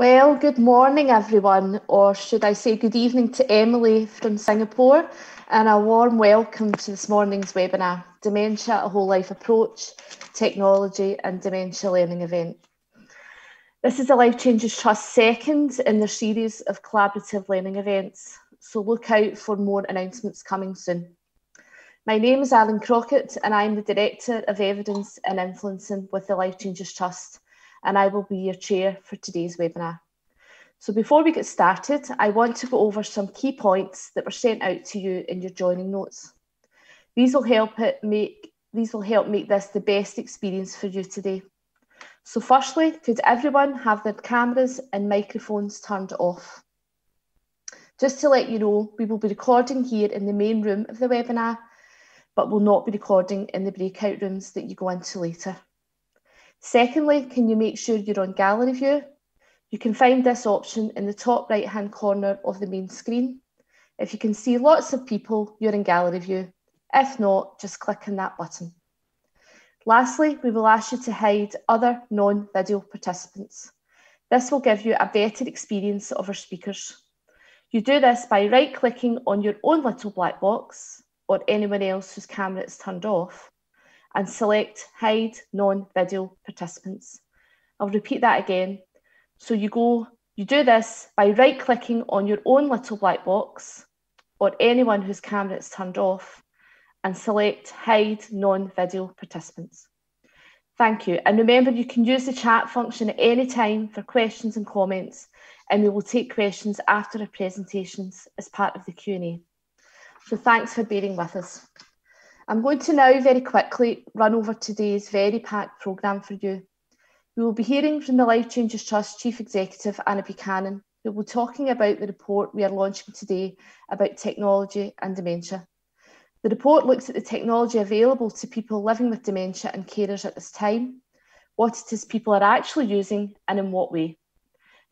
Well, good morning, everyone, or should I say good evening to Emily from Singapore, and a warm welcome to this morning's webinar, Dementia, a Whole Life Approach, Technology and Dementia Learning event. This is the Life Changes Trust second in their series of collaborative learning events, so look out for more announcements coming soon. My name is Alan Crockett, and I'm the Director of Evidence and Influencing with the Life Changes Trust and I will be your chair for today's webinar. So before we get started, I want to go over some key points that were sent out to you in your joining notes. These will help make these will help make this the best experience for you today. So firstly, could everyone have their cameras and microphones turned off? Just to let you know, we will be recording here in the main room of the webinar, but will not be recording in the breakout rooms that you go into later. Secondly, can you make sure you're on gallery view? You can find this option in the top right hand corner of the main screen. If you can see lots of people, you're in gallery view. If not, just click on that button. Lastly, we will ask you to hide other non-video participants. This will give you a better experience of our speakers. You do this by right clicking on your own little black box or anyone else whose camera is turned off and select hide non-video participants. I'll repeat that again. So you go, you do this by right clicking on your own little black box or anyone whose camera is turned off and select hide non-video participants. Thank you. And remember, you can use the chat function at any time for questions and comments, and we will take questions after our presentations as part of the Q&A. So thanks for bearing with us. I'm going to now very quickly run over today's very packed programme for you. We will be hearing from the Life Changes Trust Chief Executive Anna Buchanan, who will be talking about the report we are launching today about technology and dementia. The report looks at the technology available to people living with dementia and carers at this time, what it is people are actually using, and in what way.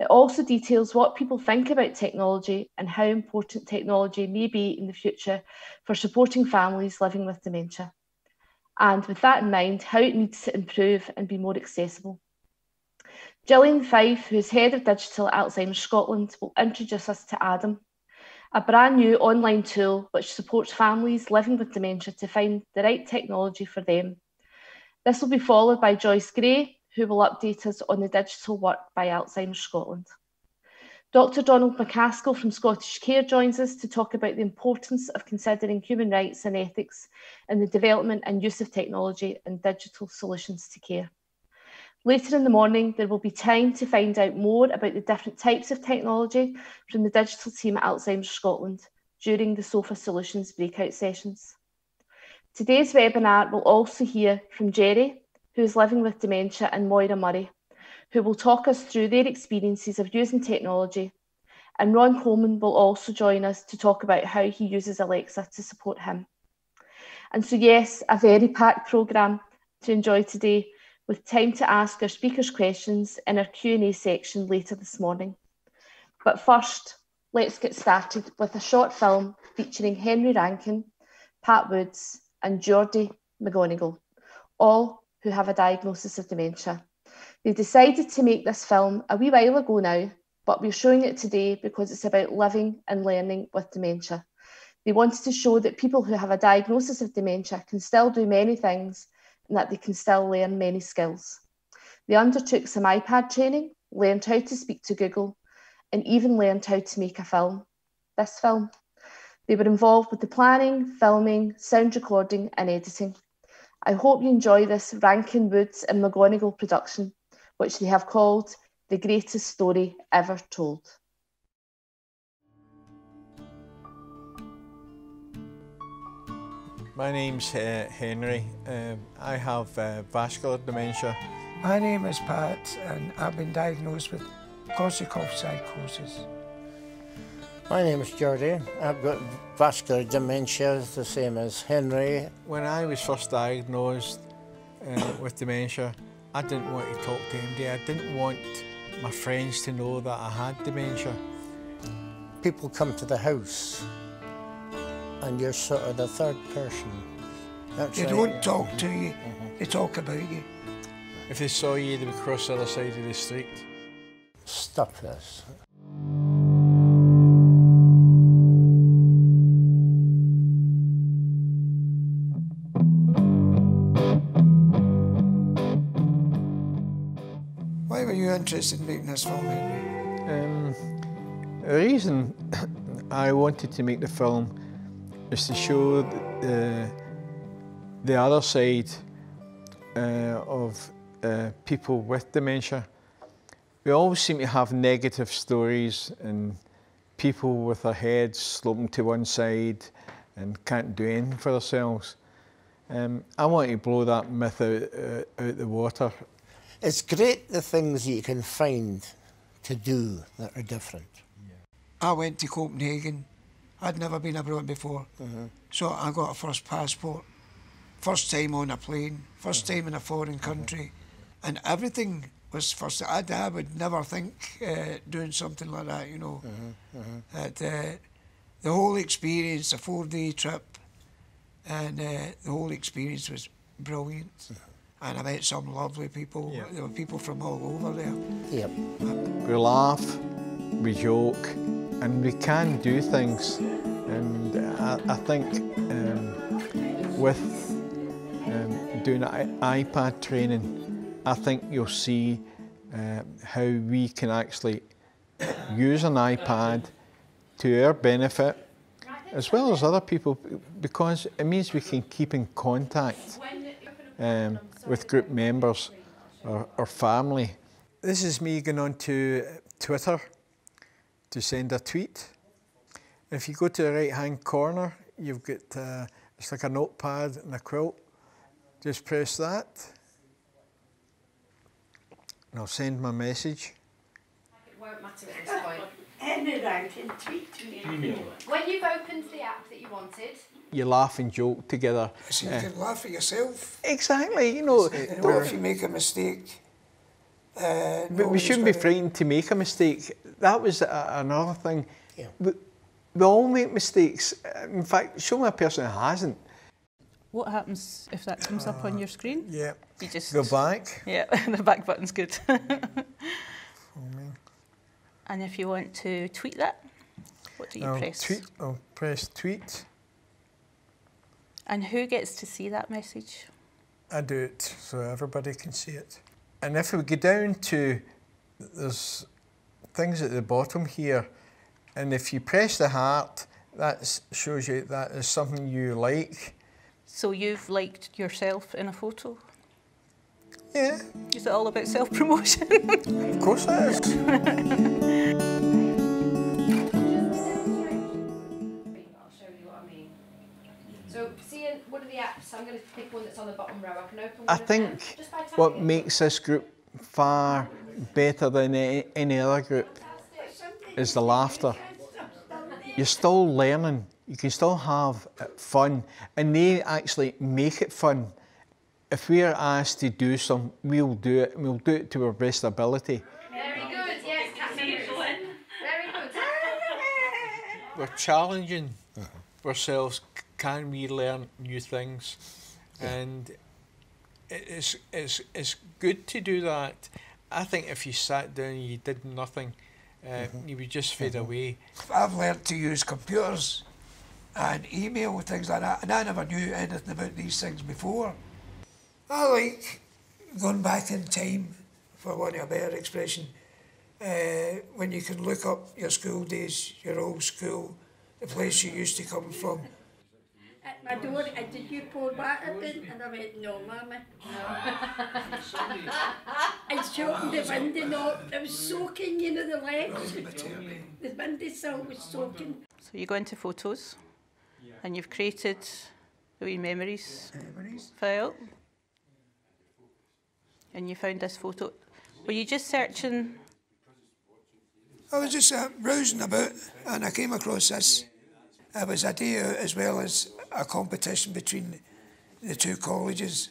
It also details what people think about technology and how important technology may be in the future for supporting families living with dementia. And with that in mind, how it needs to improve and be more accessible. Gillian Fife, who is Head of Digital Alzheimer's Scotland, will introduce us to Adam, a brand new online tool which supports families living with dementia to find the right technology for them. This will be followed by Joyce Gray, who will update us on the digital work by Alzheimer's Scotland. Dr Donald Macaskill from Scottish Care joins us to talk about the importance of considering human rights and ethics in the development and use of technology and digital solutions to care. Later in the morning, there will be time to find out more about the different types of technology from the digital team at Alzheimer's Scotland during the SOFA Solutions breakout sessions. Today's webinar will also hear from Jerry, who is living with dementia, and Moira Murray, who will talk us through their experiences of using technology. And Ron Coleman will also join us to talk about how he uses Alexa to support him. And so, yes, a very packed programme to enjoy today with time to ask our speakers questions in our Q&A section later this morning. But first, let's get started with a short film featuring Henry Rankin, Pat Woods and Geordie McGonigal, all who have a diagnosis of dementia. They decided to make this film a wee while ago now, but we're showing it today because it's about living and learning with dementia. They wanted to show that people who have a diagnosis of dementia can still do many things and that they can still learn many skills. They undertook some iPad training, learned how to speak to Google, and even learned how to make a film. This film. They were involved with the planning, filming, sound recording, and editing. I hope you enjoy this Rankin Woods and McGonigal production, which they have called The Greatest Story Ever Told. My name's uh, Henry. Um, I have uh, vascular dementia. My name is Pat and I've been diagnosed with Korsakoff psychosis. My name is Geordie. I've got vascular dementia, the same as Henry. When I was first diagnosed uh, with dementia, I didn't want to talk to anybody. I didn't want my friends to know that I had dementia. People come to the house and you're sort of the third person. That's they right. don't talk to you, mm -hmm. they talk about you. If they saw you, they would cross the other side of the street. stop this. Interested in making this film? Um, the reason I wanted to make the film is to show the, the other side uh, of uh, people with dementia. We always seem to have negative stories and people with their heads sloping to one side and can't do anything for themselves. Um, I want to blow that myth out, uh, out the water. It's great the things that you can find to do that are different. I went to Copenhagen. I'd never been abroad before. So I got a first passport. First time on a plane. 1st time in a foreign country. And everything was first. I, I would never think uh, doing something like that, you know. That, uh, the whole experience, a four day trip, and uh, the whole experience was brilliant. And I met some lovely people. Yeah. There were people from all over there. Yep. We laugh, we joke, and we can do things. And I, I think um, with um, doing iPad training, I think you'll see uh, how we can actually use an iPad to our benefit as well as other people because it means we can keep in contact um, with group members or, or family. This is me going on to Twitter to send a tweet. If you go to the right hand corner, you've got uh, it's like a notepad and a quilt. Just press that, and I'll send my message. It won't matter at this point. Any writing tweet to me. When you've opened the app that you wanted, You laugh and joke together. So you can laugh at yourself. Exactly, you know. You know, if you make a mistake, uh, But we shouldn't be frightened to make a mistake. That was a, another thing. Yeah. We, we all make mistakes. In fact, show me a person who hasn't. What happens if that comes up on your screen? Yeah. You just Go back. Yeah, the back button's good. and if you want to tweet that, what do you I'll press? tweet. I'll press tweet. And who gets to see that message? I do it so everybody can see it. And if we go down to, there's things at the bottom here, and if you press the heart, that shows you that is something you like. So you've liked yourself in a photo. Yeah, Is it all about self promotion? of course it is. one of the apps, I'm going to pick one that's on the bottom row. I can open one I of them think just by what it. makes this group far better than a- any other group is the laughter. You're still learning. You can still have fun, and they actually make it fun. If we are asked to do something, we'll do it. and We'll do it to our best ability. Very good, yes, Catherine. Very good. We're challenging ourselves. Can we learn new things? And it's, it's, it's good to do that. I think if you sat down and you did nothing, uh, you would just fade away. I've learned to use computers and email and things like that, and I never knew anything about these things before. I like going back in time, for want of a better expression, uh, when you can look up your school days, your old school, the place you used to come from. At my door, I did you pour water in? And I went, no, Mummy. I opened the window, no, it was soaking, you know, the legs. The windowsill was soaking. so you go into photos and you've created the wee memories Memories. file. And you found this photo. Were you just searching? I was just uh, browsing about and I came across this. It was a day out as well as a competition between the two colleges.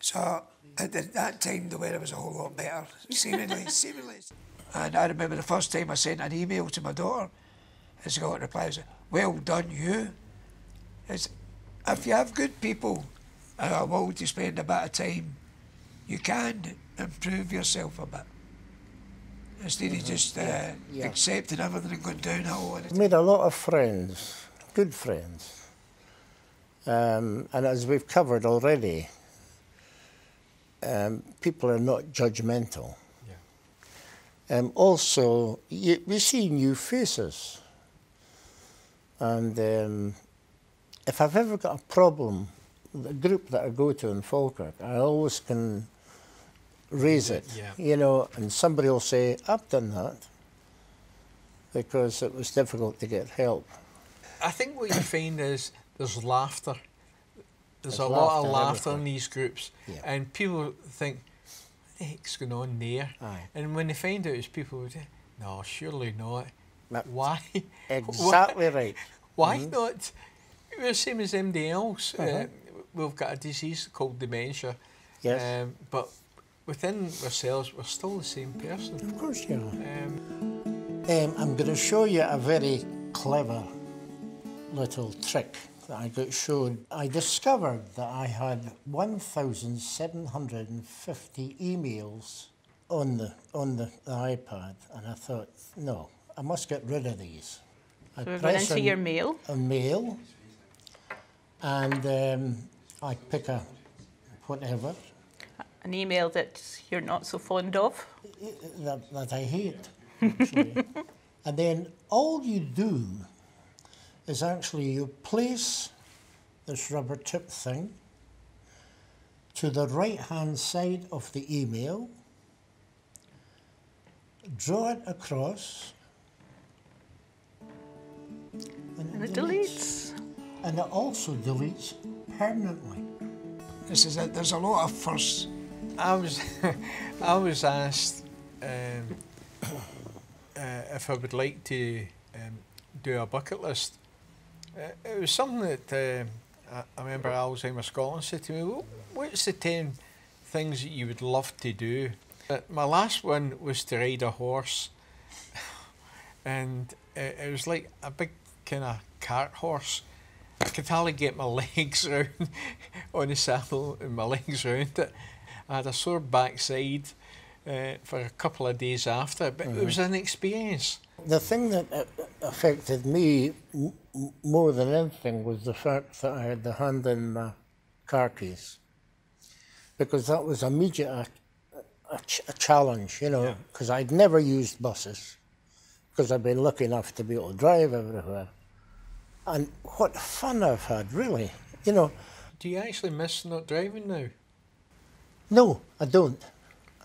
So at the, that time the weather was a whole lot better, seemingly, seemingly. And I remember the first time I sent an email to my daughter, and she got a reply, said, well done you. It's, if you have good people and are willing to spend a bit of time, you can improve yourself a bit. instead of just uh, Yeah. accepting everything and going downhill. And Made a lot of friends, good friends. Um, and as we've covered already, um, people are not judgmental. Um, also, you, we see new faces. And um, if I've ever got a problem, the group that I go to in Falkirk, I always can raise it, Yeah. you know, and somebody will say, I've done that because it was difficult to get help. I think what you find is there's laughter. There's, There's a lot of laughter in these groups, Yeah. and people think, "What the heck's going on there?" Aye. And when they find out, it's people would say, "No, surely not. That- Why? Exactly right. Why not? We're the same as MD else. Uh, Uh-huh. we've got a disease called dementia, Yes. um, but within ourselves, we're still the same person. of course you are. Um, Um, I'm going to show you a very clever little trick that I got shown. I discovered that I had 1,750 emails on the on the, the iPad, and I thought, no, I must get rid of these. I So press into on your mail. a mail, and um, I pick a whatever An email that you're not so fond of. that, that I hate, actually. and then all you do is actually you place this rubber tip thing to the right hand side of the email, draw it across, And it deletes. And it also deletes permanently. this is it. There's a lot of firsts. I was, I was asked um, uh, if I would like to um, do a bucket list. Uh, it was something that um I, remember Alzheimer's Scotland said to me, "Well, "What's the ten things that you would love to do?" Uh, my last one was to ride a horse, and uh, it was like a big kind of cart horse. I could hardly get my legs round on the saddle and my legs round it. I had a sore backside uh, for a couple of days after, but it was an experience. The thing that uh, affected me more than anything was the fact that I had the hand in my car keys. Because that was immediate a, a, ch- a challenge, you know, because I'd never used buses, because I've been lucky enough to be able to drive everywhere. And what fun I've had, really. You know, Do you actually miss not driving now? no, I don't.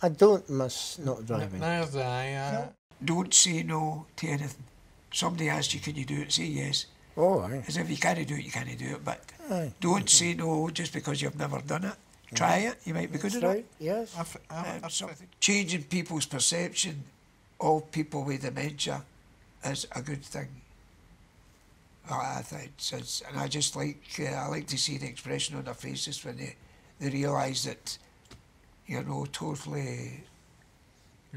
I don't miss not driving. Neither do I. Uh, Don't say no to anything. Somebody asks you, can you do it? Say yes. Oh, aye. As if you can't do it, you can't do it. But Aye. don't say no just because you've never done it. Try it. You might be good That's at right, it. yes. I've, I've, Um, I've, so changing people's perception of people with dementia is a good thing. I I think it's, it's- and I just like uh, I like to see the expression on their faces when they they realise that you're no totally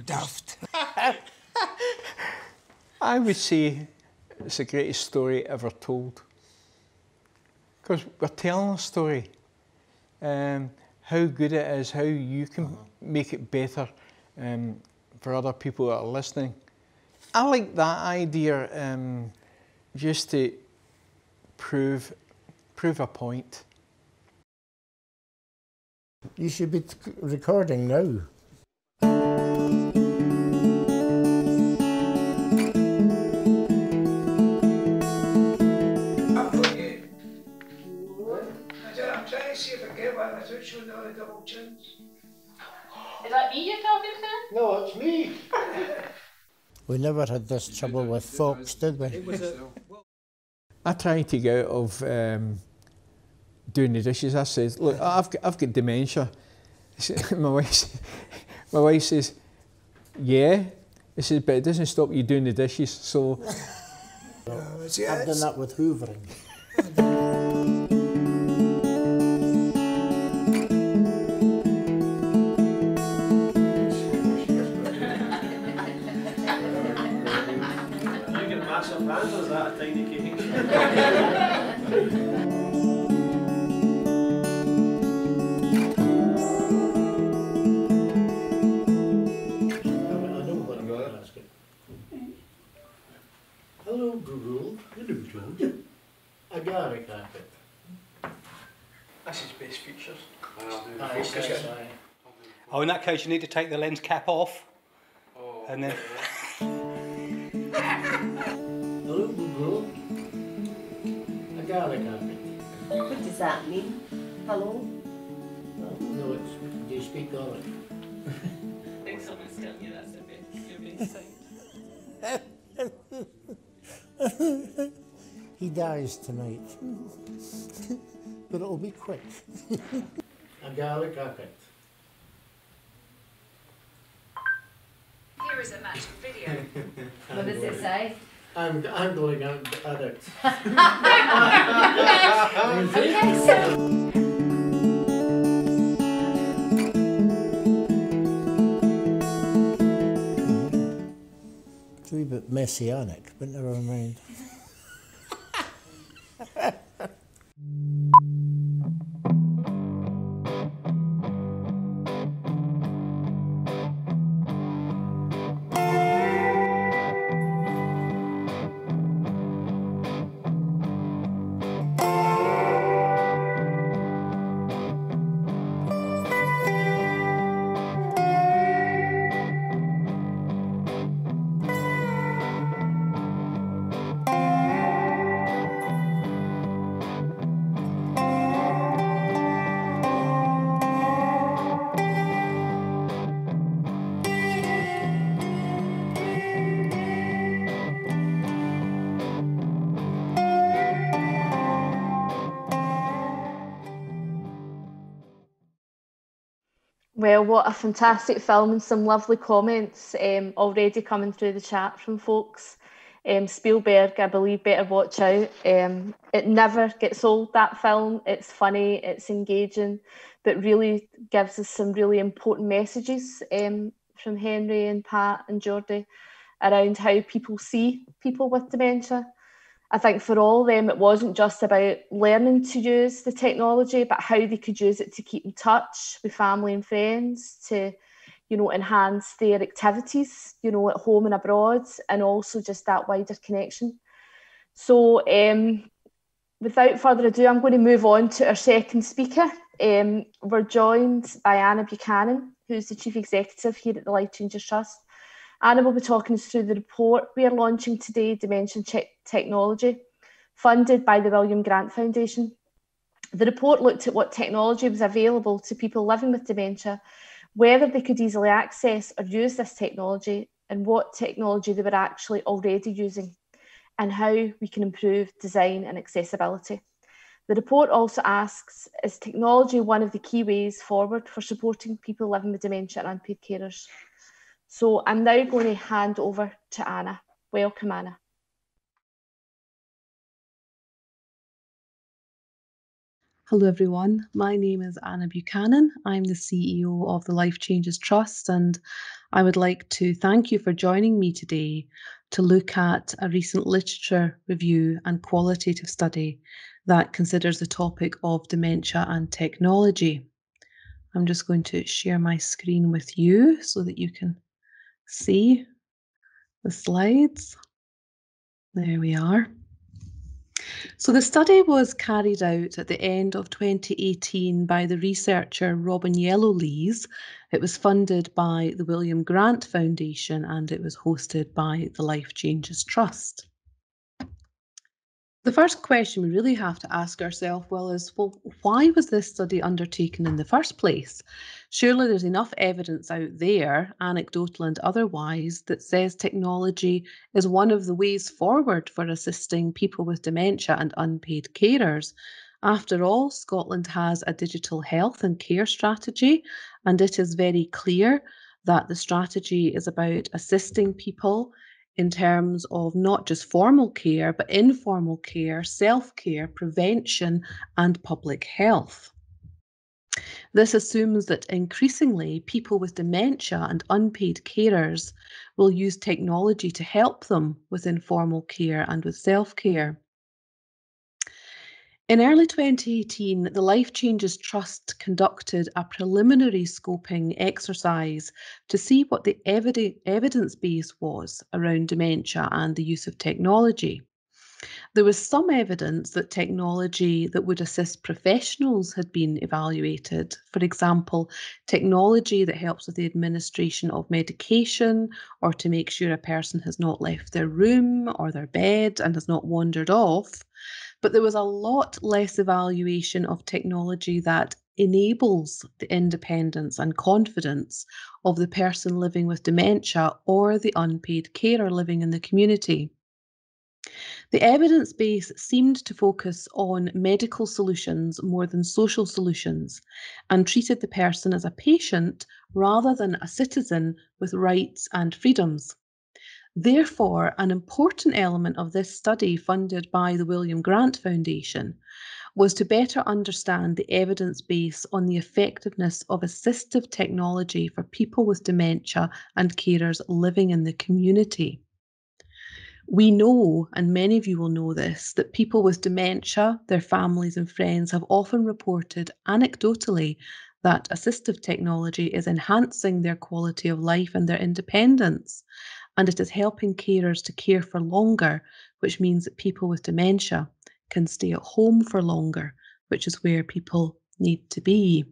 daft. I would say it's the greatest story ever told. Because we're telling a story. Um, how good it is, how you can make it better um, for other people that are listening. I like that idea um, just to prove, prove a point. You should be t- recording now. Get one without showing all the double chins. Is that me you're talking to? No, it's me. we never had this trouble with folks, did we? I tried to get out of um, doing the dishes. I said, "Look, I've got, I've got dementia." my wife, my wife says, "Yeah." I said, "But it doesn't stop you doing the dishes." So see, I've done that with hoovering. Hello Google, hello George. I got a carpet. That's his best features. Ah, oh, in that case you need to take the lens cap off. Oh, and then... Agaric carpet. What does that mean? Hello? No, no, it's, do you speak Gaelic? I think someone's telling you that's a bit your best side. He dies tonight. but it'll be quick. a garlic carpet. Here is a match video. What does it say? I'm, I'm going out addict. Okay, so It's a wee bit messianic, but never mind. Well, what a fantastic film and some lovely comments um, already coming through the chat from folks. Um, Spielberg, I believe, better watch out. Um, it never gets old, that film. It's funny, it's engaging, but really gives us some really important messages um, from Henry and Pat and Geordie around how people see people with dementia. I think for all of them, it wasn't just about learning to use the technology, but how they could use it to keep in touch with family and friends, to, you know, enhance their activities, you know, at home and abroad, and also just that wider connection. So, um, without further ado, I'm going to move on to our second speaker. Um, we're joined by Anna Buchanan, who's the Chief Executive here at the Life Changes Trust. Anna will be talking us through the report we are launching today, Dementia Check Technology, funded by the William Grant Foundation. The report looked at what technology was available to people living with dementia, whether they could easily access or use this technology, and what technology they were actually already using, and how we can improve design and accessibility. The report also asks Is technology one of the key ways forward for supporting people living with dementia and unpaid carers? So I'm now going to hand over to Anna. Welcome, Anna. Hello, everyone. My name is Anna Buchanan. I'm the CEO of the Life Changes Trust, and I would like to thank you for joining me today to look at a recent literature review and qualitative study that considers the topic of dementia and technology. I'm just going to share my screen with you so that you can see the slides. There we are. So the study was carried out at the end of 2018 by the researcher Robin Yellowlees. It was funded by the William Grant Foundation and it was hosted by the Life Changes Trust. The first question we really have to ask ourselves, well, is well, why was this study undertaken in the first place? Surely there's enough evidence out there, anecdotal and otherwise, that says technology is one of the ways forward for assisting people with dementia and unpaid carers. After all, Scotland has a digital health and care strategy, and it is very clear that the strategy is about assisting people in terms of not just formal care, but informal care, self care, prevention, and public health. This assumes that increasingly people with dementia and unpaid carers will use technology to help them with informal care and with self care. In early 2018, the Life Changes Trust conducted a preliminary scoping exercise to see what the evidence base was around dementia and the use of technology. There was some evidence that technology that would assist professionals had been evaluated. For example, technology that helps with the administration of medication or to make sure a person has not left their room or their bed and has not wandered off. But there was a lot less evaluation of technology that enables the independence and confidence of the person living with dementia or the unpaid carer living in the community. The evidence base seemed to focus on medical solutions more than social solutions and treated the person as a patient rather than a citizen with rights and freedoms. Therefore, an important element of this study, funded by the William Grant Foundation, was to better understand the evidence base on the effectiveness of assistive technology for people with dementia and carers living in the community. We know, and many of you will know this, that people with dementia, their families and friends have often reported anecdotally that assistive technology is enhancing their quality of life and their independence, and it is helping carers to care for longer, which means that people with dementia can stay at home for longer, which is where people need to be.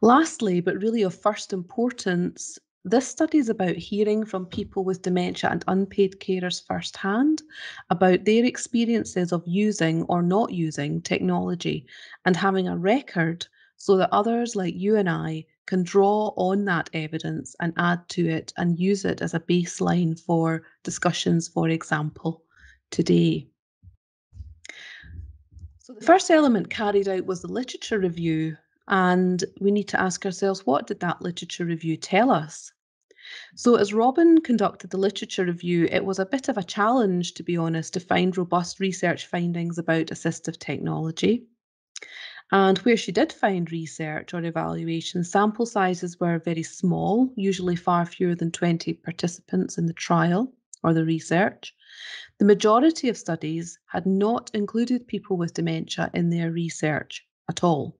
Lastly, but really of first importance, this study is about hearing from people with dementia and unpaid carers firsthand about their experiences of using or not using technology and having a record so that others like you and I can draw on that evidence and add to it and use it as a baseline for discussions, for example, today. So the first element carried out was the literature review and we need to ask ourselves what did that literature review tell us? So, as Robin conducted the literature review, it was a bit of a challenge, to be honest, to find robust research findings about assistive technology. And where she did find research or evaluation, sample sizes were very small, usually far fewer than 20 participants in the trial or the research. The majority of studies had not included people with dementia in their research at all.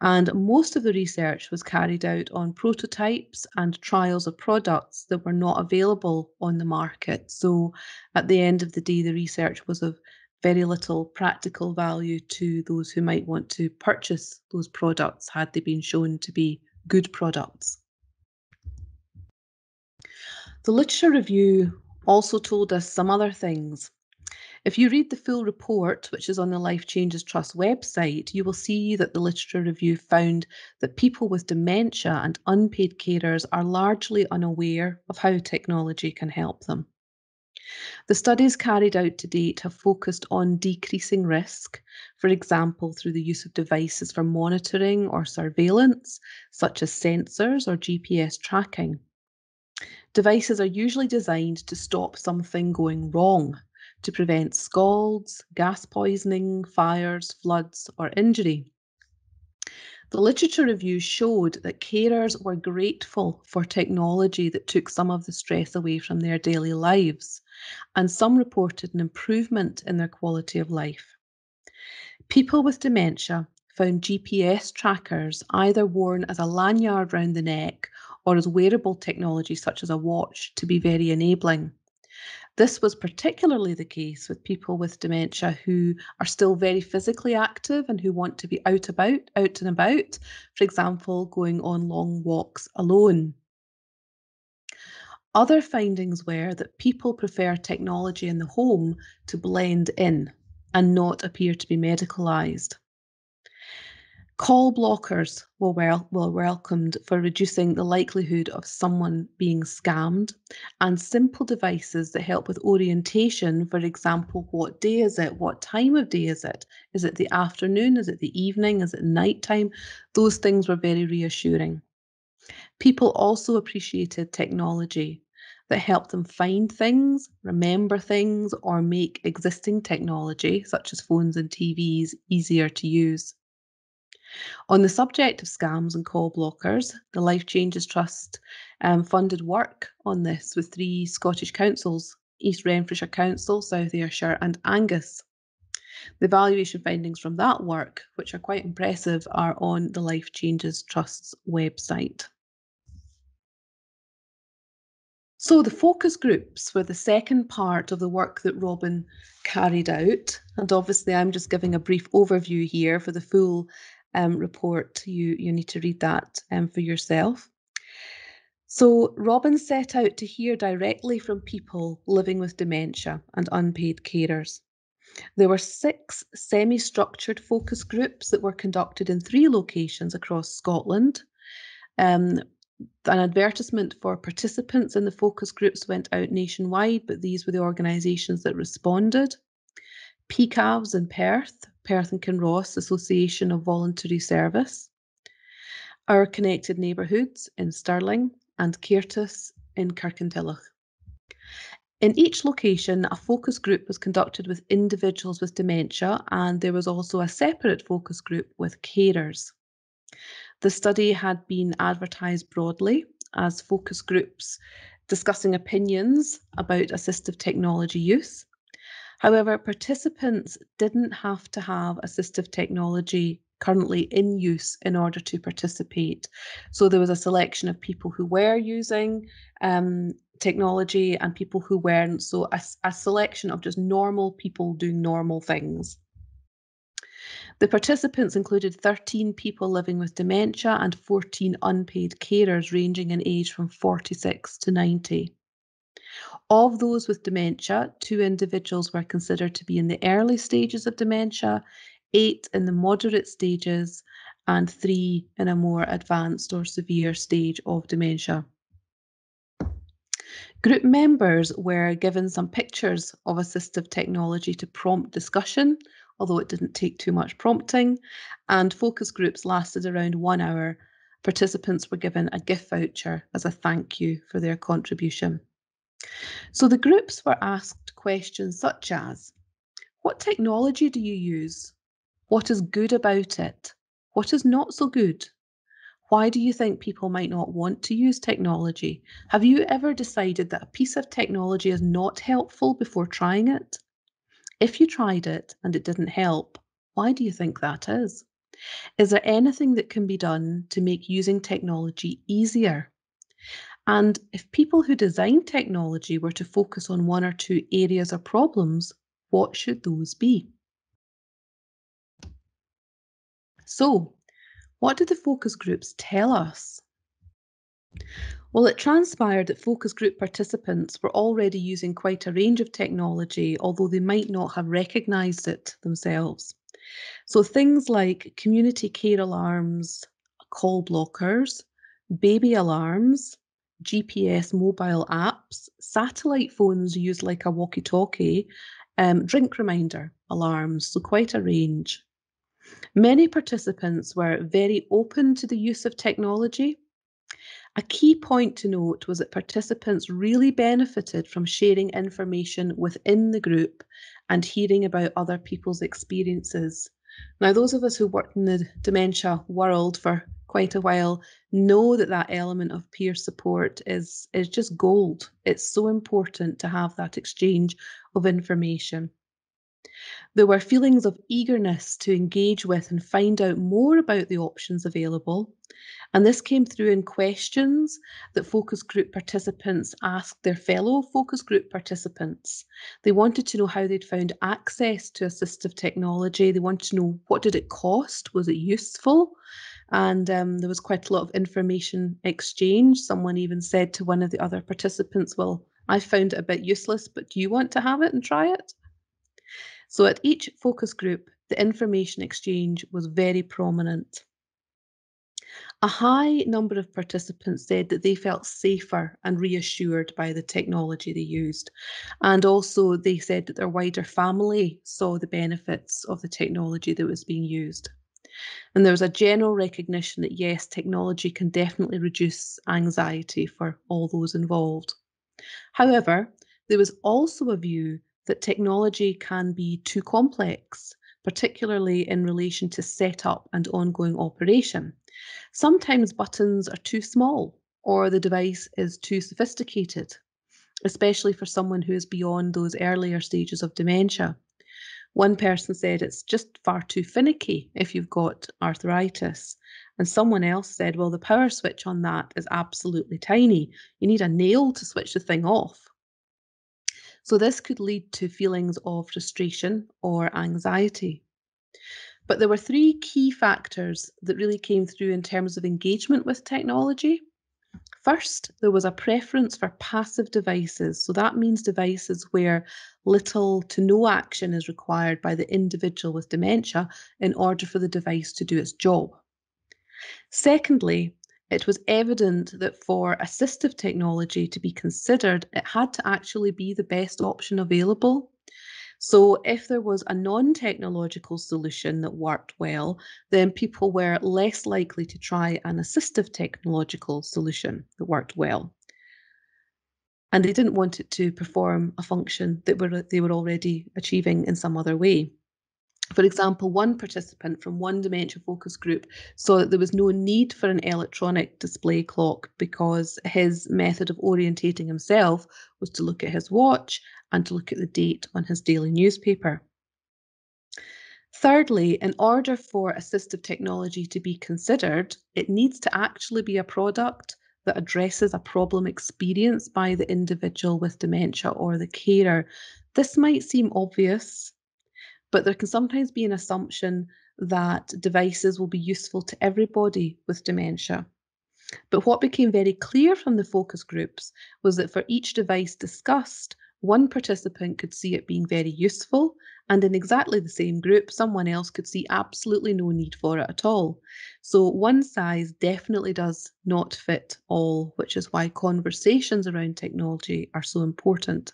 And most of the research was carried out on prototypes and trials of products that were not available on the market. So at the end of the day, the research was of very little practical value to those who might want to purchase those products had they been shown to be good products. The literature review also told us some other things. If you read the full report, which is on the Life Changes Trust website, you will see that the literature review found that people with dementia and unpaid carers are largely unaware of how technology can help them. The studies carried out to date have focused on decreasing risk, for example, through the use of devices for monitoring or surveillance, such as sensors or GPS tracking. Devices are usually designed to stop something going wrong, to prevent scalds, gas poisoning, fires, floods, or injury. The literature review showed that carers were grateful for technology that took some of the stress away from their daily lives, and some reported an improvement in their quality of life. People with dementia found GPS trackers either worn as a lanyard round the neck or as wearable technology such as a watch to be very enabling. This was particularly the case with people with dementia who are still very physically active and who want to be out about, out and about, for example, going on long walks alone. Other findings were that people prefer technology in the home to blend in and not appear to be medicalised. Call blockers were, wel- were welcomed for reducing the likelihood of someone being scammed, and simple devices that help with orientation, for example, what day is it? What time of day is it? Is it the afternoon? Is it the evening? Is it nighttime? Those things were very reassuring. People also appreciated technology that helped them find things, remember things, or make existing technology, such as phones and TVs, easier to use. On the subject of scams and call blockers, the Life Changes Trust um, funded work on this with three Scottish councils East Renfrewshire Council, South Ayrshire, and Angus. The valuation findings from that work, which are quite impressive, are on the Life Changes Trust's website. So the focus groups were the second part of the work that Robin carried out. And obviously I'm just giving a brief overview here for the full um, report. You, you need to read that um, for yourself. So Robin set out to hear directly from people living with dementia and unpaid carers. There were six semi structured focus groups that were conducted in three locations across Scotland. Um, an advertisement for participants in the focus groups went out nationwide, but these were the organisations that responded. PKAVS in Perth, Perth and Kinross Association of Voluntary Service. Our Connected Neighbourhoods in Stirling and Cairtus in Kirkintilloch. In each location, a focus group was conducted with individuals with dementia, and there was also a separate focus group with carers. The study had been advertised broadly as focus groups discussing opinions about assistive technology use. However, participants didn't have to have assistive technology currently in use in order to participate. So there was a selection of people who were using um, technology and people who weren't. So a, a selection of just normal people doing normal things. The participants included 13 people living with dementia and 14 unpaid carers ranging in age from 46 to 90. Of those with dementia, two individuals were considered to be in the early stages of dementia, eight in the moderate stages, and three in a more advanced or severe stage of dementia. Group members were given some pictures of assistive technology to prompt discussion although it didn't take too much prompting. And focus groups lasted around one hour. Participants were given a gift voucher as a thank you for their contribution. So the groups were asked questions such as What technology do you use? What is good about it? What is not so good? Why do you think people might not want to use technology? Have you ever decided that a piece of technology is not helpful before trying it? If you tried it and it didn't help, why do you think that is? Is there anything that can be done to make using technology easier? And if people who design technology were to focus on one or two areas or problems, what should those be? So, what did the focus groups tell us? Well, it transpired that focus group participants were already using quite a range of technology, although they might not have recognised it themselves. So things like community care alarms, call blockers, baby alarms, GPS mobile apps, satellite phones used like a walkie talkie, um, drink reminder alarms, so quite a range. Many participants were very open to the use of technology a key point to note was that participants really benefited from sharing information within the group and hearing about other people's experiences. Now, those of us who worked in the dementia world for quite a while know that that element of peer support is, is just gold. It's so important to have that exchange of information. There were feelings of eagerness to engage with and find out more about the options available, and this came through in questions that focus group participants asked their fellow focus group participants. They wanted to know how they'd found access to assistive technology. They wanted to know what did it cost? Was it useful? And um, there was quite a lot of information exchange. Someone even said to one of the other participants, Well, I found it a bit useless, but do you want to have it and try it? So at each focus group, the information exchange was very prominent. A high number of participants said that they felt safer and reassured by the technology they used. And also, they said that their wider family saw the benefits of the technology that was being used. And there was a general recognition that yes, technology can definitely reduce anxiety for all those involved. However, there was also a view that technology can be too complex, particularly in relation to setup and ongoing operation. Sometimes buttons are too small or the device is too sophisticated, especially for someone who is beyond those earlier stages of dementia. One person said it's just far too finicky if you've got arthritis, And someone else said, well, the power switch on that is absolutely tiny. You need a nail to switch the thing off. So this could lead to feelings of frustration or anxiety. But there were three key factors that really came through in terms of engagement with technology. First, there was a preference for passive devices. So that means devices where little to no action is required by the individual with dementia in order for the device to do its job. Secondly, it was evident that for assistive technology to be considered, it had to actually be the best option available. So, if there was a non technological solution that worked well, then people were less likely to try an assistive technological solution that worked well. And they didn't want it to perform a function that were, they were already achieving in some other way. For example, one participant from one dementia focus group saw that there was no need for an electronic display clock because his method of orientating himself was to look at his watch and to look at the date on his daily newspaper. Thirdly, in order for assistive technology to be considered, it needs to actually be a product that addresses a problem experienced by the individual with dementia or the carer. This might seem obvious, but there can sometimes be an assumption that devices will be useful to everybody with dementia. But what became very clear from the focus groups was that for each device discussed, one participant could see it being very useful, and in exactly the same group, someone else could see absolutely no need for it at all. So, one size definitely does not fit all, which is why conversations around technology are so important.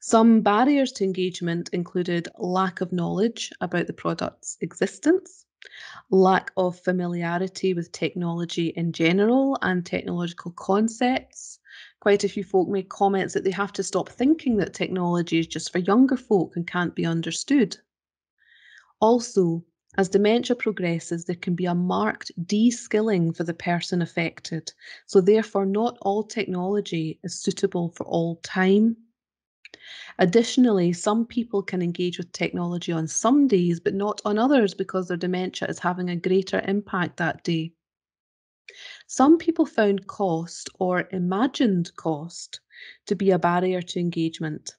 Some barriers to engagement included lack of knowledge about the product's existence, lack of familiarity with technology in general and technological concepts. Quite a few folk made comments that they have to stop thinking that technology is just for younger folk and can't be understood. Also, as dementia progresses, there can be a marked de skilling for the person affected. So, therefore, not all technology is suitable for all time Additionally, some people can engage with technology on some days, but not on others because their dementia is having a greater impact that day. Some people found cost or imagined cost to be a barrier to engagement.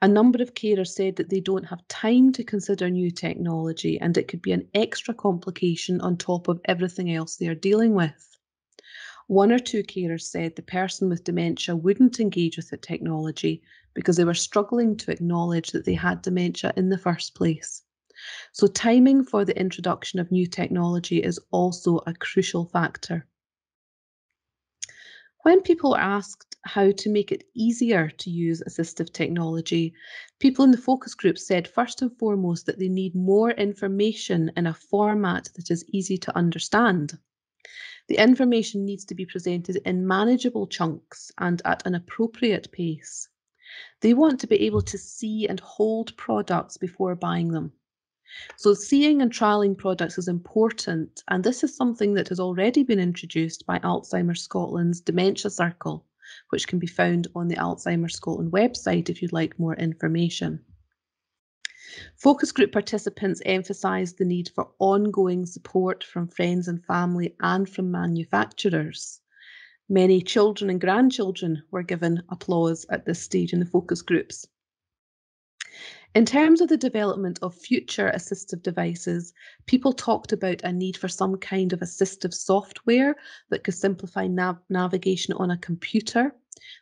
A number of carers said that they don't have time to consider new technology and it could be an extra complication on top of everything else they are dealing with. One or two carers said the person with dementia wouldn't engage with the technology because they were struggling to acknowledge that they had dementia in the first place. So, timing for the introduction of new technology is also a crucial factor. When people are asked how to make it easier to use assistive technology, people in the focus group said first and foremost that they need more information in a format that is easy to understand. The information needs to be presented in manageable chunks and at an appropriate pace. They want to be able to see and hold products before buying them. So, seeing and trialling products is important, and this is something that has already been introduced by Alzheimer's Scotland's Dementia Circle, which can be found on the Alzheimer's Scotland website if you'd like more information. Focus group participants emphasised the need for ongoing support from friends and family and from manufacturers. Many children and grandchildren were given applause at this stage in the focus groups. In terms of the development of future assistive devices, people talked about a need for some kind of assistive software that could simplify nav navigation on a computer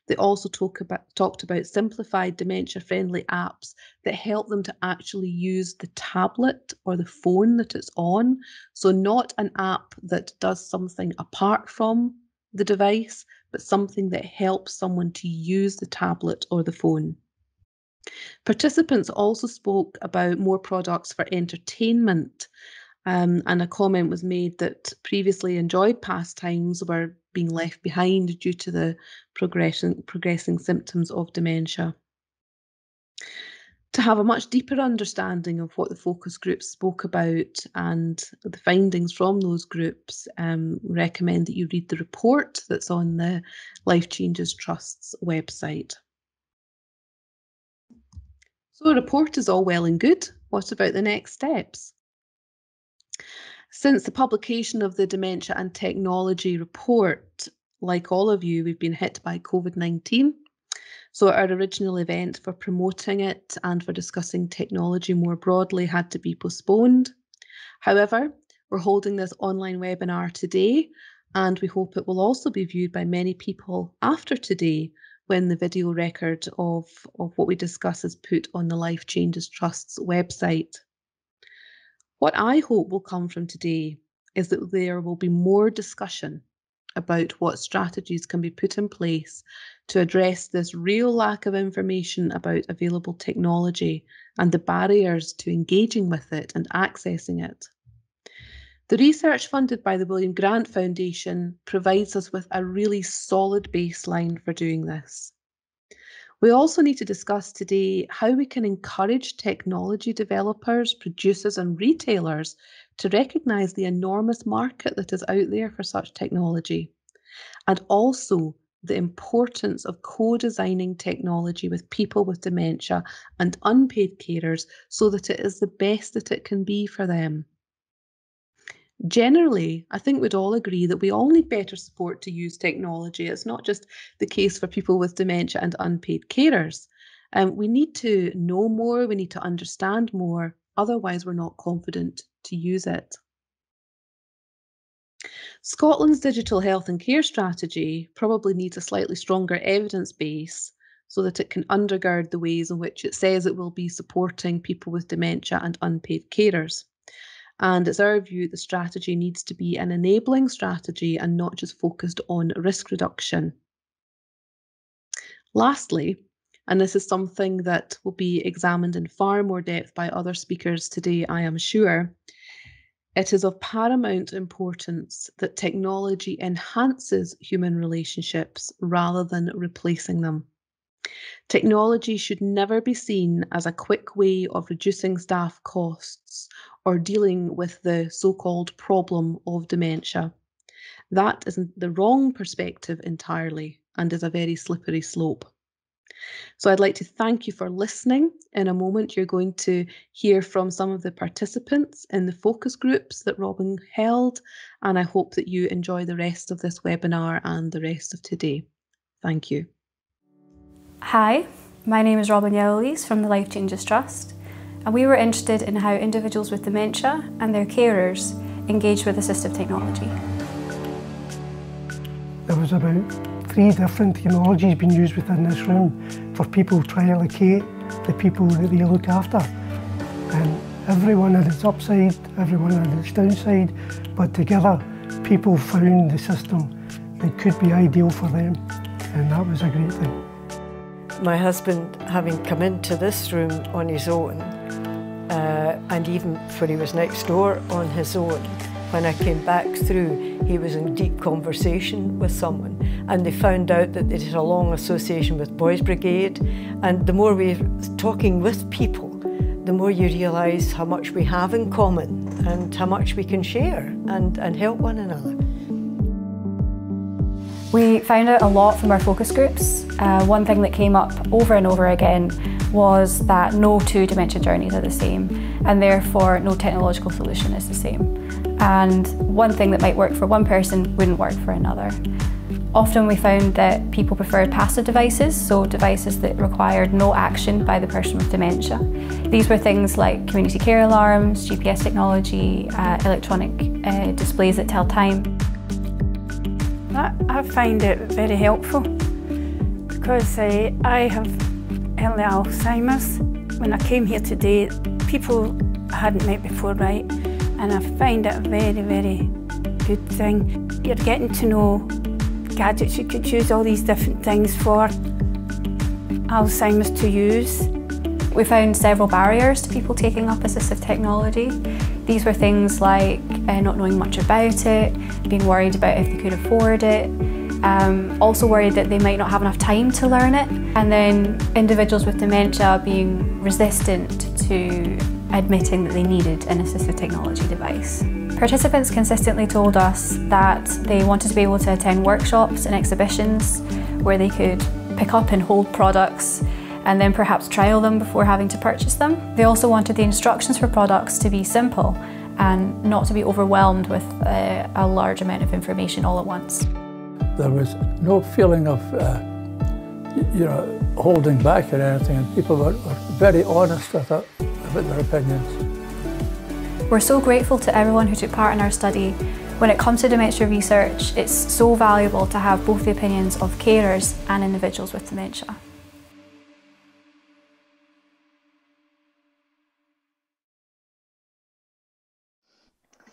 they also talk about, talked about simplified dementia friendly apps that help them to actually use the tablet or the phone that it's on. So, not an app that does something apart from the device, but something that helps someone to use the tablet or the phone. Participants also spoke about more products for entertainment. Um, and a comment was made that previously enjoyed pastimes were being left behind due to the progression, progressing symptoms of dementia. To have a much deeper understanding of what the focus groups spoke about and the findings from those groups, um, recommend that you read the report that's on the Life Changes Trust's website. So a report is all well and good. What about the next steps? Since the publication of the Dementia and Technology report, like all of you, we've been hit by COVID 19. So, our original event for promoting it and for discussing technology more broadly had to be postponed. However, we're holding this online webinar today, and we hope it will also be viewed by many people after today when the video record of, of what we discuss is put on the Life Changes Trust's website. What I hope will come from today is that there will be more discussion about what strategies can be put in place to address this real lack of information about available technology and the barriers to engaging with it and accessing it. The research funded by the William Grant Foundation provides us with a really solid baseline for doing this. We also need to discuss today how we can encourage technology developers, producers, and retailers to recognise the enormous market that is out there for such technology, and also the importance of co designing technology with people with dementia and unpaid carers so that it is the best that it can be for them. Generally, I think we'd all agree that we all need better support to use technology. It's not just the case for people with dementia and unpaid carers. Um, we need to know more, we need to understand more, otherwise, we're not confident to use it. Scotland's digital health and care strategy probably needs a slightly stronger evidence base so that it can undergird the ways in which it says it will be supporting people with dementia and unpaid carers. And it's our view the strategy needs to be an enabling strategy and not just focused on risk reduction. Lastly, and this is something that will be examined in far more depth by other speakers today, I am sure. It is of paramount importance that technology enhances human relationships rather than replacing them. Technology should never be seen as a quick way of reducing staff costs or dealing with the so called problem of dementia. That is the wrong perspective entirely and is a very slippery slope. So I'd like to thank you for listening. In a moment, you're going to hear from some of the participants in the focus groups that Robin held, and I hope that you enjoy the rest of this webinar and the rest of today. Thank you. Hi, my name is Robin Yellowlees from the Life Changes Trust and we were interested in how individuals with dementia and their carers engage with assistive technology. There was about three different technologies being used within this room for people trying to locate the people that they look after. And everyone had its upside, everyone had its downside, but together people found the system that could be ideal for them, and that was a great thing. My husband, having come into this room on his own, uh, and even when he was next door on his own, when I came back through, he was in deep conversation with someone, and they found out that they had a long association with Boys Brigade. And the more we're talking with people, the more you realise how much we have in common and how much we can share and, and help one another. We found out a lot from our focus groups. Uh, one thing that came up over and over again was that no two dementia journeys are the same and therefore no technological solution is the same. And one thing that might work for one person wouldn't work for another. Often we found that people preferred passive devices, so devices that required no action by the person with dementia. These were things like community care alarms, GPS technology, uh, electronic uh, displays that tell time. I find it very helpful because uh, I have early Alzheimer's. When I came here today, people I hadn't met before, right? And I find it a very, very good thing. You're getting to know gadgets you could use all these different things for Alzheimer's to use. We found several barriers to people taking up assistive technology. These were things like uh, not knowing much about it, being worried about if they could afford it, um, also worried that they might not have enough time to learn it, and then individuals with dementia being resistant to admitting that they needed an assistive technology device. Participants consistently told us that they wanted to be able to attend workshops and exhibitions where they could pick up and hold products and then perhaps trial them before having to purchase them. They also wanted the instructions for products to be simple and not to be overwhelmed with uh, a large amount of information all at once. There was no feeling of, uh, you know, holding back or anything, and people were, were very honest with it, about their opinions. We're so grateful to everyone who took part in our study. When it comes to dementia research, it's so valuable to have both the opinions of carers and individuals with dementia.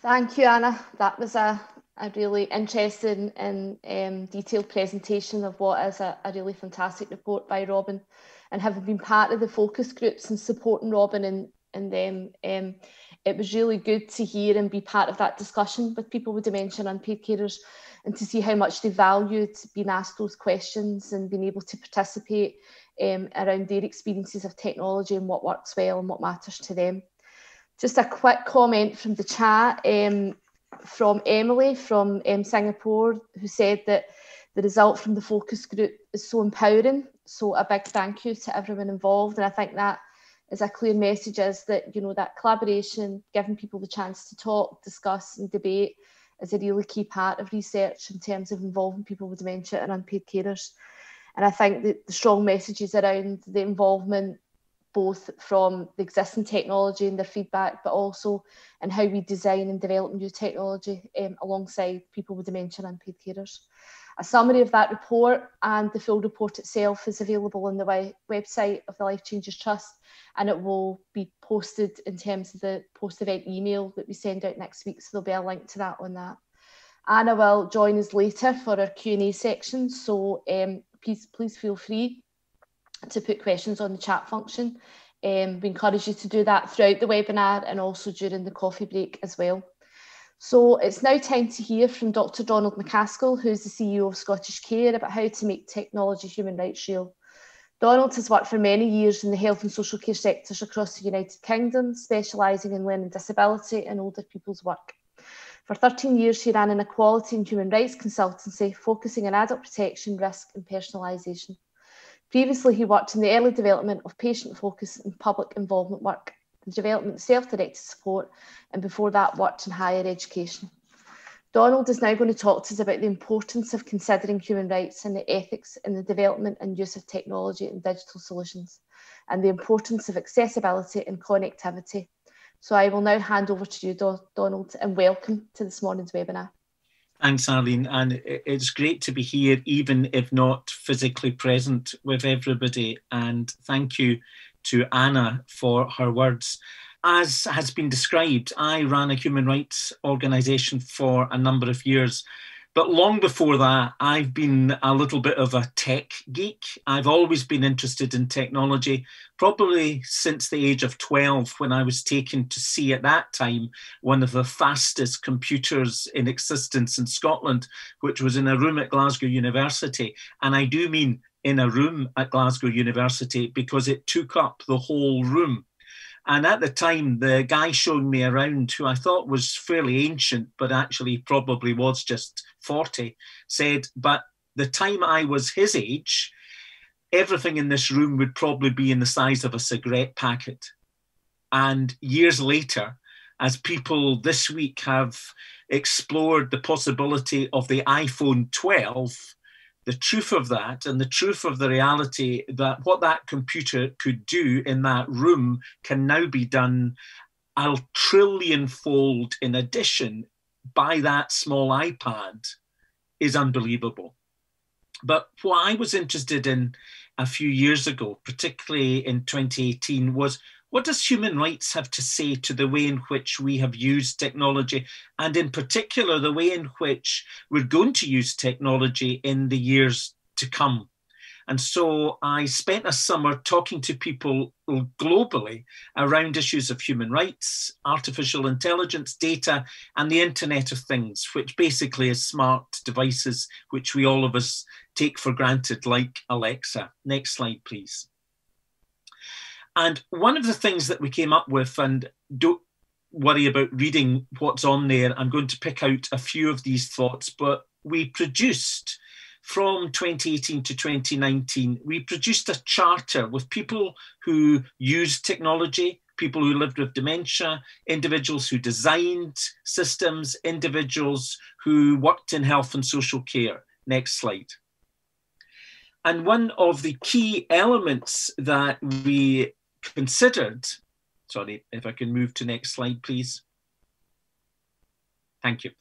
Thank you, Anna. That was a, a really interesting and um, detailed presentation of what is a, a, really fantastic report by Robin. And having been part of the focus groups and supporting Robin and, and them, um, it was really good to hear and be part of that discussion with people with dementia and paid carers and to see how much they valued being asked those questions and being able to participate um, around their experiences of technology and what works well and what matters to them. Just a quick comment from the chat um, from Emily from um, Singapore, who said that the result from the focus group is so empowering. So a big thank you to everyone involved. And I think that is a clear message is that, you know, that collaboration, giving people the chance to talk, discuss and debate is a really key part of research in terms of involving people with dementia and unpaid carers. And I think that the strong messages around the involvement both from the existing technology and their feedback, but also in how we design and develop new technology um, alongside people with dementia and paid carers. A summary of that report and the full report itself is available on the website of the Life Changes Trust and it will be posted in terms of the post-event email that we send out next week, so there'll be a link to that on that. Anna will join us later for our Q&A section, so um, please, please feel free to put questions on the chat function. Um, we encourage you to do that throughout the webinar and also during the coffee break as well. So it's now time to hear from Dr Donald Macaskill, who's the CEO of Scottish Care, about how to make technology human rights real. Donald has worked for many years in the health and social care sectors across the United Kingdom, specialising in learning disability and older people's work. For 13 years, he ran an equality and human rights consultancy focusing on adult protection, risk and personalisation. Previously, he worked in the early development of patient focus and public involvement work, the development of self-directed support, and before that worked in higher education. Donald is now going to talk to us about the importance of considering human rights and the ethics in the development and use of technology and digital solutions, and the importance of accessibility and connectivity. So I will now hand over to you, Donald, and welcome to this morning's webinar. Thanks, Arlene. And it's great to be here, even if not physically present with everybody. And thank you to Anna for her words. As has been described, I ran a human rights organisation for a number of years but long before that, I've been a little bit of a tech geek. I've always been interested in technology, probably since the age of 12, when I was taken to see at that time one of the fastest computers in existence in Scotland, which was in a room at Glasgow University. And I do mean in a room at Glasgow University because it took up the whole room. And at the time, the guy showing me around, who I thought was fairly ancient, but actually probably was just 40, said, But the time I was his age, everything in this room would probably be in the size of a cigarette packet. And years later, as people this week have explored the possibility of the iPhone 12, the truth of that and the truth of the reality that what that computer could do in that room can now be done a trillion fold in addition by that small iPad is unbelievable. But what I was interested in a few years ago, particularly in 2018, was what does human rights have to say to the way in which we have used technology, and in particular, the way in which we're going to use technology in the years to come? And so I spent a summer talking to people globally around issues of human rights, artificial intelligence, data, and the Internet of Things, which basically is smart devices which we all of us take for granted, like Alexa. Next slide, please. And one of the things that we came up with, and don't worry about reading what's on there, I'm going to pick out a few of these thoughts, but we produced from 2018 to 2019, we produced a charter with people who use technology, people who lived with dementia, individuals who designed systems, individuals who worked in health and social care. Next slide. And one of the key elements that we considered, sorry, if I can move to next slide, please. Thank you.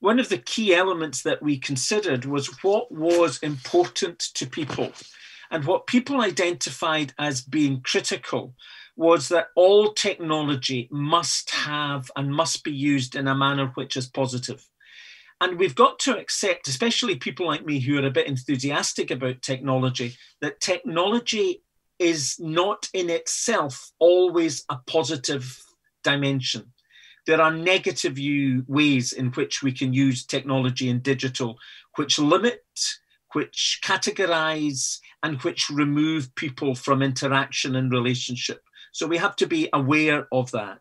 One of the key elements that we considered was what was important to people. And what people identified as being critical was that all technology must have and must be used in a manner which is positive. And we've got to accept, especially people like me who are a bit enthusiastic about technology, that technology is not in itself always a positive dimension. There are negative ways in which we can use technology and digital, which limit, which categorize, and which remove people from interaction and relationship. So we have to be aware of that.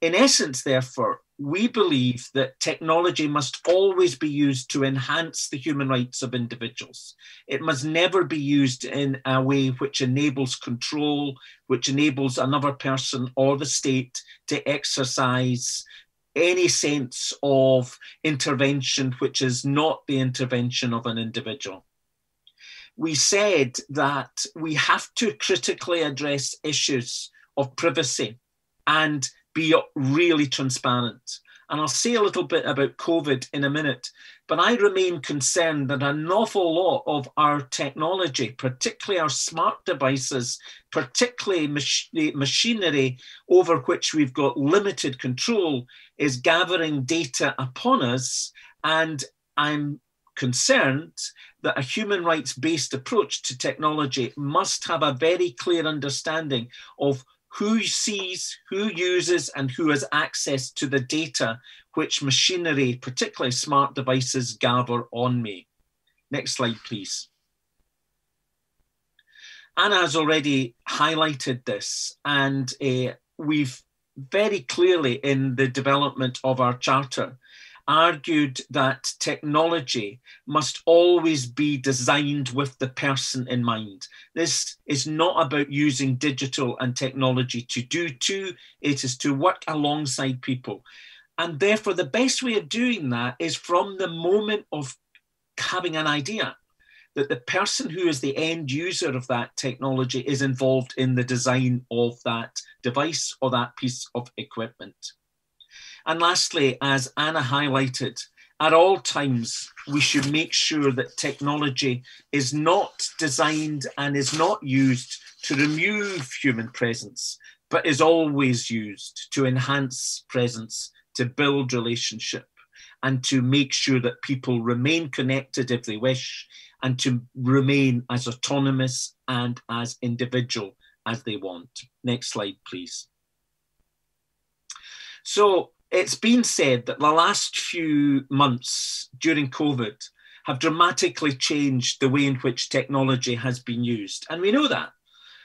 In essence, therefore, we believe that technology must always be used to enhance the human rights of individuals. It must never be used in a way which enables control, which enables another person or the state to exercise any sense of intervention which is not the intervention of an individual. We said that we have to critically address issues of privacy and be really transparent. And I'll say a little bit about COVID in a minute, but I remain concerned that an awful lot of our technology, particularly our smart devices, particularly mach- machinery over which we've got limited control, is gathering data upon us. And I'm concerned that a human rights based approach to technology must have a very clear understanding of who sees, who uses, and who has access to the data which machinery, particularly smart devices, gather on me. Next slide, please. Anna has already highlighted this, and uh, we've very clearly in the development of our charter argued that technology must always be designed with the person in mind. This is not about using digital and technology to do to, it is to work alongside people. And therefore, the best way of doing that is from the moment of having an idea that the person who is the end user of that technology is involved in the design of that device or that piece of equipment. And lastly, as Anna highlighted, at all times, we should make sure that technology is not designed and is not used to remove human presence, but is always used to enhance presence, to build relationship, and to make sure that people remain connected if they wish, and to remain as autonomous and as individual as they want. Next slide, please. So, it's been said that the last few months during COVID have dramatically changed the way in which technology has been used. And we know that.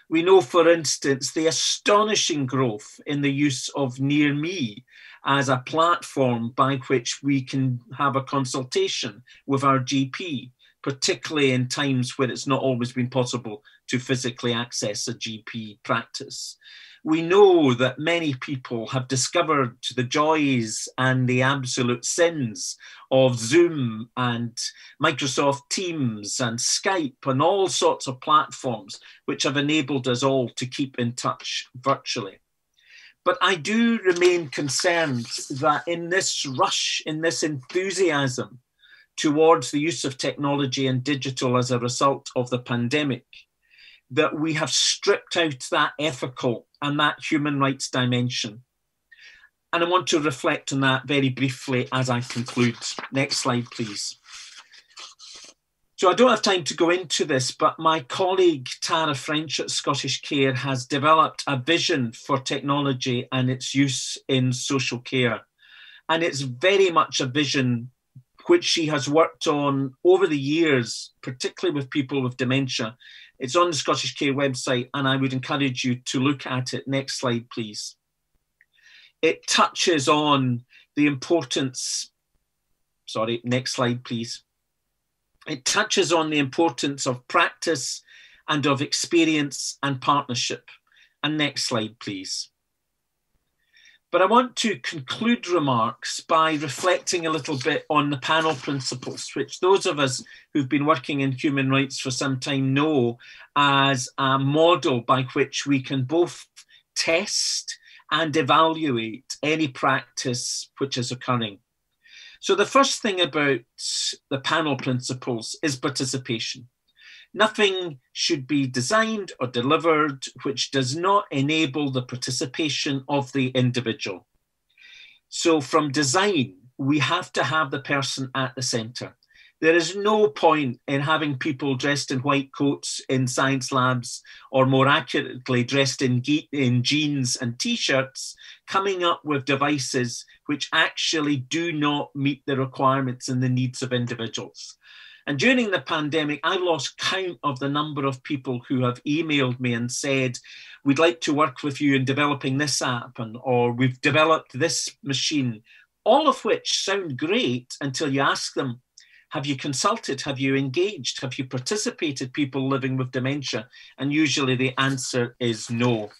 We know, for instance, the astonishing growth in the use of Near Me as a platform by which we can have a consultation with our GP, particularly in times where it's not always been possible to physically access a GP practice we know that many people have discovered the joys and the absolute sins of Zoom and Microsoft Teams and Skype and all sorts of platforms which have enabled us all to keep in touch virtually. But I do remain concerned that in this rush, in this enthusiasm towards the use of technology and digital as a result of the pandemic, that we have stripped out that ethical and that human rights dimension. And I want to reflect on that very briefly as I conclude. Next slide, please. So I don't have time to go into this, but my colleague Tara French at Scottish Care has developed a vision for technology and its use in social care. And it's very much a vision which she has worked on over the years, particularly with people with dementia, it's on the Scottish Care website, and I would encourage you to look at it. Next slide, please. It touches on the importance, sorry, next slide, please. It touches on the importance of practice and of experience and partnership. And next slide, please. But I want to conclude remarks by reflecting a little bit on the PANEL principles, which those of us who've been working in human rights for some time know as a model by which we can both test and evaluate any practice which is occurring. So, the first thing about the PANEL principles is participation. Nothing should be designed or delivered which does not enable the participation of the individual. So, from design, we have to have the person at the centre. There is no point in having people dressed in white coats in science labs, or more accurately, dressed in, in jeans and t shirts, coming up with devices which actually do not meet the requirements and the needs of individuals. And during the pandemic, I lost count of the number of people who have emailed me and said, We'd like to work with you in developing this app, and, or we've developed this machine, all of which sound great until you ask them, Have you consulted? Have you engaged? Have you participated, people living with dementia? And usually the answer is no.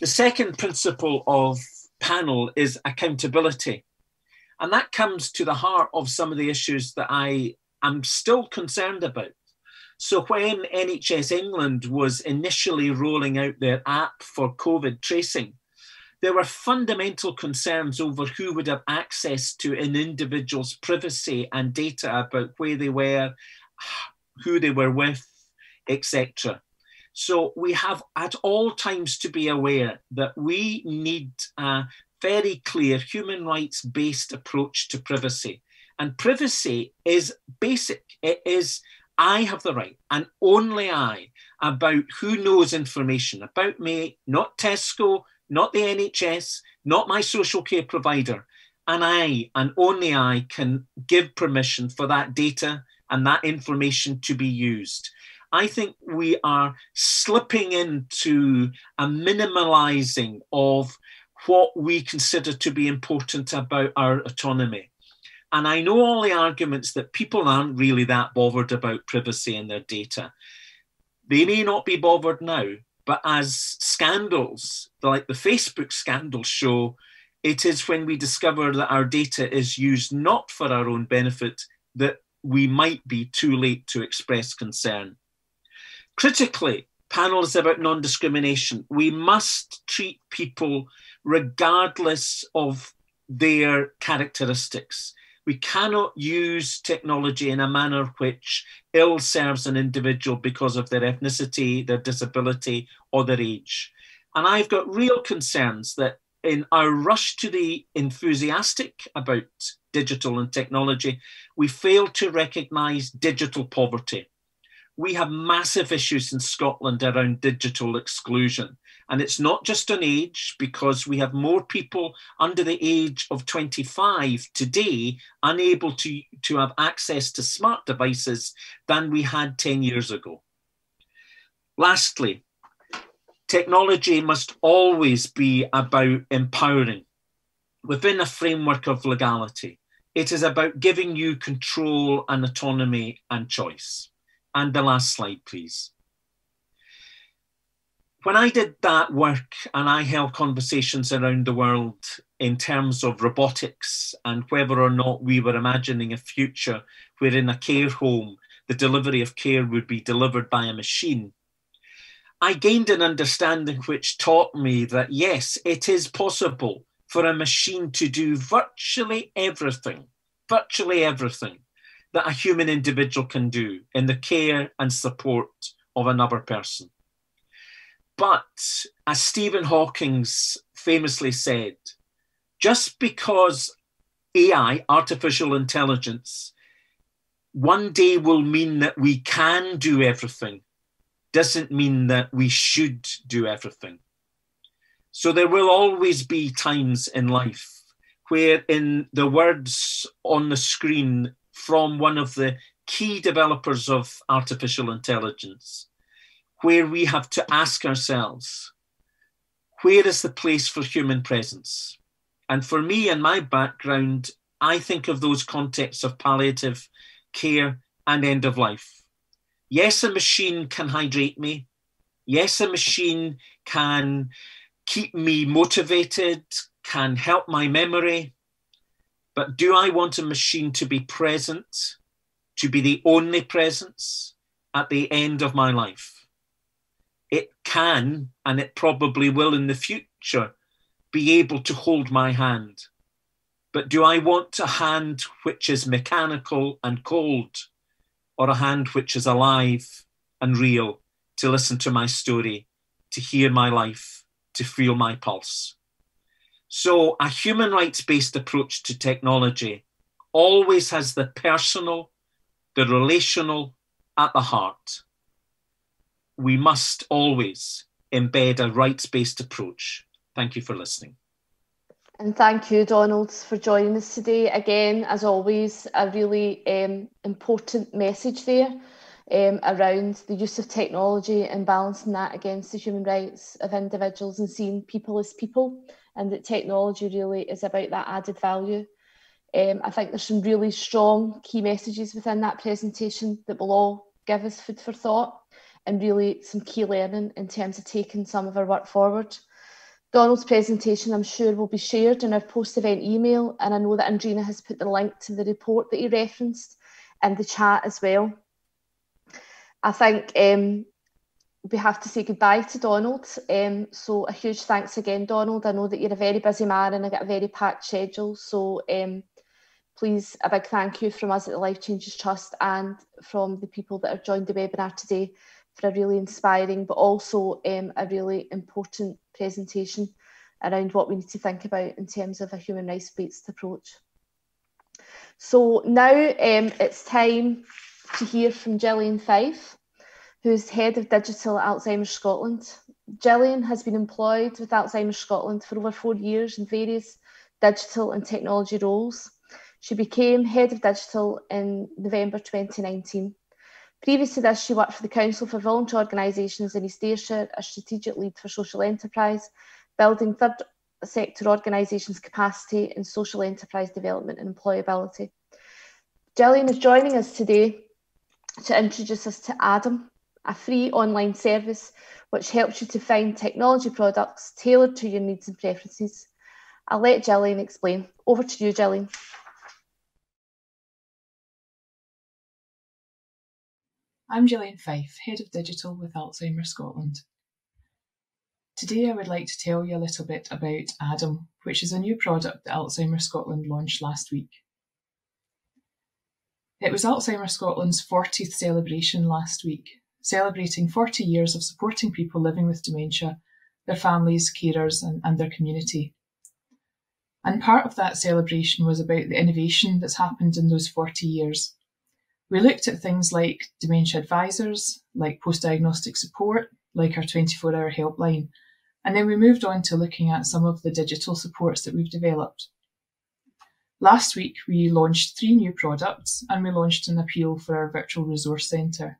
The second principle of PANEL is accountability. And that comes to the heart of some of the issues that I I'm still concerned about. So when NHS England was initially rolling out their app for COVID tracing, there were fundamental concerns over who would have access to an individual's privacy and data about where they were, who they were with, etc. So we have at all times to be aware that we need a very clear human rights based approach to privacy. And privacy is basic. It is I have the right, and only I, about who knows information about me, not Tesco, not the NHS, not my social care provider. And I, and only I, can give permission for that data and that information to be used. I think we are slipping into a minimalizing of what we consider to be important about our autonomy. And I know all the arguments that people aren't really that bothered about privacy and their data. They may not be bothered now, but as scandals like the Facebook scandal show, it is when we discover that our data is used not for our own benefit that we might be too late to express concern. Critically, PANEL is about non discrimination. We must treat people regardless of their characteristics. We cannot use technology in a manner which ill serves an individual because of their ethnicity, their disability, or their age. And I've got real concerns that in our rush to be enthusiastic about digital and technology, we fail to recognize digital poverty. We have massive issues in Scotland around digital exclusion. And it's not just an age, because we have more people under the age of 25 today unable to, to have access to smart devices than we had 10 years ago. Lastly, technology must always be about empowering within a framework of legality. It is about giving you control and autonomy and choice. And the last slide, please when I did that work and I held conversations around the world in terms of robotics and whether or not we were imagining a future where in a care home the delivery of care would be delivered by a machine, I gained an understanding which taught me that yes, it is possible for a machine to do virtually everything, virtually everything that a human individual can do in the care and support of another person. But as Stephen Hawking's famously said, just because AI, artificial intelligence, one day will mean that we can do everything, doesn't mean that we should do everything. So there will always be times in life where, in the words on the screen from one of the key developers of artificial intelligence, where we have to ask ourselves, where is the place for human presence? And for me and my background, I think of those contexts of palliative care and end of life. Yes, a machine can hydrate me. Yes, a machine can keep me motivated, can help my memory. But do I want a machine to be present, to be the only presence at the end of my life? It can, and it probably will in the future, be able to hold my hand. But do I want a hand which is mechanical and cold, or a hand which is alive and real to listen to my story, to hear my life, to feel my pulse? So, a human rights based approach to technology always has the personal, the relational at the heart. We must always embed a rights based approach. Thank you for listening. And thank you, Donald, for joining us today. Again, as always, a really um, important message there um, around the use of technology and balancing that against the human rights of individuals and seeing people as people, and that technology really is about that added value. Um, I think there's some really strong key messages within that presentation that will all give us food for thought and really some key learning in terms of taking some of our work forward. Donald's presentation, I'm sure, will be shared in our post-event email, and I know that Andrina has put the link to the report that he referenced in the chat as well. I think um, we have to say goodbye to Donald. Um, so a huge thanks again, Donald. I know that you're a very busy man and I got a very packed schedule. So um, please, a big thank you from us at the Life Changes Trust and from the people that have joined the webinar today for a really inspiring but also um, a really important presentation around what we need to think about in terms of a human rights based approach. So now um, it's time to hear from Gillian Fife, who's Head of Digital at Alzheimer's Scotland. Gillian has been employed with Alzheimer's Scotland for over four years in various digital and technology roles. She became Head of Digital in November 2019. Previous to this, she worked for the Council for Voluntary Organisations in East Ayrshire as strategic lead for social enterprise, building third sector organisations' capacity in social enterprise development and employability. Gillian is joining us today to introduce us to ADAM, a free online service which helps you to find technology products tailored to your needs and preferences. I'll let Gillian explain. Over to you, Gillian. I'm Gillian Fife, Head of Digital with Alzheimer's Scotland. Today I would like to tell you a little bit about ADAM, which is a new product that Alzheimer's Scotland launched last week. It was Alzheimer's Scotland's 40th celebration last week, celebrating 40 years of supporting people living with dementia, their families, carers, and, and their community. And part of that celebration was about the innovation that's happened in those 40 years we looked at things like dementia advisors, like post diagnostic support, like our 24 hour helpline, and then we moved on to looking at some of the digital supports that we've developed. Last week, we launched three new products and we launched an appeal for our virtual resource centre.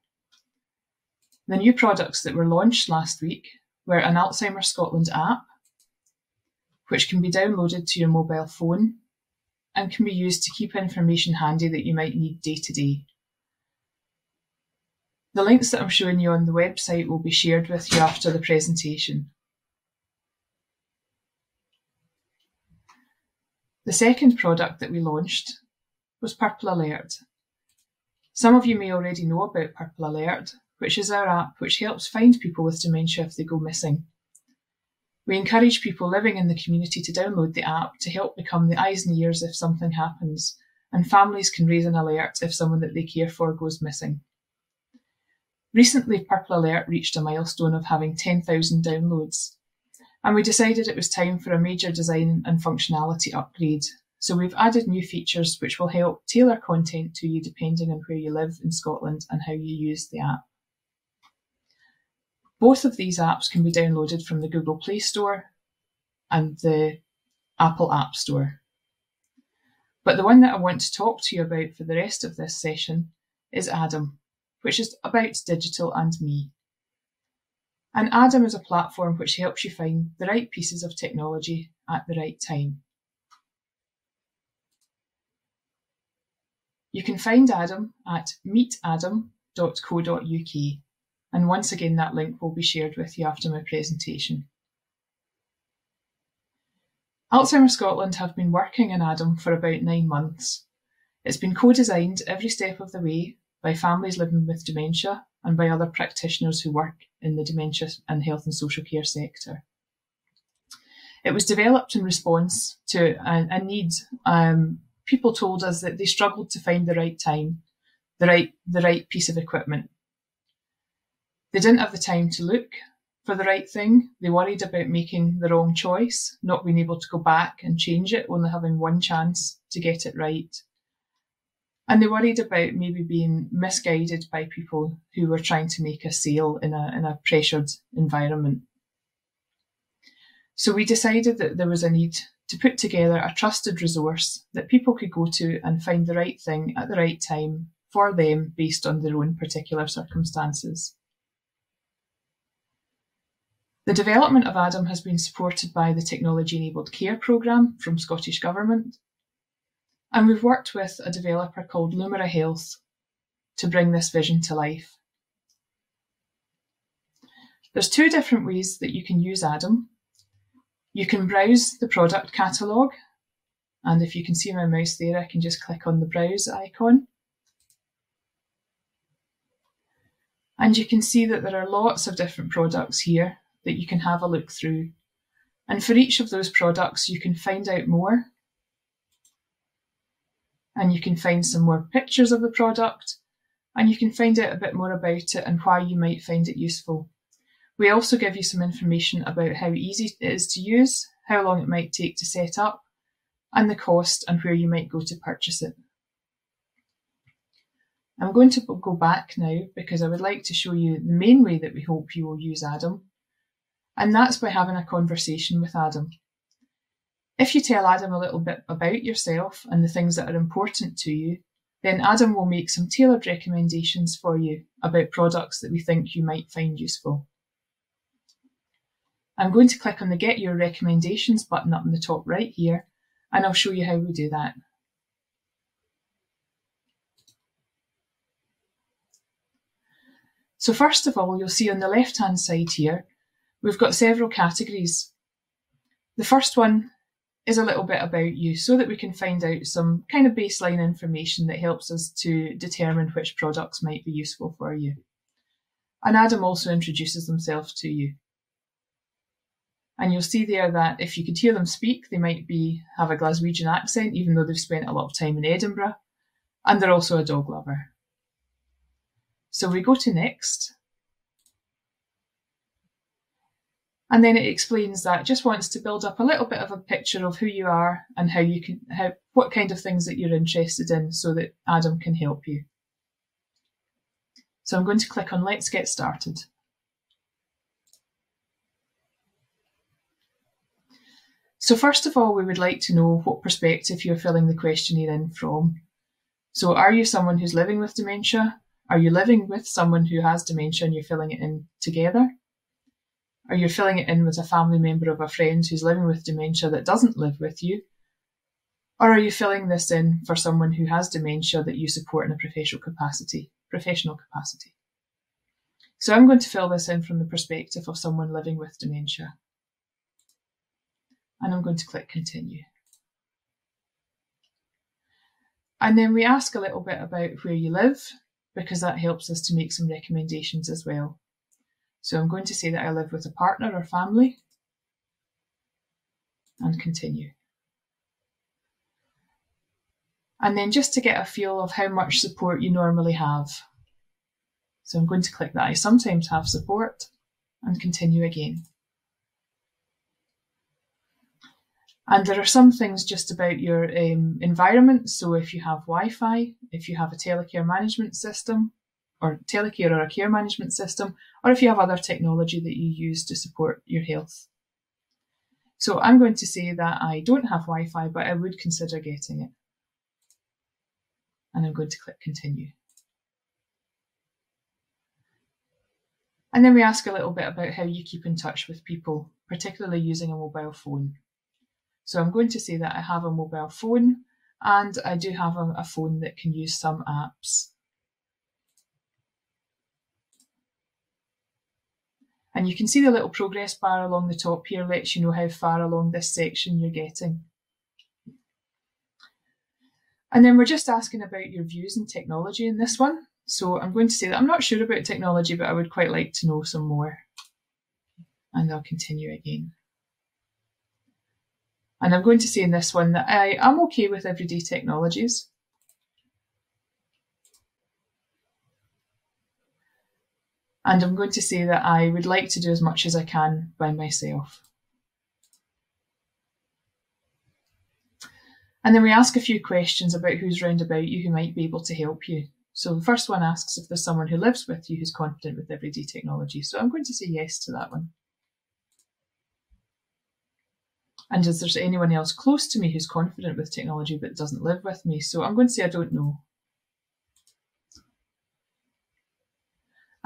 The new products that were launched last week were an Alzheimer's Scotland app, which can be downloaded to your mobile phone and can be used to keep information handy that you might need day to day. The links that I'm showing you on the website will be shared with you after the presentation. The second product that we launched was Purple Alert. Some of you may already know about Purple Alert, which is our app which helps find people with dementia if they go missing. We encourage people living in the community to download the app to help become the eyes and ears if something happens, and families can raise an alert if someone that they care for goes missing. Recently, Purple Alert reached a milestone of having 10,000 downloads, and we decided it was time for a major design and functionality upgrade. So we've added new features which will help tailor content to you depending on where you live in Scotland and how you use the app. Both of these apps can be downloaded from the Google Play Store and the Apple App Store. But the one that I want to talk to you about for the rest of this session is ADAM which is about digital and me. And ADAM is a platform which helps you find the right pieces of technology at the right time. You can find ADAM at meetadam.co.uk, and once again, that link will be shared with you after my presentation. Alzheimer's Scotland have been working in ADAM for about nine months. It's been co-designed every step of the way by families living with dementia and by other practitioners who work in the dementia and health and social care sector. It was developed in response to a, a need. Um, people told us that they struggled to find the right time, the right the right piece of equipment. They didn't have the time to look for the right thing. They worried about making the wrong choice, not being able to go back and change it, only having one chance to get it right. And they worried about maybe being misguided by people who were trying to make a sale in a, in a pressured environment. So we decided that there was a need to put together a trusted resource that people could go to and find the right thing at the right time for them based on their own particular circumstances. The development of Adam has been supported by the Technology Enabled Care programme from Scottish Government. And we've worked with a developer called Lumira Health to bring this vision to life. There's two different ways that you can use Adam. You can browse the product catalogue, and if you can see my mouse there, I can just click on the browse icon. And you can see that there are lots of different products here that you can have a look through. And for each of those products, you can find out more. And you can find some more pictures of the product, and you can find out a bit more about it and why you might find it useful. We also give you some information about how easy it is to use, how long it might take to set up, and the cost and where you might go to purchase it. I'm going to go back now because I would like to show you the main way that we hope you will use Adam, and that's by having a conversation with Adam. If you tell Adam a little bit about yourself and the things that are important to you, then Adam will make some tailored recommendations for you about products that we think you might find useful. I'm going to click on the Get Your Recommendations button up in the top right here, and I'll show you how we do that. So first of all, you'll see on the left-hand side here, we've got several categories. The first one is a little bit about you so that we can find out some kind of baseline information that helps us to determine which products might be useful for you. And Adam also introduces themselves to you. And you'll see there that if you could hear them speak, they might be have a Glaswegian accent, even though they've spent a lot of time in Edinburgh. And they're also a dog lover. So we go to next. And then it explains that it just wants to build up a little bit of a picture of who you are and how you can, how, what kind of things that you're interested in so that Adam can help you. So I'm going to click on Let's Get Started. So first of all, we would like to know what perspective you're filling the questionnaire in from. So are you someone who's living with dementia? Are you living with someone who has dementia and you're filling it in together? Are you filling it in with a family member of a friend who's living with dementia that doesn't live with you? Or are you filling this in for someone who has dementia that you support in a professional capacity? Professional capacity. So I'm going to fill this in from the perspective of someone living with dementia. And I'm going to click continue. And then we ask a little bit about where you live because that helps us to make some recommendations as well. So I'm going to say that I live with a partner or family and continue. And then just to get a feel of how much support you normally have. So I'm going to click that I sometimes have support and continue again. And there are some things just about your um, environment. So if you have Wi-Fi, if you have a telecare management system, or telecare or a care management system, or if you have other technology that you use to support your health. So I'm going to say that I don't have Wi-Fi, but I would consider getting it. And I'm going to click continue. And then we ask a little bit about how you keep in touch with people, particularly using a mobile phone. So I'm going to say that I have a mobile phone and I do have a, a phone that can use some apps. And you can see the little progress bar along the top here lets you know how far along this section you're getting. And then we're just asking about your views in technology in this one. So I'm going to say that I'm not sure about technology, but I would quite like to know some more. And I'll continue again. And I'm going to say in this one that I am okay with everyday technologies. And I'm going to say that I would like to do as much as I can by myself. And then we ask a few questions about who's round about you who might be able to help you. So the first one asks if there's someone who lives with you who's confident with everyday technology. So I'm going to say yes to that one. And is there anyone else close to me who's confident with technology but doesn't live with me? So I'm going to say I don't know.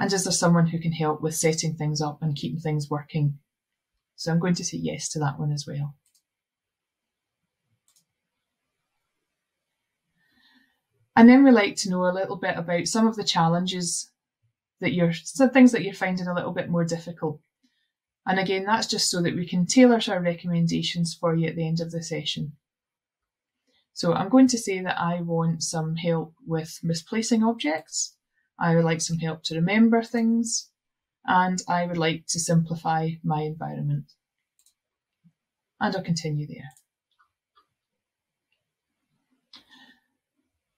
And is there someone who can help with setting things up and keeping things working? So I'm going to say yes to that one as well. And then we like to know a little bit about some of the challenges that you're, some things that you're finding a little bit more difficult. And again, that's just so that we can tailor our recommendations for you at the end of the session. So I'm going to say that I want some help with misplacing objects. I would like some help to remember things. And I would like to simplify my environment. And I'll continue there.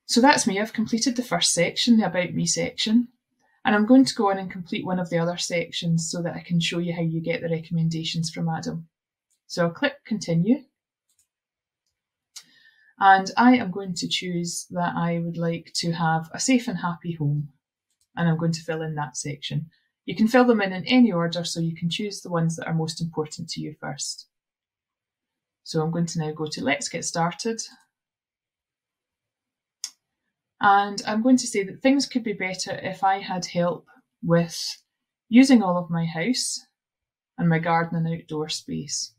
So that's me. I've completed the first section, the About Me section. And I'm going to go on and complete one of the other sections so that I can show you how you get the recommendations from Adam. So I'll click continue. And I am going to choose that I would like to have a safe and happy home. And I'm going to fill in that section. You can fill them in in any order, so you can choose the ones that are most important to you first. So I'm going to now go to Let's Get Started. And I'm going to say that things could be better if I had help with using all of my house and my garden and outdoor space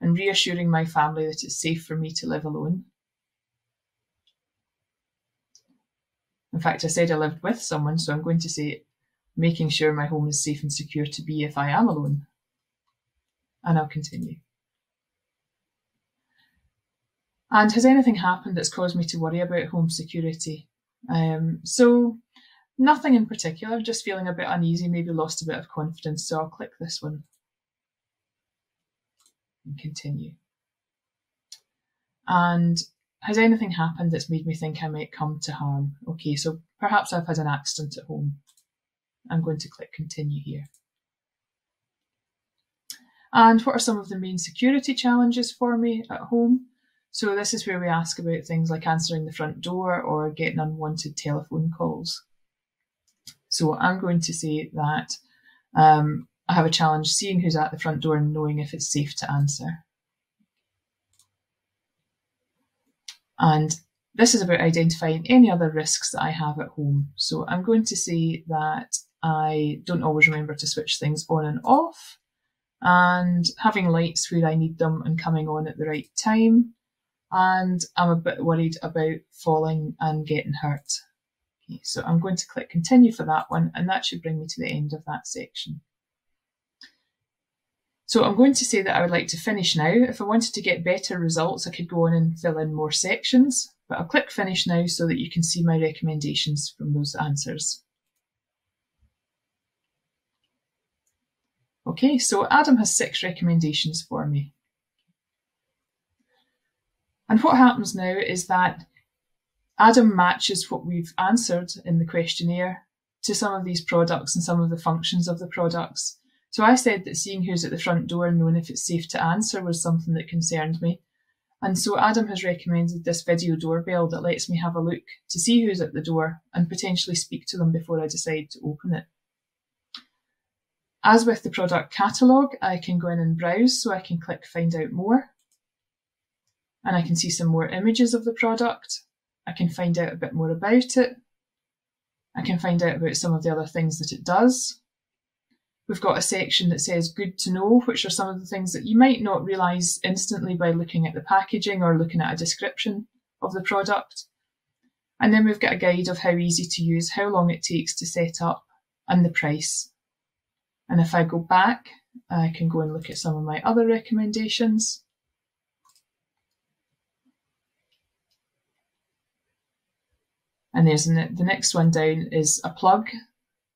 and reassuring my family that it's safe for me to live alone. In fact, I said I lived with someone, so I'm going to say making sure my home is safe and secure to be if I am alone. And I'll continue. And has anything happened that's caused me to worry about home security? Um, so nothing in particular, just feeling a bit uneasy, maybe lost a bit of confidence. So I'll click this one and continue. And has anything happened that's made me think I might come to harm? Okay, so perhaps I've had an accident at home. I'm going to click continue here. And what are some of the main security challenges for me at home? So this is where we ask about things like answering the front door or getting unwanted telephone calls. So I'm going to say that um, I have a challenge seeing who's at the front door and knowing if it's safe to answer. And this is about identifying any other risks that I have at home. So I'm going to say that I don't always remember to switch things on and off and having lights where I need them and coming on at the right time and I'm a bit worried about falling and getting hurt. Okay, so I'm going to click continue for that one and that should bring me to the end of that section. So I'm going to say that I would like to finish now. If I wanted to get better results, I could go on and fill in more sections, but I'll click finish now so that you can see my recommendations from those answers. Okay, so Adam has six recommendations for me. And what happens now is that Adam matches what we've answered in the questionnaire to some of these products and some of the functions of the products. So I said that seeing who's at the front door and knowing if it's safe to answer was something that concerned me. And so Adam has recommended this video doorbell that lets me have a look to see who's at the door and potentially speak to them before I decide to open it. As with the product catalogue, I can go in and browse so I can click find out more and I can see some more images of the product. I can find out a bit more about it. I can find out about some of the other things that it does. We've got a section that says good to know, which are some of the things that you might not realise instantly by looking at the packaging or looking at a description of the product. And then we've got a guide of how easy to use, how long it takes to set up, and the price. And if I go back, I can go and look at some of my other recommendations. And there's the next one down is a plug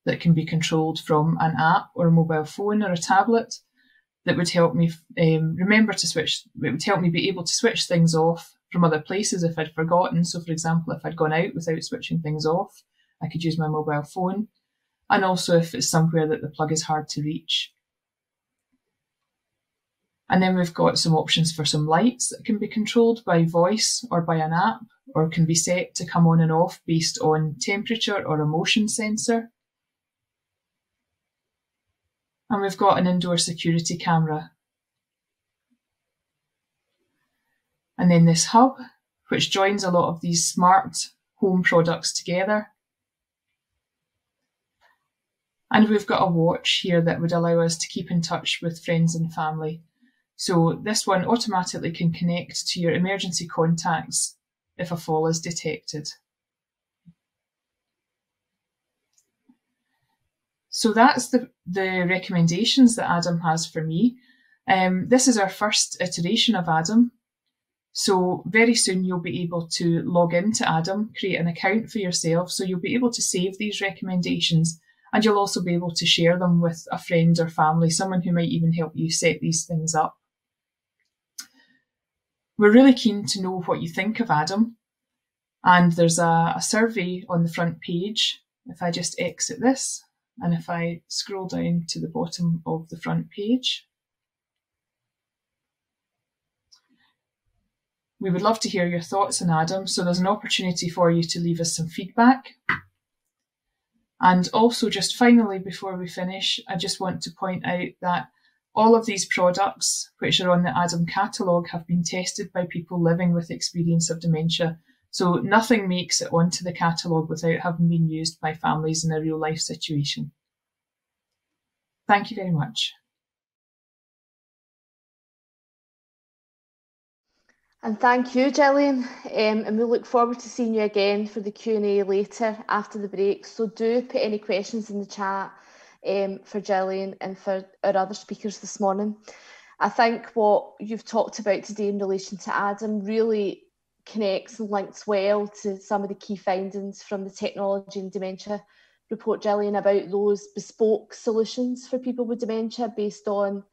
that can be controlled from an app or a mobile phone or a tablet that would help me um, remember to switch. It would help me be able to switch things off from other places if I'd forgotten. So, for example, if I'd gone out without switching things off, I could use my mobile phone. And also if it's somewhere that the plug is hard to reach. And then we've got some options for some lights that can be controlled by voice or by an app or can be set to come on and off based on temperature or a motion sensor. And we've got an indoor security camera. And then this hub, which joins a lot of these smart home products together. And we've got a watch here that would allow us to keep in touch with friends and family so this one automatically can connect to your emergency contacts if a fall is detected. So that's the, the recommendations that Adam has for me. Um, this is our first iteration of Adam. So very soon you'll be able to log into Adam, create an account for yourself. So you'll be able to save these recommendations and you'll also be able to share them with a friend or family, someone who might even help you set these things up. We're really keen to know what you think of Adam. And there's a, a survey on the front page. If I just exit this and if I scroll down to the bottom of the front page, we would love to hear your thoughts on Adam. So there's an opportunity for you to leave us some feedback. And also, just finally, before we finish, I just want to point out that all of these products, which are on the Adam catalogue, have been tested by people living with experience of dementia. So nothing makes it onto the catalogue without having been used by families in a real life situation. Thank you very much. And thank you, Gillian. Um, and we look forward to seeing you again for the Q&A later after the break. So do put any questions in the chat um, for Gillian and for our other speakers this morning. I think what you've talked about today in relation to Adam really connects and links well to some of the key findings from the technology and dementia report, Gillian, about those bespoke solutions for people with dementia based on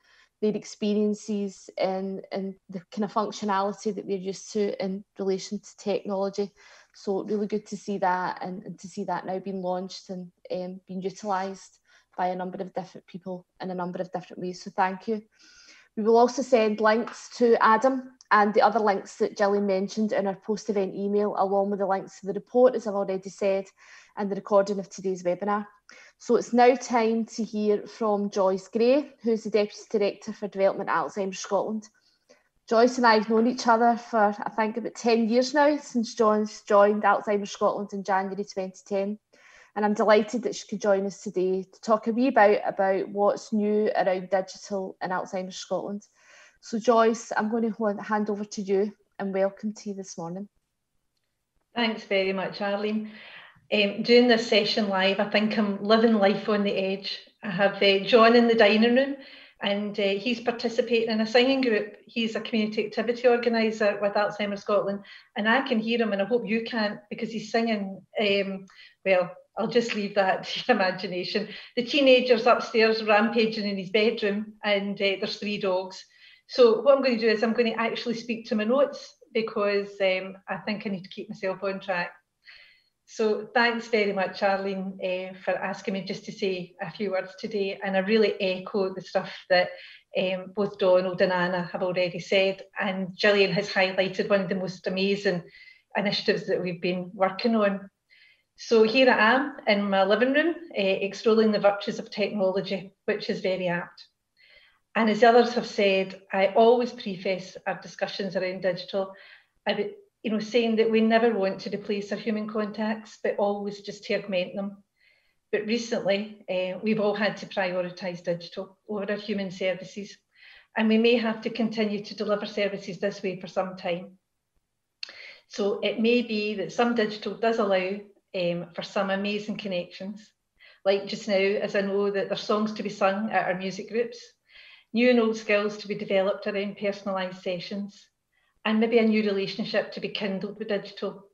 their experiences and, and the kind of functionality that we're used to in relation to technology. So really good to see that and, and to see that now being launched and um, being utilised by a number of different people in a number of different ways. So thank you. We will also send links to Adam and the other links that Gillian mentioned in our post-event email, along with the links to the report, as I've already said, and the recording of today's webinar. So it's now time to hear from Joyce Gray, who's the Deputy Director for Development at Alzheimer's Scotland. Joyce and I have known each other for, I think, about 10 years now, since Joyce joined Alzheimer's Scotland in January 2010 and I'm delighted that she could join us today to talk a wee about about what's new around digital in Alzheimer's Scotland. So Joyce, I'm going to hand over to you and welcome to you this morning. Thanks very much, Arlene. Um, doing this session live, I think I'm living life on the edge. I have uh, John in the dining room and uh, he's participating in a singing group. He's a community activity organiser with Alzheimer's Scotland and I can hear him and I hope you can because he's singing, um, well, I'll just leave that to your imagination. The teenager's upstairs rampaging in his bedroom, and uh, there's three dogs. So what I'm going to do is I'm going to actually speak to my notes because um, I think I need to keep myself on track. So thanks very much, Arlene, uh, for asking me just to say a few words today. And I really echo the stuff that um, both Donald and Anna have already said. And Gillian has highlighted one of the most amazing initiatives that we've been working on so here I am in my living room, uh, extolling the virtues of technology, which is very apt. And as others have said, I always preface our discussions around digital, you know, saying that we never want to replace our human contacts, but always just to augment them. But recently, uh, we've all had to prioritise digital over our human services, and we may have to continue to deliver services this way for some time. So it may be that some digital does allow um, for some amazing connections. like just now, as I know that there's songs to be sung at our music groups, new and old skills to be developed around personalised sessions, and maybe a new relationship to be kindled with digital,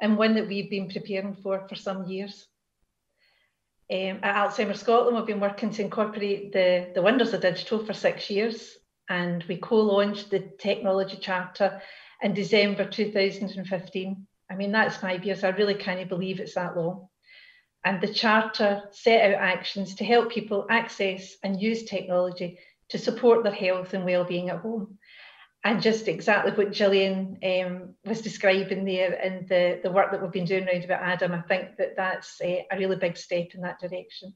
and one that we've been preparing for for some years. Um, at Alzheimer's Scotland, we've been working to incorporate the, the wonders of digital for six years, and we co-launched the Technology Charter in December 2015. I mean, that's five years. I really can't believe it's that long. And the Charter set out actions to help people access and use technology to support their health and well-being at home. And just exactly what Gillian um, was describing there and the, the work that we've been doing around about Adam, I think that that's a, a really big step in that direction.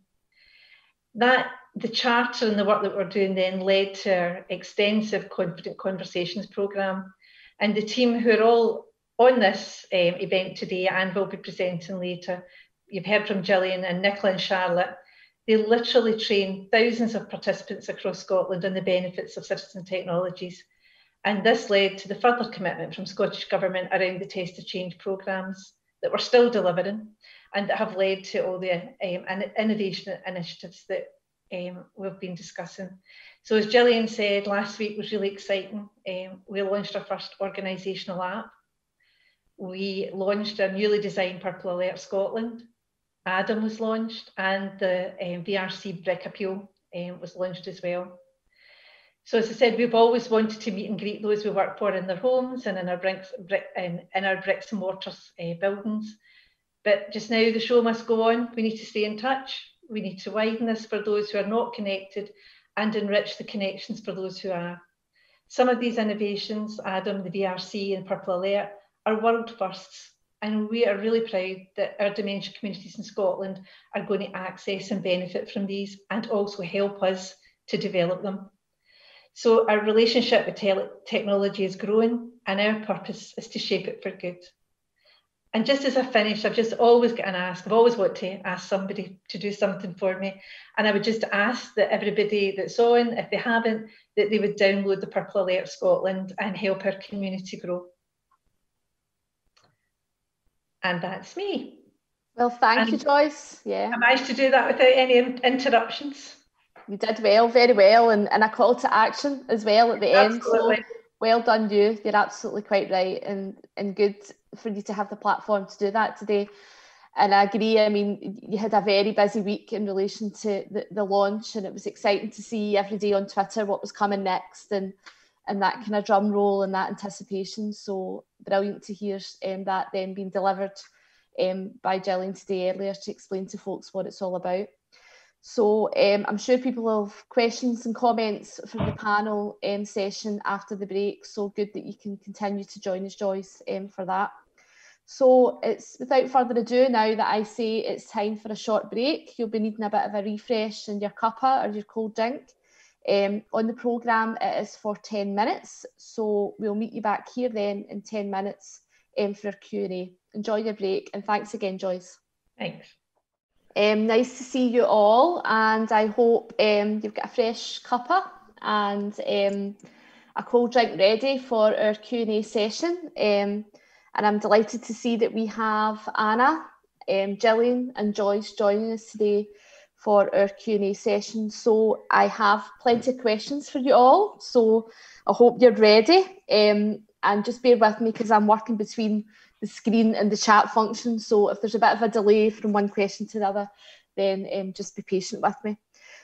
That the charter and the work that we're doing then led to our extensive Confident Conversations programme. And the team who are all on this um, event today and will be presenting later, you've heard from Gillian and Nicola and Charlotte, they literally train thousands of participants across Scotland on the benefits of citizen technologies and this led to the further commitment from Scottish Government around the Test of Change programmes that we're still delivering and that have led to all the um, innovation initiatives that um, we've been discussing. So as Gillian said, last week was really exciting. Um, we launched our first organisational app. We launched a newly designed Purple Alert Scotland. Adam was launched and the um, VRC Brick appeal um, was launched as well. So as I said, we've always wanted to meet and greet those we work for in their homes and in our bricks, brick, in, in our bricks and mortars uh, buildings. But just now the show must go on. We need to stay in touch. We need to widen this for those who are not connected and enrich the connections for those who are. Some of these innovations, Adam, the VRC and Purple Alert, are world firsts. And we are really proud that our dementia communities in Scotland are going to access and benefit from these and also help us to develop them. So our relationship with te- technology is growing, and our purpose is to shape it for good. And just as I finish, I've just always got an ask. I've always wanted to ask somebody to do something for me. And I would just ask that everybody that's on, if they haven't, that they would download the Purple Alert Scotland and help our community grow. And that's me. Well, thank and you, Joyce. Yeah. I managed to do that without any interruptions you did well, very well, and, and a call to action as well at the absolutely. end. So well done, you. You're absolutely quite right, and and good for you to have the platform to do that today. And I agree. I mean, you had a very busy week in relation to the, the launch, and it was exciting to see every day on Twitter what was coming next, and and that kind of drum roll and that anticipation. So brilliant to hear um, that then being delivered um, by Gillian today earlier to explain to folks what it's all about. So um, I'm sure people have questions and comments from the panel um, session after the break. So good that you can continue to join us, Joyce, um, for that. So it's without further ado now that I say it's time for a short break. You'll be needing a bit of a refresh in your cuppa or your cold drink. Um, on the programme, it is for 10 minutes. So we'll meet you back here then in 10 minutes um, for our Q&A. Enjoy your break and thanks again, Joyce. Thanks. Um, nice to see you all, and I hope um, you've got a fresh cuppa and um, a cold drink ready for our Q&A session. Um, and I'm delighted to see that we have Anna, um, Gillian and Joyce joining us today for our Q&A session. So I have plenty of questions for you all. So I hope you're ready. Um, and just bear with me because I'm working between the screen and the chat function. So if there's a bit of a delay from one question to the other, then um, just be patient with me.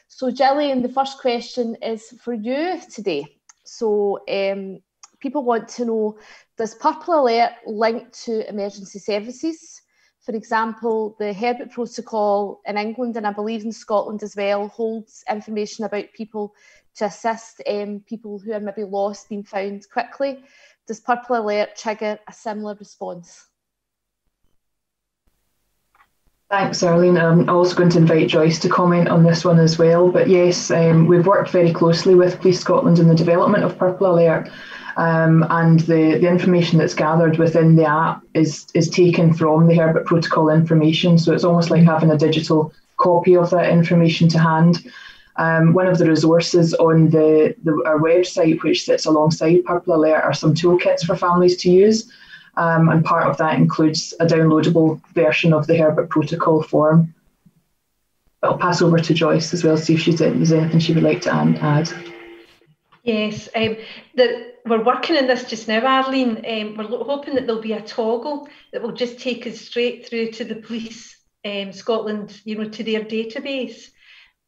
So Gillian, the first question is for you today. So um, people want to know, does Purple Alert link to emergency services? For example, the Herbert Protocol in England and I believe in Scotland as well holds information about people to assist um, people who are maybe lost being found quickly. Does Purple Alert trigger a similar response? Thanks, Arlene. I'm also going to invite Joyce to comment on this one as well. But yes, um, we've worked very closely with Police Scotland in the development of Purple Alert. Um, and the, the information that's gathered within the app is, is taken from the Herbert Protocol information. So it's almost like having a digital copy of that information to hand. Um, one of the resources on the, the, our website, which sits alongside Purple Alert, are some toolkits for families to use. Um, and part of that includes a downloadable version of the Herbert Protocol form. I'll pass over to Joyce as well, see if she's there's anything she would like to add. Yes, um, the, we're working on this just now, Arlene. Um, we're hoping that there'll be a toggle that will just take us straight through to the police um, Scotland, you know, to their database.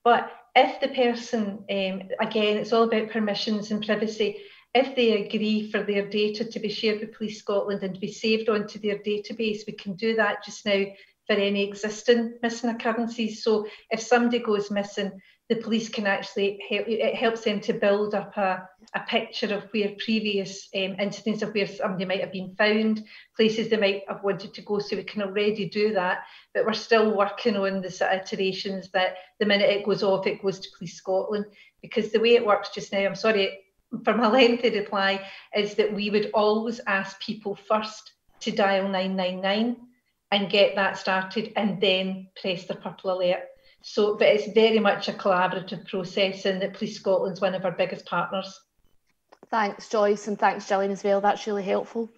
But if the person, um, again, it's all about permissions and privacy, if they agree for their data to be shared with Police Scotland and to be saved onto their database, we can do that just now for any existing missing occurrences. So if somebody goes missing, the police can actually help, it helps them to build up a, a picture of where previous um, incidents of where somebody might have been found, places they might have wanted to go. So we can already do that, but we're still working on the sort of iterations that the minute it goes off, it goes to Police Scotland. Because the way it works just now, I'm sorry for my lengthy reply, is that we would always ask people first to dial 999 and get that started and then press the purple alert so, but it's very much a collaborative process, and that Police Scotland's one of our biggest partners. Thanks, Joyce, and thanks, Gillian, as well. That's really helpful.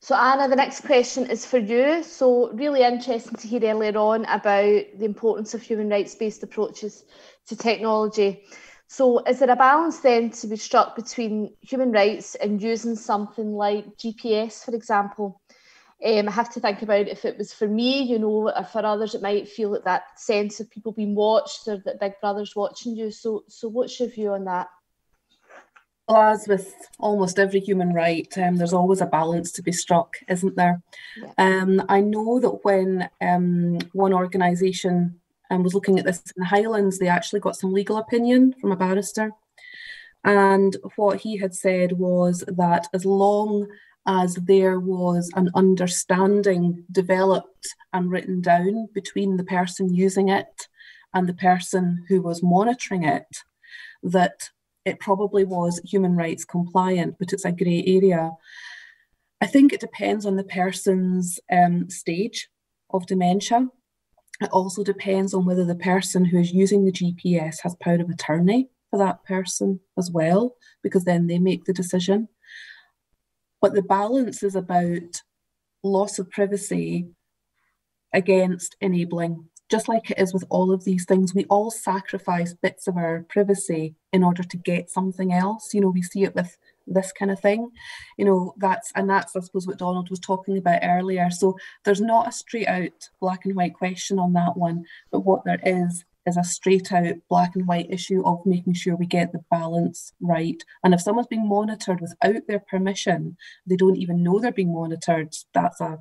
So, Anna, the next question is for you. So, really interesting to hear earlier on about the importance of human rights based approaches to technology. So, is there a balance then to be struck between human rights and using something like GPS, for example? Um, I have to think about if it was for me, you know, or for others, it might feel like that sense of people being watched or that Big Brother's watching you. So, so what's your view on that? Well, as with almost every human right, um, there's always a balance to be struck, isn't there? Yeah. Um, I know that when um, one organisation um, was looking at this in the Highlands, they actually got some legal opinion from a barrister. And what he had said was that as long as there was an understanding developed and written down between the person using it and the person who was monitoring it that it probably was human rights compliant, but it's a grey area. I think it depends on the person's um, stage of dementia. It also depends on whether the person who is using the GPS has power of attorney for that person as well, because then they make the decision. But the balance is about loss of privacy against enabling. Just like it is with all of these things, we all sacrifice bits of our privacy in order to get something else. You know, we see it with this kind of thing. You know, that's and that's I suppose what Donald was talking about earlier. So there's not a straight out black and white question on that one, but what there is is a straight out black and white issue of making sure we get the balance right. And if someone's being monitored without their permission, they don't even know they're being monitored, that's a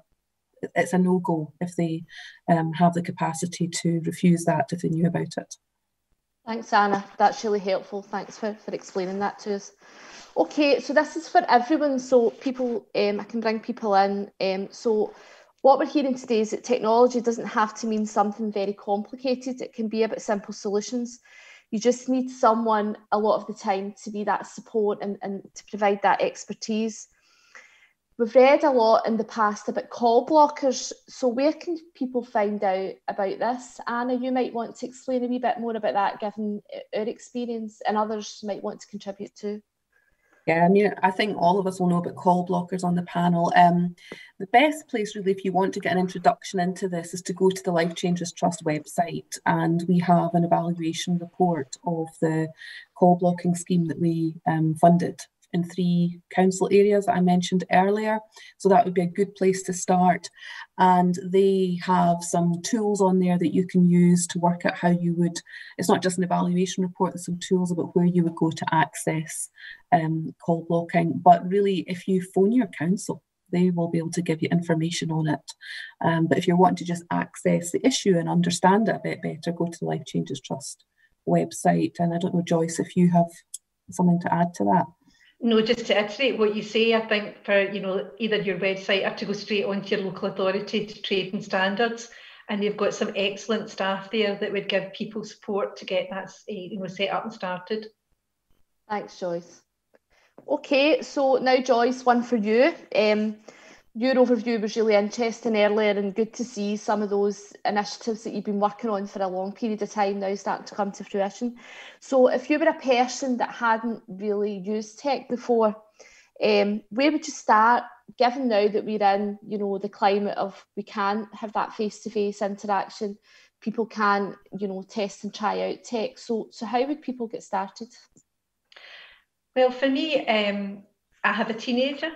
it's a no-go if they um, have the capacity to refuse that if they knew about it. Thanks, Anna. That's really helpful. Thanks for, for explaining that to us. Okay, so this is for everyone. So people, um, I can bring people in. Um, so what we're hearing today is that technology doesn't have to mean something very complicated. It can be about simple solutions. You just need someone a lot of the time to be that support and, and to provide that expertise. We've read a lot in the past about call blockers. So where can people find out about this? Anna, you might want to explain a wee bit more about that given our experience and others might want to contribute too. Yeah, I mean, I think all of us will know about call blockers on the panel. Um, the best place, really, if you want to get an introduction into this, is to go to the Life Changes Trust website, and we have an evaluation report of the call blocking scheme that we um, funded in three council areas that I mentioned earlier. So that would be a good place to start. And they have some tools on there that you can use to work out how you would, it's not just an evaluation report, there's some tools about where you would go to access um, call blocking. But really, if you phone your council, they will be able to give you information on it. Um, but if you're wanting to just access the issue and understand it a bit better, go to the Life Changes Trust website. And I don't know, Joyce, if you have something to add to that. No, just to iterate what you say, I think for you know either your website or to go straight onto your local authority to trade and standards, and they've got some excellent staff there that would give people support to get that you know set up and started. Thanks, Joyce. Okay, so now Joyce, one for you. Um, your overview was really interesting earlier and good to see some of those initiatives that you've been working on for a long period of time now starting to come to fruition. So if you were a person that hadn't really used tech before, um, where would you start given now that we're in, you know, the climate of we can't have that face-to-face interaction, people can, you know, test and try out tech. So, so how would people get started? Well, for me, um, I have a teenager.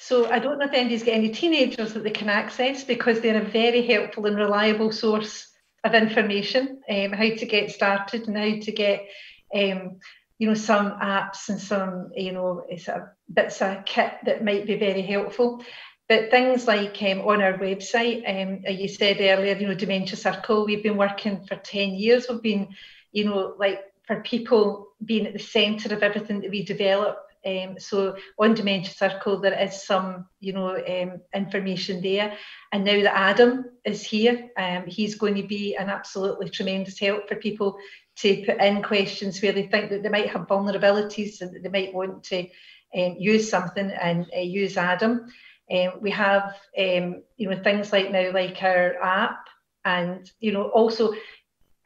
So I don't know if anybody's got any teenagers that they can access because they're a very helpful and reliable source of information, um, how to get started and how to get, um, you know, some apps and some, you know, of bits of kit that might be very helpful. But things like um, on our website, um, you said earlier, you know, Dementia Circle, we've been working for 10 years. We've been, you know, like for people being at the centre of everything that we develop. Um, so on Dementia Circle, there is some, you know, um, information there. And now that Adam is here, um, he's going to be an absolutely tremendous help for people to put in questions where they think that they might have vulnerabilities and that they might want to um, use something and uh, use Adam. Um, we have, um, you know, things like now like our app, and you know, also,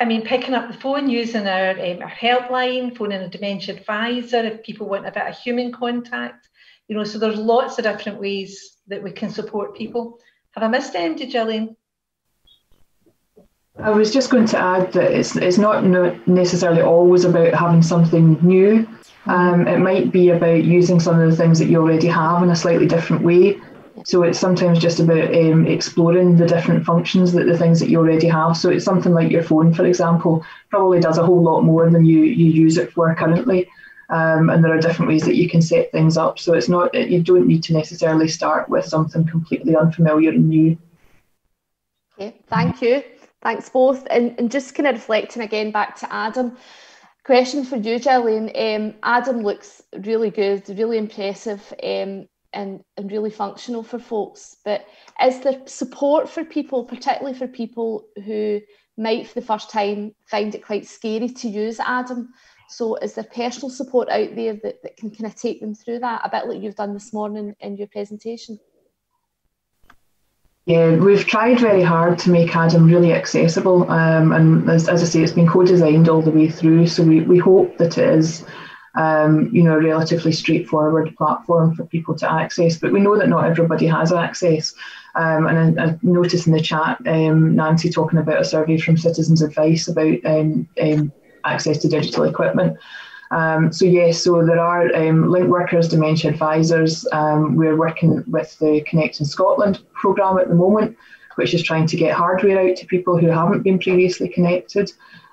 I mean, picking up the phone, using our um, our helpline, phoning a dementia advisor if people want a bit of human contact. You know, so there's lots of different ways that we can support people. Have I missed any, Gillian? I was just going to add that it's it's not necessarily always about having something new. Um, it might be about using some of the things that you already have in a slightly different way. So it's sometimes just about um, exploring the different functions that the things that you already have. So it's something like your phone, for example, probably does a whole lot more than you you use it for currently. Um, and there are different ways that you can set things up. So it's not you don't need to necessarily start with something completely unfamiliar and new. Okay, thank you. Thanks both. And, and just kind of reflecting again back to Adam. Question for you, Gillian. Um, Adam looks really good, really impressive. Um, and, and really functional for folks. But is there support for people, particularly for people who might for the first time find it quite scary to use Adam? So is there personal support out there that, that can kind of take them through that, a bit like you've done this morning in your presentation? Yeah, we've tried very hard to make Adam really accessible. Um, and as, as I say, it's been co-designed all the way through. So we, we hope that it is um, you know, a relatively straightforward platform for people to access. But we know that not everybody has access. Um, and I, I, noticed in the chat um, Nancy talking about a survey from Citizens Advice about um, um, access to digital equipment. Um, so yes, so there are link workers, dementia advisors. we're working with the Connecting Scotland programme at the moment, which is trying to get hardware out to people who haven't been previously connected.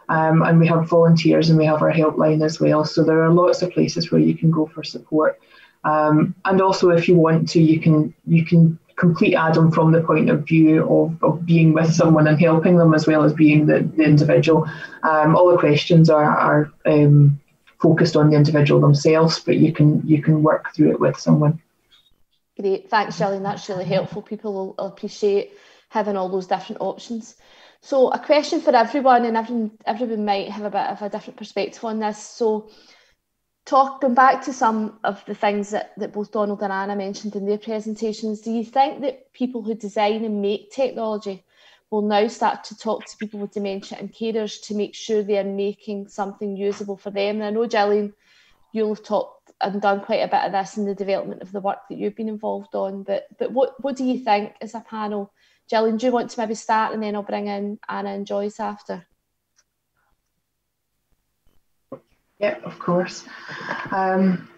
Um, and we have volunteers and we have our helpline as well. So there are lots of places where you can go for support. Um, and also, if you want to, you can you can complete Adam from the point of view of, of being with someone and helping them as well as being the, the individual. Um, all the questions are, are um, focused on the individual themselves, but you can you can work through it with someone. Great, thanks, Gillian. That's really helpful. People will appreciate having all those different options. So a question for everyone, and everyone, everyone might have a bit of a different perspective on this. So talking back to some of the things that, that both Donald and Anna mentioned in their presentations, do you think that people who design and make technology will now start to talk to people with dementia and carers to make sure they are making something usable for them? And I know, Gillian, you'll have talked and done quite a bit of this in the development of the work that you've been involved on, but but what, what do you think as a panel Gillian, do you want to maybe start and then I'll bring in Anna and Joyce after? Yeah, of course. Um,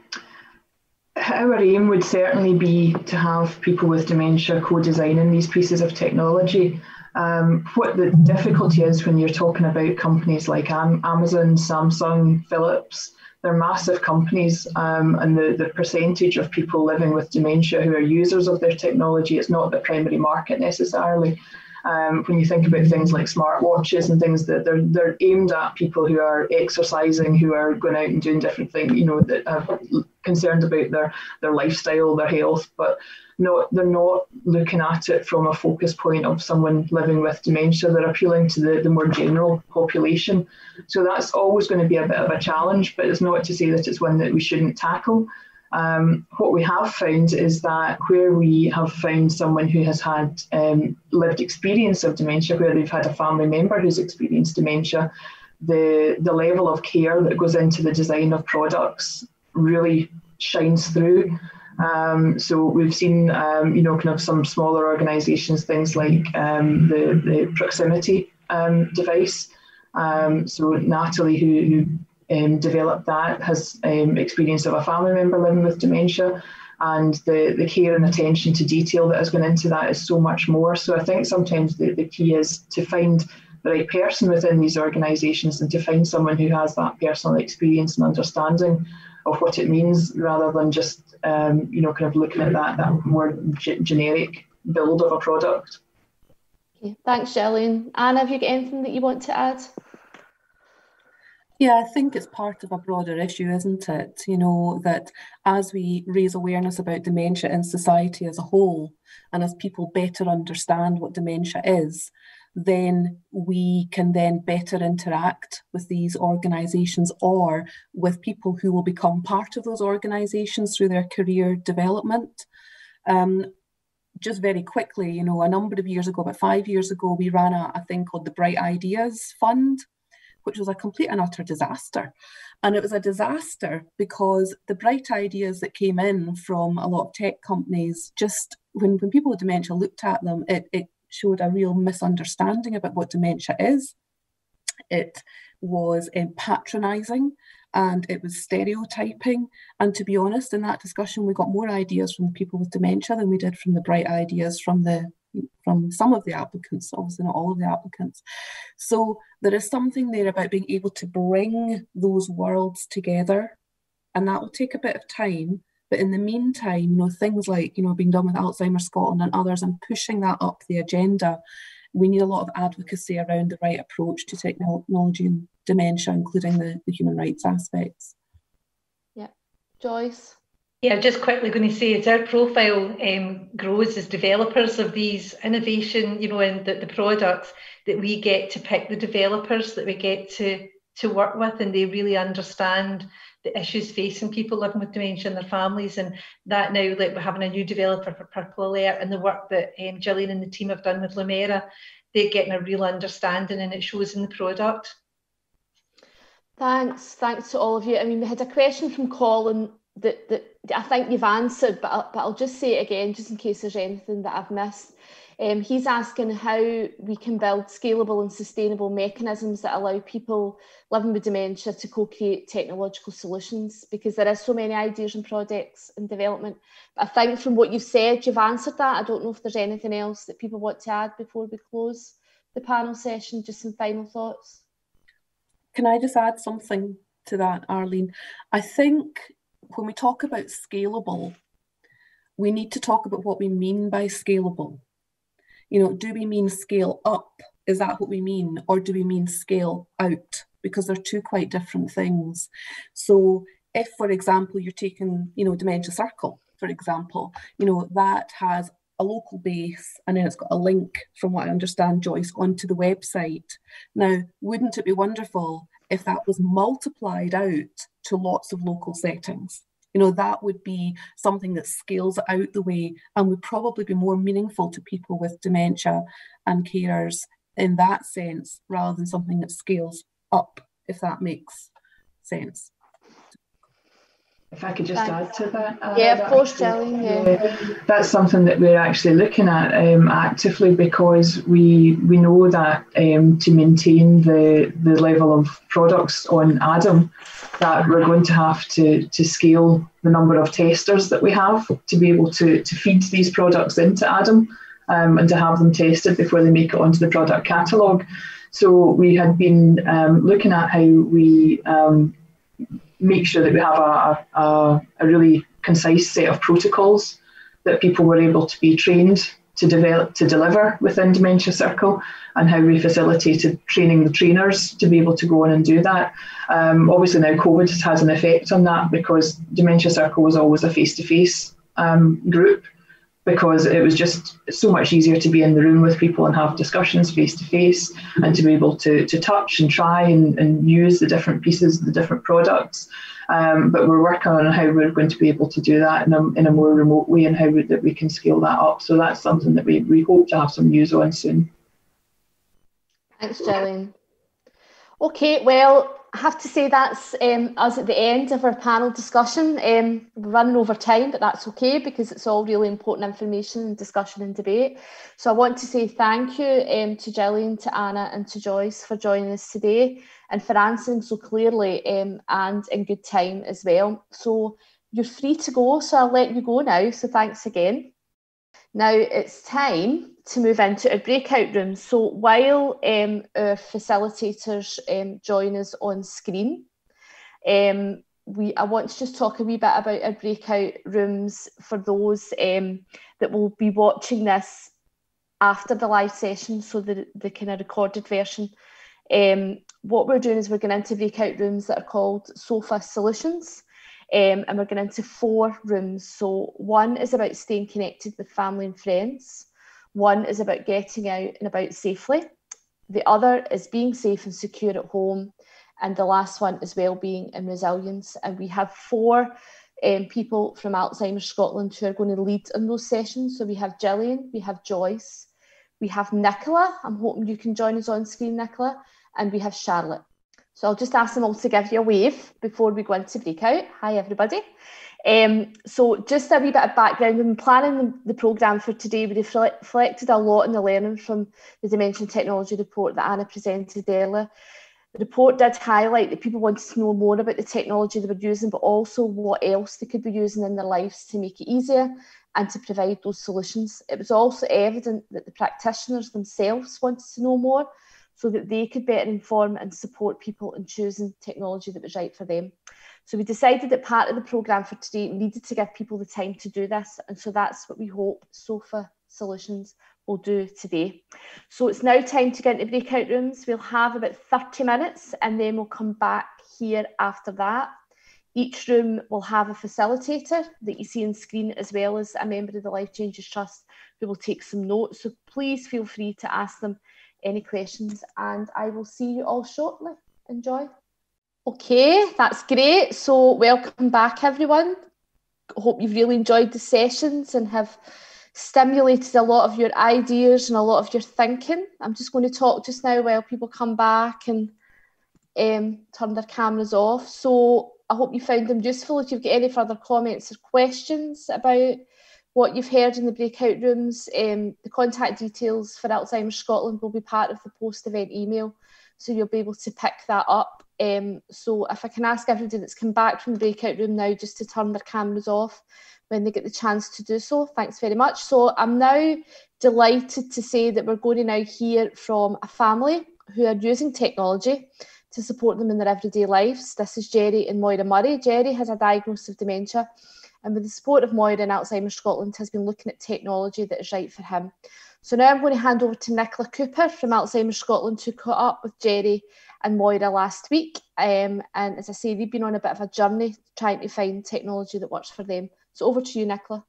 our aim would certainly be to have people with dementia co-designing these pieces of technology. Um, what the difficulty is when you're talking about companies like Amazon, Samsung, Philips, they're massive companies, um, and the, the percentage of people living with dementia who are users of their technology is not the primary market necessarily. Um, when you think about things like smartwatches and things that they're they're aimed at people who are exercising, who are going out and doing different things, you know, that are concerned about their their lifestyle, their health, but not they're not looking at it from a focus point of someone living with dementia. They're appealing to the, the more general population. So that's always going to be a bit of a challenge, but it's not to say that it's one that we shouldn't tackle. Um, what we have found is that where we have found someone who has had um, lived experience of dementia, where they've had a family member who's experienced dementia, the, the level of care that goes into the design of products really shines through. Um, so we've seen, um, you know, kind of some smaller organisations, things like um, the, the proximity um, device. Um, so Natalie, who, who um, developed that, has experience of a family member living with dementia, and the, the care and attention to detail that has gone into that is so much more. So I think sometimes the, the key is to find the right person within these organisations and to find someone who has that personal experience and understanding of what it means rather than just um, you know kind of looking at that that more g- generic build of a product. Okay, thanks, Gillian. Anna, have you got anything that you want to add? Yeah, I think it's part of a broader issue, isn't it? You know, that as we raise awareness about dementia in society as a whole, and as people better understand what dementia is, then we can then better interact with these organisations or with people who will become part of those organisations through their career development. Um, just very quickly, you know, a number of years ago, about five years ago, we ran a, a thing called the Bright Ideas Fund, which was a complete and utter disaster. And it was a disaster because the bright ideas that came in from a lot of tech companies just when, when people with dementia looked at them, it, it showed a real misunderstanding about what dementia is. It was um, patronising and it was stereotyping. And to be honest, in that discussion, we got more ideas from people with dementia than we did from the bright ideas from the from some of the applicants, obviously not all of the applicants. So there is something there about being able to bring those worlds together, and that will take a bit of time. But in the meantime, you know, things like, you know, being done with Alzheimer's Scotland and others and pushing that up the agenda, we need a lot of advocacy around the right approach to technology and dementia, including the, the human rights aspects. Yeah. Joyce? Yeah, just quickly going to say as our profile um, grows as developers of these innovation, you know, and the, the products that we get to pick the developers that we get to to work with and they really understand the issues facing people living with dementia and their families. And that now, like we're having a new developer for Purple Alert and the work that um, Gillian and the team have done with Lumera, they're getting a real understanding and it shows in the product. Thanks, thanks to all of you. I mean, we had a question from Colin that, that I think you've answered, but I'll, but I'll just say it again, just in case there's anything that I've missed. Um, he's asking how we can build scalable and sustainable mechanisms that allow people living with dementia to co-create technological solutions because there is so many ideas and projects in development. But I think from what you've said, you've answered that. I don't know if there's anything else that people want to add before we close the panel session, just some final thoughts. Can I just add something to that, Arlene? I think when we talk about scalable, we need to talk about what we mean by scalable you know, do we mean scale up? Is that what we mean? Or do we mean scale out? Because they're two quite different things. So if, for example, you're taking, you know, Dementia Circle, for example, you know, that has a local base and then it's got a link, from what I understand, Joyce, onto the website. Now, wouldn't it be wonderful if that was multiplied out to lots of local settings? You know that would be something that scales out the way and would probably be more meaningful to people with dementia and carers in that sense rather than something that scales up if that makes sense if I could just Thanks. add to that. Uh, yeah, of course, Jelly. Yeah. yeah. That's something that we're actually looking at um, actively because we we know that um, to maintain the the level of products on Adam, that we're going to have to to scale the number of testers that we have to be able to to feed these products into Adam um, and to have them tested before they make it onto the product catalogue. So we had been um, looking at how we um, make sure that we have a, a, a really concise set of protocols that people were able to be trained to develop to deliver within Dementia Circle and how we facilitated training the trainers to be able to go on and do that. Um, obviously now COVID has had an effect on that because Dementia Circle was always a face-to-face um, group because it was just so much easier to be in the room with people and have discussions face to face and to be able to, to touch and try and, and use the different pieces, the different products. Um, but we're working on how we're going to be able to do that in a, in a more remote way and how we, that we can scale that up. So that's something that we, we hope to have some news on soon. Thanks, Gillian. Okay, well, I have to say that's um, us at the end of our panel discussion. Um, we're running over time, but that's okay because it's all really important information and discussion and debate. So I want to say thank you um, to Gillian, to Anna and to Joyce for joining us today and for answering so clearly um, and in good time as well. So you're free to go, so I'll let you go now. So thanks again. Now it's time to move into our breakout room. So while um, our facilitators um, join us on screen, um, we I want to just talk a wee bit about our breakout rooms for those um, that will be watching this after the live session, so the, the kind of recorded version. Um, what we're doing is we're going into breakout rooms that are called sofa solutions. Um, and we're going into four rooms. So one is about staying connected with family and friends. One is about getting out and about safely. The other is being safe and secure at home. And the last one is well-being and resilience. And we have four um, people from Alzheimer's Scotland who are going to lead in those sessions. So we have Gillian, we have Joyce, we have Nicola. I'm hoping you can join us on screen, Nicola. And we have Charlotte. So I'll just ask them all to give you a wave before we go into breakout. Hi, everybody. Um, so just a wee bit of background, when planning the, the programme for today, we reflected a lot on the learning from the Dementia Technology report that Anna presented earlier. The report did highlight that people wanted to know more about the technology they were using, but also what else they could be using in their lives to make it easier and to provide those solutions. It was also evident that the practitioners themselves wanted to know more so that they could better inform and support people in choosing technology that was right for them. So we decided that part of the programme for today needed to give people the time to do this. And so that's what we hope SOFA Solutions will do today. So it's now time to get into breakout rooms. We'll have about 30 minutes and then we'll come back here after that. Each room will have a facilitator that you see on screen as well as a member of the Life Changes Trust who will take some notes. So please feel free to ask them any questions and I will see you all shortly. Enjoy. Okay, that's great. So welcome back everyone. Hope you've really enjoyed the sessions and have stimulated a lot of your ideas and a lot of your thinking. I'm just going to talk just now while people come back and um, turn their cameras off. So I hope you found them useful. If you've got any further comments or questions about what you've heard in the breakout rooms. Um, the contact details for Alzheimer's Scotland will be part of the post-event email, so you'll be able to pick that up. Um, so if I can ask everybody that's come back from the breakout room now just to turn their cameras off when they get the chance to do so. Thanks very much. So I'm now delighted to say that we're going to now hear from a family who are using technology to support them in their everyday lives. This is Jerry and Moira Murray. Jerry has a diagnosis of dementia and with the support of Moira and Alzheimer's Scotland has been looking at technology that is right for him. So now I'm going to hand over to Nicola Cooper from Alzheimer's Scotland who caught up with Jerry and Moira last week. Um, and as I say, they've been on a bit of a journey trying to find technology that works for them. So over to you, Nicola.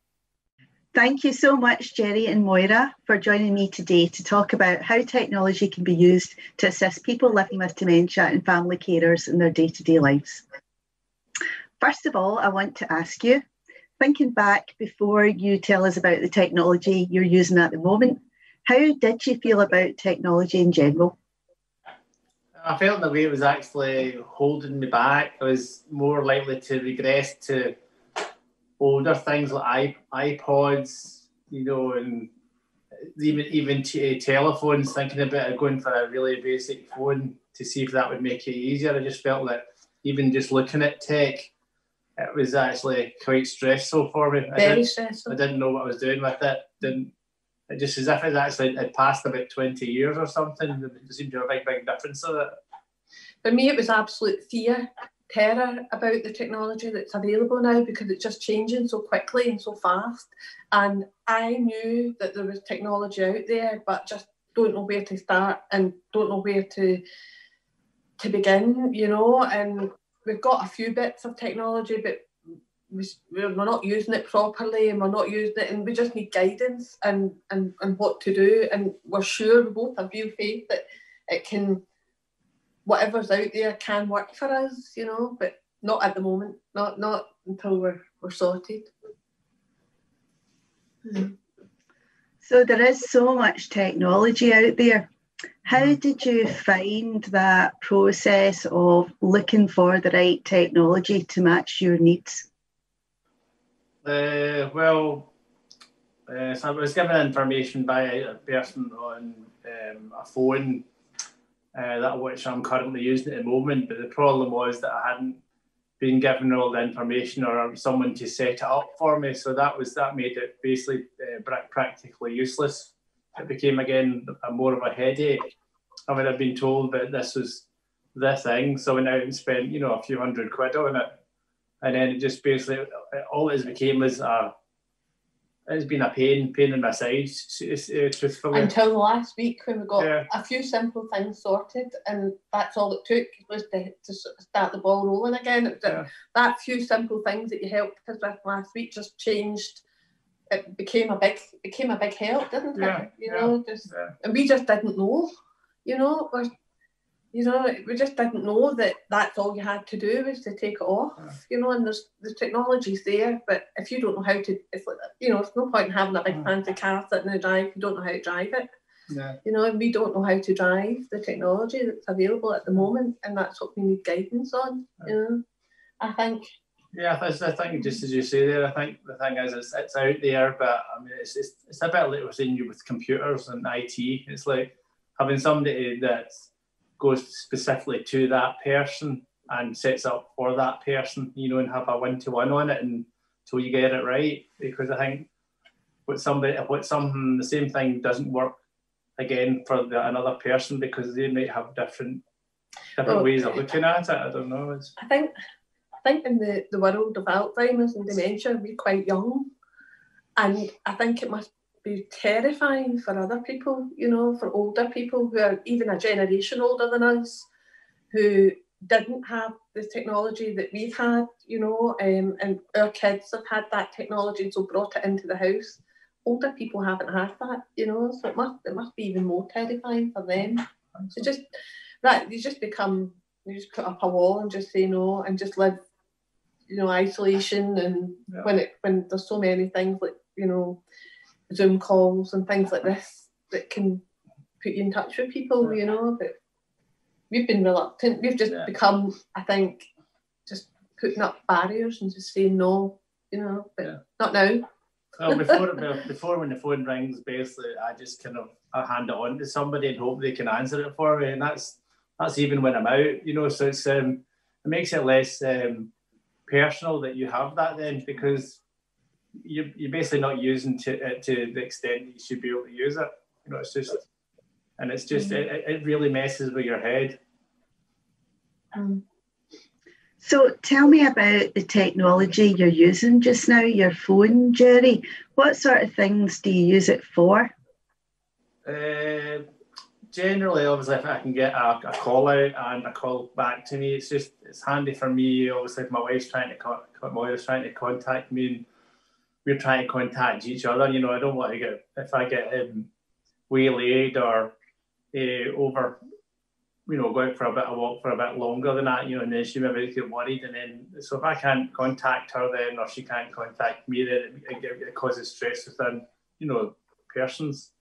Thank you so much, Jerry and Moira, for joining me today to talk about how technology can be used to assist people living with dementia and family carers in their day to day lives. First of all, I want to ask you thinking back before you tell us about the technology you're using at the moment, how did you feel about technology in general? I felt in the way it was actually holding me back. I was more likely to regress to older things like iPods, you know, and even even t- eh, telephones. Thinking about going for a really basic phone to see if that would make it easier. I just felt that even just looking at tech it was actually quite stressful for me. Very I stressful. I didn't know what I was doing with it. Didn't it just as if it actually had passed about twenty years or something. It seemed to be a big, big difference of it. For me, it was absolute fear, terror about the technology that's available now because it's just changing so quickly and so fast. And I knew that there was technology out there, but just don't know where to start and don't know where to to begin, you know. And we've got a few bits of technology, but we're not using it properly and we're not using it and we just need guidance and, and, and what to do and we're sure we both have real faith that it can whatever's out there can work for us you know but not at the moment not not until we're, we're sorted. Hmm. So there is so much technology out there How did you find that process of looking for the right technology to match your needs? Uh, well, uh, so I was given information by a person on um, a phone uh, that which I'm currently using at the moment. But the problem was that I hadn't been given all the information or someone to set it up for me. So that was that made it basically uh, practically useless. It became again a more of a headache. I mean, I've been told that this was the thing, so I went out and spent you know a few hundred quid on it, and then it just basically all it became was a it's been a pain, pain in my side, truthfully. Until last week when we got yeah. a few simple things sorted, and that's all it took was to, to start the ball rolling again. Yeah. That few simple things that you helped us with last week just changed. It became a big it became a big help, didn't yeah. it? You know, just and we just didn't know. You know, we're you know, we just didn't know that that's all you had to do was to take it off, yeah. you know, and there's the technology's there, but if you don't know how to, it's like, you know, it's no point in having a big mm. fancy car sitting in the drive, you don't know how to drive it. Yeah. You know, and we don't know how to drive the technology that's available at the mm. moment, and that's what we need guidance on, yeah. you know. I think. Yeah, I think just as you say there, I think the thing is it's, it's out there, but I mean, it's, it's, it's a bit like we're saying you with computers and IT. It's like having somebody that goes specifically to that person and sets up for that person, you know, and have a one to one on it until you get it right. Because I think what somebody, what something, the same thing doesn't work again for the, another person because they might have different different well, ways of looking at it. I don't know. It's... I think think in the, the world of Alzheimer's and dementia, we're quite young, and I think it must be terrifying for other people, you know, for older people who are even a generation older than us, who didn't have the technology that we've had, you know, um, and our kids have had that technology and so brought it into the house. Older people haven't had that, you know, so it must it must be even more terrifying for them. So just that you just become you just put up a wall and just say no and just live, you know, isolation and yeah. when it when there's so many things like, you know, Zoom calls and things like this that can put you in touch with people, you know. But we've been reluctant. We've just yeah. become, I think, just putting up barriers and just saying no, you know. But yeah. not now. well, before before when the phone rings, basically, I just kind of I hand it on to somebody and hope they can answer it for me, and that's that's even when I'm out, you know. So it's um, it makes it less um, personal that you have that then because you're, you're basically not using to it to the extent that you should be able to use it. You know, it's just, and it's just, mm-hmm. it, it really messes with your head. Um, so tell me about the technology you're using just now, your phone, Jerry. What sort of things do you use it for? Uh, generally, obviously, if I can get a, a, call out and a call back to me, it's just it's handy for me. Obviously, if my wife's trying to co- my wife's trying to contact me and we're trying to contact each other. You know, I don't want to get if I get um, waylaid or uh, over, you know, go out for a bit of a walk for a bit longer than that. You know, and then she maybe get worried, and then so if I can't contact her then, or she can't contact me, then it, it, it causes stress within, you know, persons.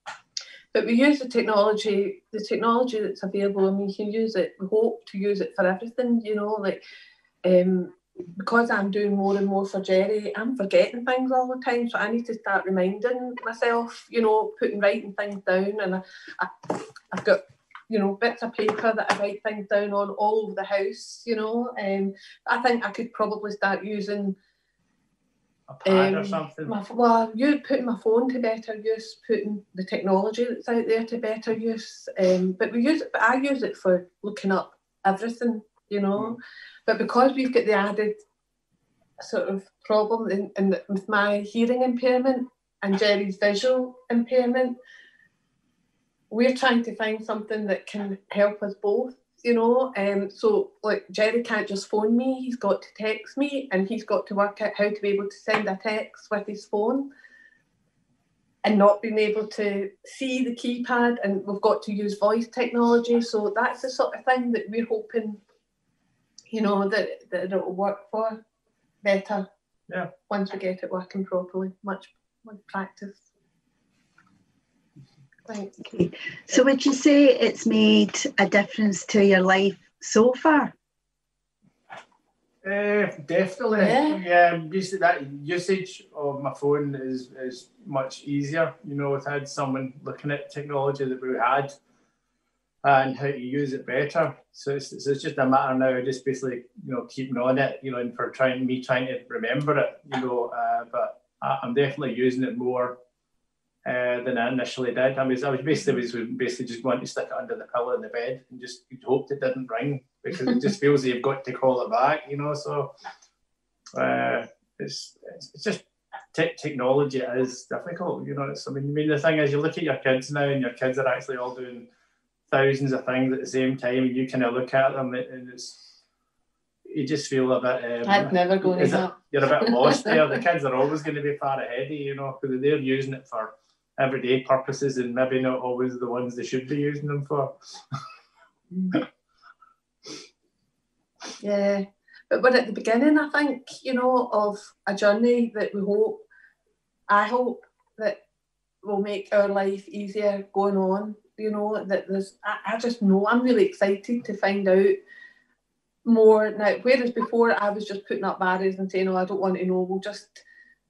But we use the technology, the technology that's available, and we can use it. We hope to use it for everything. You know, like. Um, because I'm doing more and more for Jerry, I'm forgetting things all the time. So I need to start reminding myself, you know, putting writing things down. And I, I, I've got, you know, bits of paper that I write things down on all over the house, you know. Um, I think I could probably start using a pad um, or something. My, well, you putting my phone to better use, putting the technology that's out there to better use. Um, but we use it, but I use it for looking up everything, you know. Mm. But because we've got the added sort of problem in, in with my hearing impairment and Jerry's visual impairment, we're trying to find something that can help us both you know um so like jerry can't just phone me he's got to text me and he's got to work out how to be able to send a text with his phone and not being able to see the keypad and we've got to use voice technology so that's the sort of thing that we're hoping you know, that, that it'll work for better. Yeah. Once we get it working properly, much much practice. Think. Okay. So would you say it's made a difference to your life so far? Uh, definitely. Yeah. Yeah. Basically, that usage of my phone is is much easier. You know, I've had someone looking at technology that we had and how to use it better. So it's, so it's just a matter now of just basically, you know, keeping on it, you know, and for trying me trying to remember it, you know. Uh, but I, I'm definitely using it more uh, than I initially did. I was I was basically was basically just wanting to stick it under the pillow in the bed and just hoped it didn't ring because it just feels like you've got to call it back, you know. So uh, it's, it's just te- technology is difficult, you know. It's, I mean, I mean the thing is, you look at your kids now, and your kids are actually all doing thousands of things at the same time, and you kind of look at them and it's you just feel a bit. Um, I'd never go that. You're a bit lost there. The kids are always going to be far ahead of you, you know, because they're using it for everyday purposes and maybe not always the ones they should be using them for. Yeah, but we're at the beginning, I think, you know, of a journey that we hope, I hope that will make our life easier going on. You know, that there's, I, I just know I'm really excited to find out more now. Whereas before I was just putting up barriers and saying, "Oh, I don't want to know." We'll just,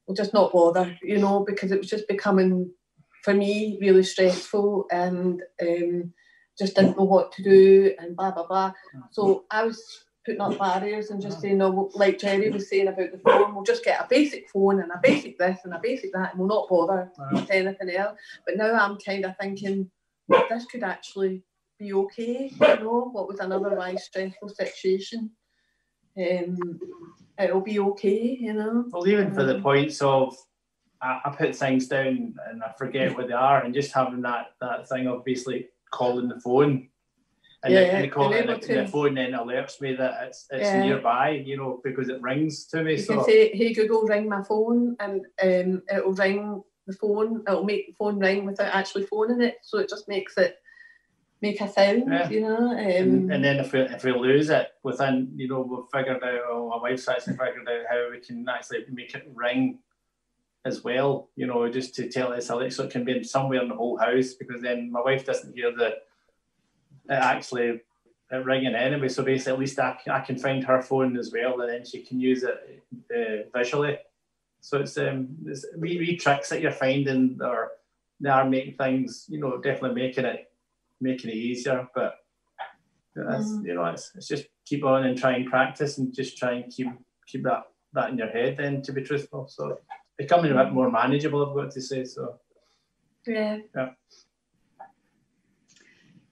we'll just not bother, you know, because it was just becoming for me really stressful and um, just didn't know what to do and blah blah blah. So I was putting up barriers and just saying, no, like Jerry was saying about the phone, we'll just get a basic phone and a basic this and a basic that, and we'll not bother with anything else. But now I'm kind of thinking this could actually be okay, you know, what was an otherwise stressful situation. Um, it'll be okay, you know. Well, even for the Um, points of I, I put things down and I forget what they are, and just having that that thing of basically calling the phone. And, Yeah, the, call, and and, the, able and the phone then alerts me that it's it's Yeah. nearby, you know, because it rings to me. You so can say, "Hey Google, ring my phone," and um, it'll ring the phone. It'll make the phone ring without actually phoning it, so it just makes it make a sound. Yeah. You know. Um, and, and then if we if we lose it within, you know, we've figured out, or my wife's actually figured out how we can actually make it ring as well, you know, just to tell it so it can be somewhere in the whole house because then my wife doesn't hear the it actually it ringing anyway. So basically, at least I, can- I can find her phone as well, and then she can use it uh, visually. So it's um it's wee, wee tricks that you're finding, or they are making things, you know, definitely making it making it easier. But that's, Mhm. you know, it's, it's just keep on and try and practice and just try and keep keep that that in your head. Then, to be truthful, so becoming a bit more manageable. I've got to say so. yeah. Yeah.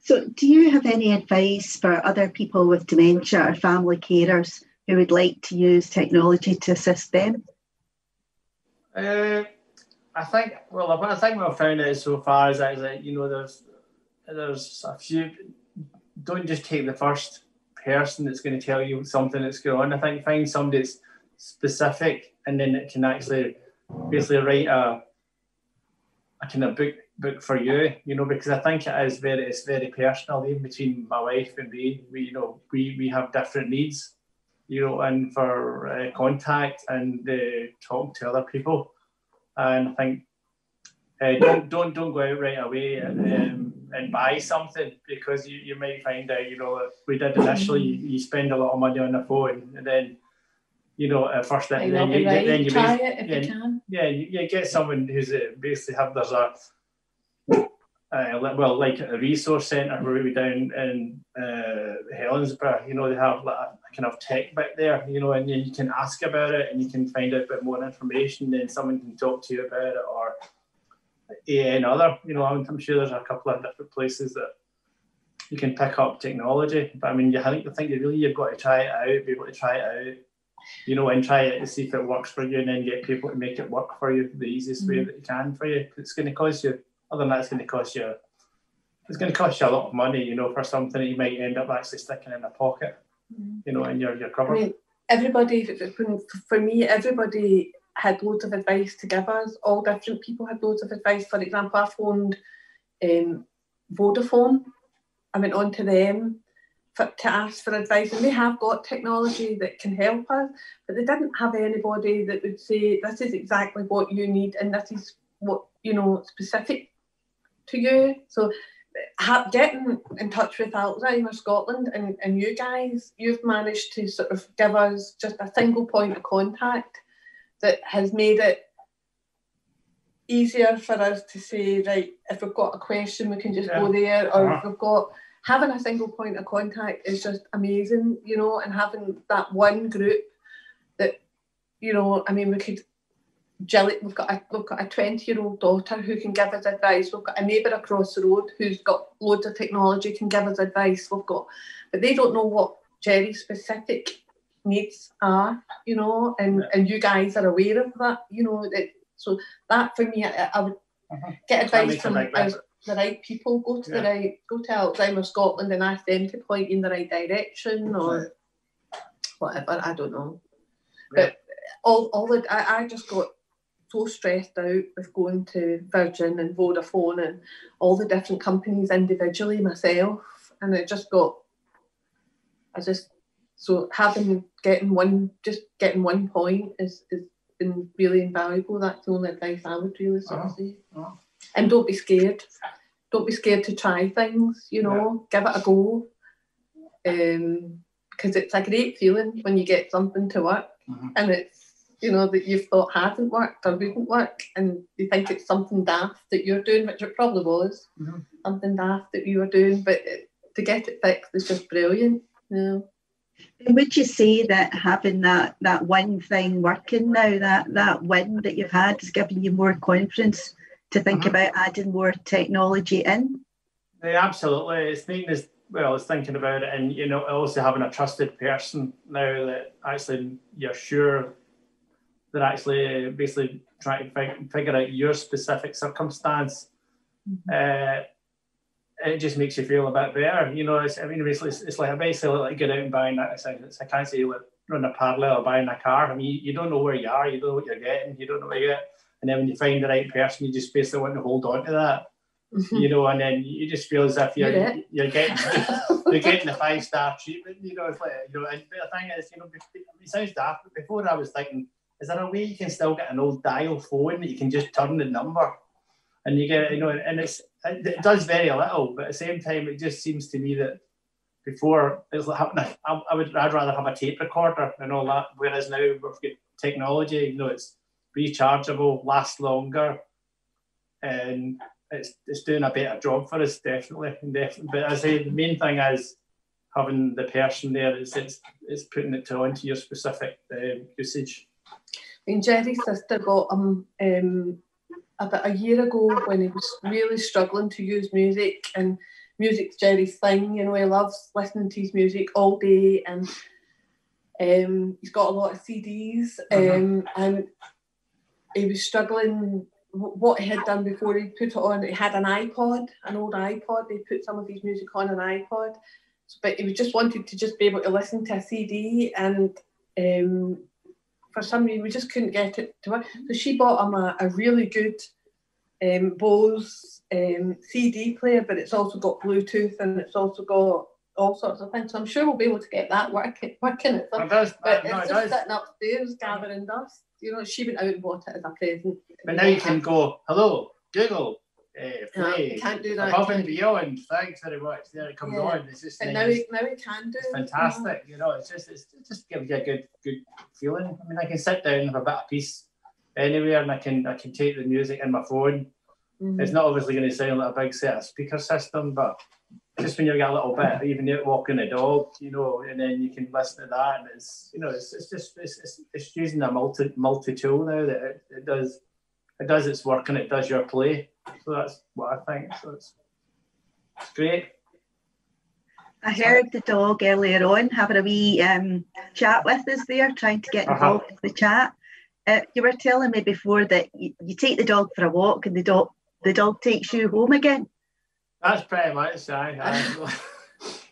So, do you have any advice for other people with dementia or family carers who would like to use technology to assist them? Uh, I think well, I think what I've found out so far is that, is that you know there's there's a few. Don't just take the first person that's going to tell you something that's going on. I think find somebody that's specific, and then it can actually basically write a a kind of book book for you. You know, because I think it is very it's very personal. Even between my wife and me, we you know we we have different needs you know, and for uh, contact and uh, talk to other people. And I think uh, don't don't don't go out right away and um, and buy something because you, you might find out you know that we did initially you, you spend a lot of money on the phone and then you know at first Might then, you, right. then you Try bas- it if you can. Yeah you, you get someone who's uh, basically have there's a uh, well, like a resource centre where we down in uh, Helensburgh, you know, they have like a, kind of tech bit there, you know, and you can ask about it and you can find out a bit more information, then someone can talk to you about it or and other, you know, I'm, I'm sure there's a couple of different places that you can pick up technology. But I mean, you, I think, think you really you've got to try it out, be able to try it out, you know, and try it to see if it works for you, and then get people to make it work for you the easiest way Mhm. that you can for you. It's going to cost you. Other than that, it's going to cost you. It's going to cost you a lot of money, you know, for something that you might end up actually sticking in a pocket, you know, in your your I mean, everybody, f- f- when- for me, everybody had loads of advice to give us. All different people had loads of advice. For example, I phoned um, Vodafone. I went on to them for, to ask for advice, and they have got technology that can help us, but they didn't have anybody that would say, This is exactly what you need, and this is what, you know, specific to you. So getting in touch with Alzheimer's Scotland and, and you guys, you've managed to sort of give us just a single point of contact that has made it easier for us to say, right, if we've got a question, we can just Yeah. go there, or Uh-huh. if we've got having a single point of contact is just amazing, you know, and having that one group that, you know, I mean, we could. Jelly, we've got a we've got a twenty year old daughter who can give us advice. We've got a neighbour across the road who's got loads of technology can give us advice. We've got, but they don't know what Jerry's specific needs are, you know, and and you guys are aware of that, you know. That so that for me, I, I would get advice from difference. The right people. Go to the right, go to Alzheimer's Scotland and ask them to point you in the right direction or whatever. I don't know, but all all the I, I just got so stressed out with going to Virgin and Vodafone and all the different companies individually myself, and it just got. I just so having getting one just getting one point is is been really invaluable. That's the only advice I would really sort of uh-huh. say. Uh-huh. And don't be scared. Don't be scared to try things. You know, give it a go. Um, because it's a great feeling when you get something to work, and it's you know that you've thought hasn't worked or wouldn't work, and you think it's something daft that you're doing, which it probably was something daft that you were doing, but it, to get it fixed is just brilliant. Yeah. And would you say that having that that one thing working now, that that win that you've had, has given you more confidence to think uh-huh. about adding more technology in? Yeah, absolutely. It's thinking us well, it's thinking about it, and you know, also having a trusted person now that actually you're sure they're actually uh, basically trying to fig- figure out your specific circumstance. Mm-hmm. Uh, it just makes you feel a bit better. You know, it's, I mean, basically, it's, it's like basically like going out and buying that. It's, it's, I can't say like running a parallel or buying a car. I mean, you, you don't know where you are, you don't know what you're getting, you don't know where you get. And then when you find the right person, you just basically want to hold on to that. Mm-hmm. You know, and then you just feel as if you're You're you're getting you're getting the five star treatment. You know, it's like you know, and the thing is, you know, it sounds daft, but before I was thinking, is there a way you can still get an old dial phone that you can just turn the number and you get, you know, and it's it, it does very little, but at the same time, it just seems to me that before it's like I, I would I'd rather have a tape recorder and all that. Whereas now we've got technology, you know, it's rechargeable, lasts longer, and it's it's doing a better job for us definitely. And definitely. But I say, the main thing is having the person there. It's it's, it's putting it to onto your specific uh, usage. I mean, Jerry's sister got him um, about a year ago when he was really struggling to use music, and music's Jerry's thing. You know, he loves listening to his music all day, and um, he's got a lot of CDs, um, and he was struggling. wh- What he had done before he put it on, he had an iPod, an old iPod. He put some of his music on an iPod, but he just wanted to just be able to listen to a CD, and um, for some reason we just couldn't get it to work. So she bought him a, a really good um, Bose um, CD player, but it's also got Bluetooth and it's also got all sorts of things. So I'm sure we'll be able to get that working. working at some, It does, but no, it's it just does. sitting upstairs gathering dust. You know, she went out and bought it as a present. But now you can go, hello, Google, uh, No, play, you can't do that, above and beyond. Thanks very much. There it comes Yeah. on. It's just nice. now now he can do it's it. fantastic. You know, it's just it's, it just gives you a good good feeling. I mean, I can sit down have a bit of peace anywhere, and I can I can take the music in my phone. Mhm. It's not obviously going to sound like a big set of speaker system, but just when you get a little bit, even walking the dog, you know, and then you can listen to that, and it's you know, it's, it's just it's, it's, it's using a multi multi tool now that it, it does it does its work and it does your play. So that's what I think. So it's it's great. I heard the dog earlier on having a wee um, chat with us there, trying to get Uh-huh. involved in the chat. Uh, you were telling me before that you, you take the dog for a walk and the dog the dog takes you home again. That's pretty much I. I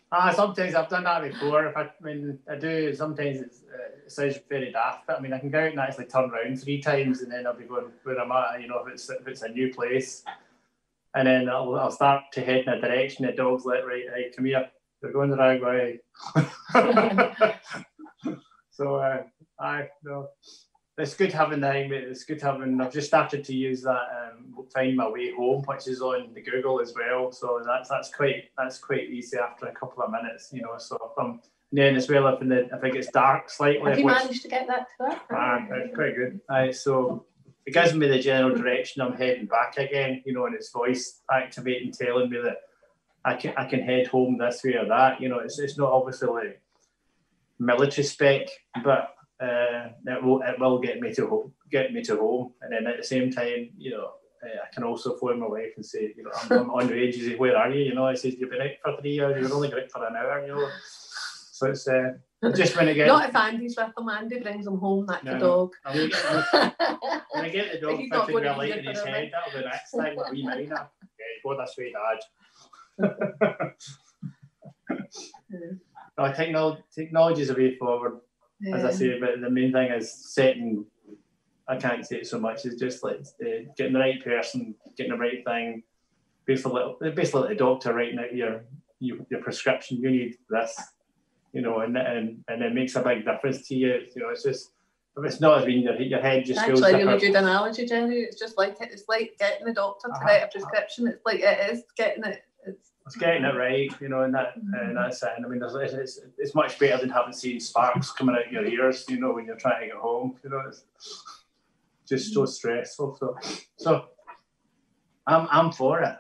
Ah, sometimes I've done that before. If I, I mean, I do. Sometimes it's, uh, it sounds very daft, but I mean, I can go out and actually turn around three times, and then I'll be going where I'm at. You know, if it's if it's a new place, and then I'll, I'll start to head in a direction. The dog's like, right, hey, come here. You're going the wrong way. so, uh, I no, it's good having the It's good having. I've just started to use that um, Find My Way Home, which is on the Google as well. So that's that's quite that's quite easy after a couple of minutes, you know. So um, then as well if, the, if it gets dark slightly. Have you which- managed to get that to work? Ah, it's quite good. Aye, so it gives me the general direction I'm heading back again, you know, and it's voice activating, telling me that I can I can head home this way or that. You know, it's it's not obviously like military spec, but uh, it will it will get me to home, get me to home, and then at the same time, you know. Uh, I can also phone my wife and say, you know, I'm, I'm on the edge. She says, "Where are you?" You know, I says, "You've been out for three hours. You're only out for an hour." You know, so it's uh, just when I get Not if Andy's with them. Andy brings them home. That's No, the dog. I mean, when I get the dog fitting a light in his head, bit. that'll be the next thing. What we mine up. Yeah, go this way, Dad. no, technology, technology is a way forward, as I say, but the main thing is setting. I can't say it so much. It's just like uh, getting the right person, getting the right thing. Basically, basically, like the doctor writing out your your, your prescription. You need this, you know, and and and it makes a big difference to you. You know, it's just if it's not, as mean, your your head just feels Actually, a really good analogy, Jerry. It's just like it, it's like getting the doctor to Uh-huh. write a prescription. It's like it is getting it. It's it's getting it right, you know, and that and that's it. I mean, it's, it's it's much better than having seen sparks coming out your ears, you know, when you're trying to get home. You know, it's just so stressful. So, so I'm I'm for it.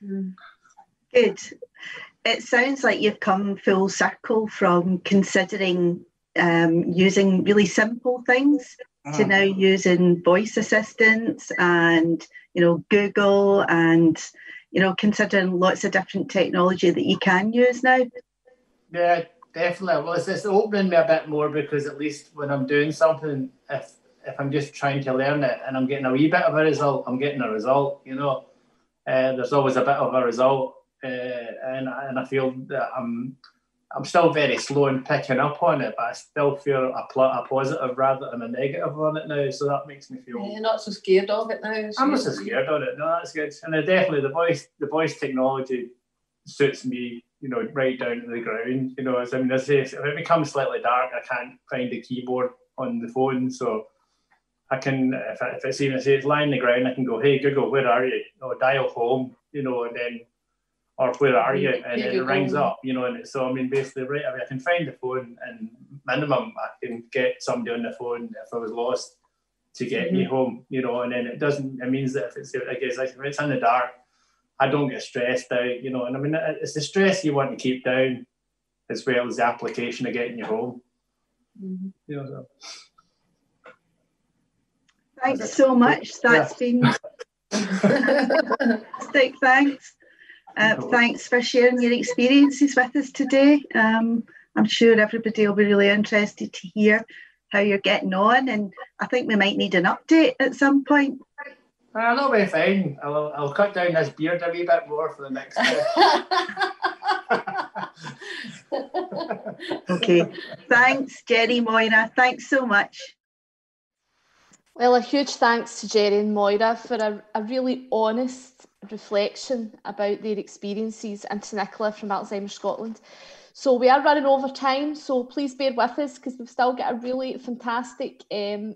Good. It sounds like you've come full circle from considering um, using really simple things to Mm. now using voice assistants and you know Google and you know considering lots of different technology that you can use now. Yeah, definitely. Well, it's, it's opening me a bit more because at least when I'm doing something, if if I'm just trying to learn it and I'm getting a wee bit of a result, I'm getting a result. You know, uh, there's always a bit of a result, uh, and and I feel that I'm I'm still very slow in picking up on it, but I still feel a, pl- a positive rather than a negative on it now. So that makes me feel you're not so scared of it now. I'm not so scared on it. No, that's good. And uh, definitely the voice, the voice technology suits me. You know, right down to the ground. You know, as I mean, as I say, if it becomes slightly dark, I can't find the keyboard on the phone, so I can, if, I, if it's even say it's lying on the ground, I can go, "Hey Google, where are you?" Or dial home. You know, and then, or where are you? And Hey, then it rings up. You know, and so I mean, basically, right away, I can find the phone, and minimum, I can get somebody on the phone if I was lost to get me Mhm. home, you know, and then it doesn't, it means that if it's, I guess, like if it's in the dark, I don't get stressed out, you know, and I mean, it's the stress you want to keep down as well as the application of getting you home, you know, so. Thanks so much. That's been fantastic. Thanks. Uh, thanks for sharing your experiences with us today. Um, I'm sure everybody will be really interested to hear how you're getting on, and I think we might need an update at some point. Ah, that'll be fine. I'll, I'll cut down this beard a wee bit more for the next Okay. Thanks, Jerry Moira. Thanks so much. Well, a huge thanks to Jerry and Moira for a, a really honest reflection about their experiences and to Nicola from Alzheimer's Scotland. So we are running over time, so please bear with us because we've still got a really fantastic um,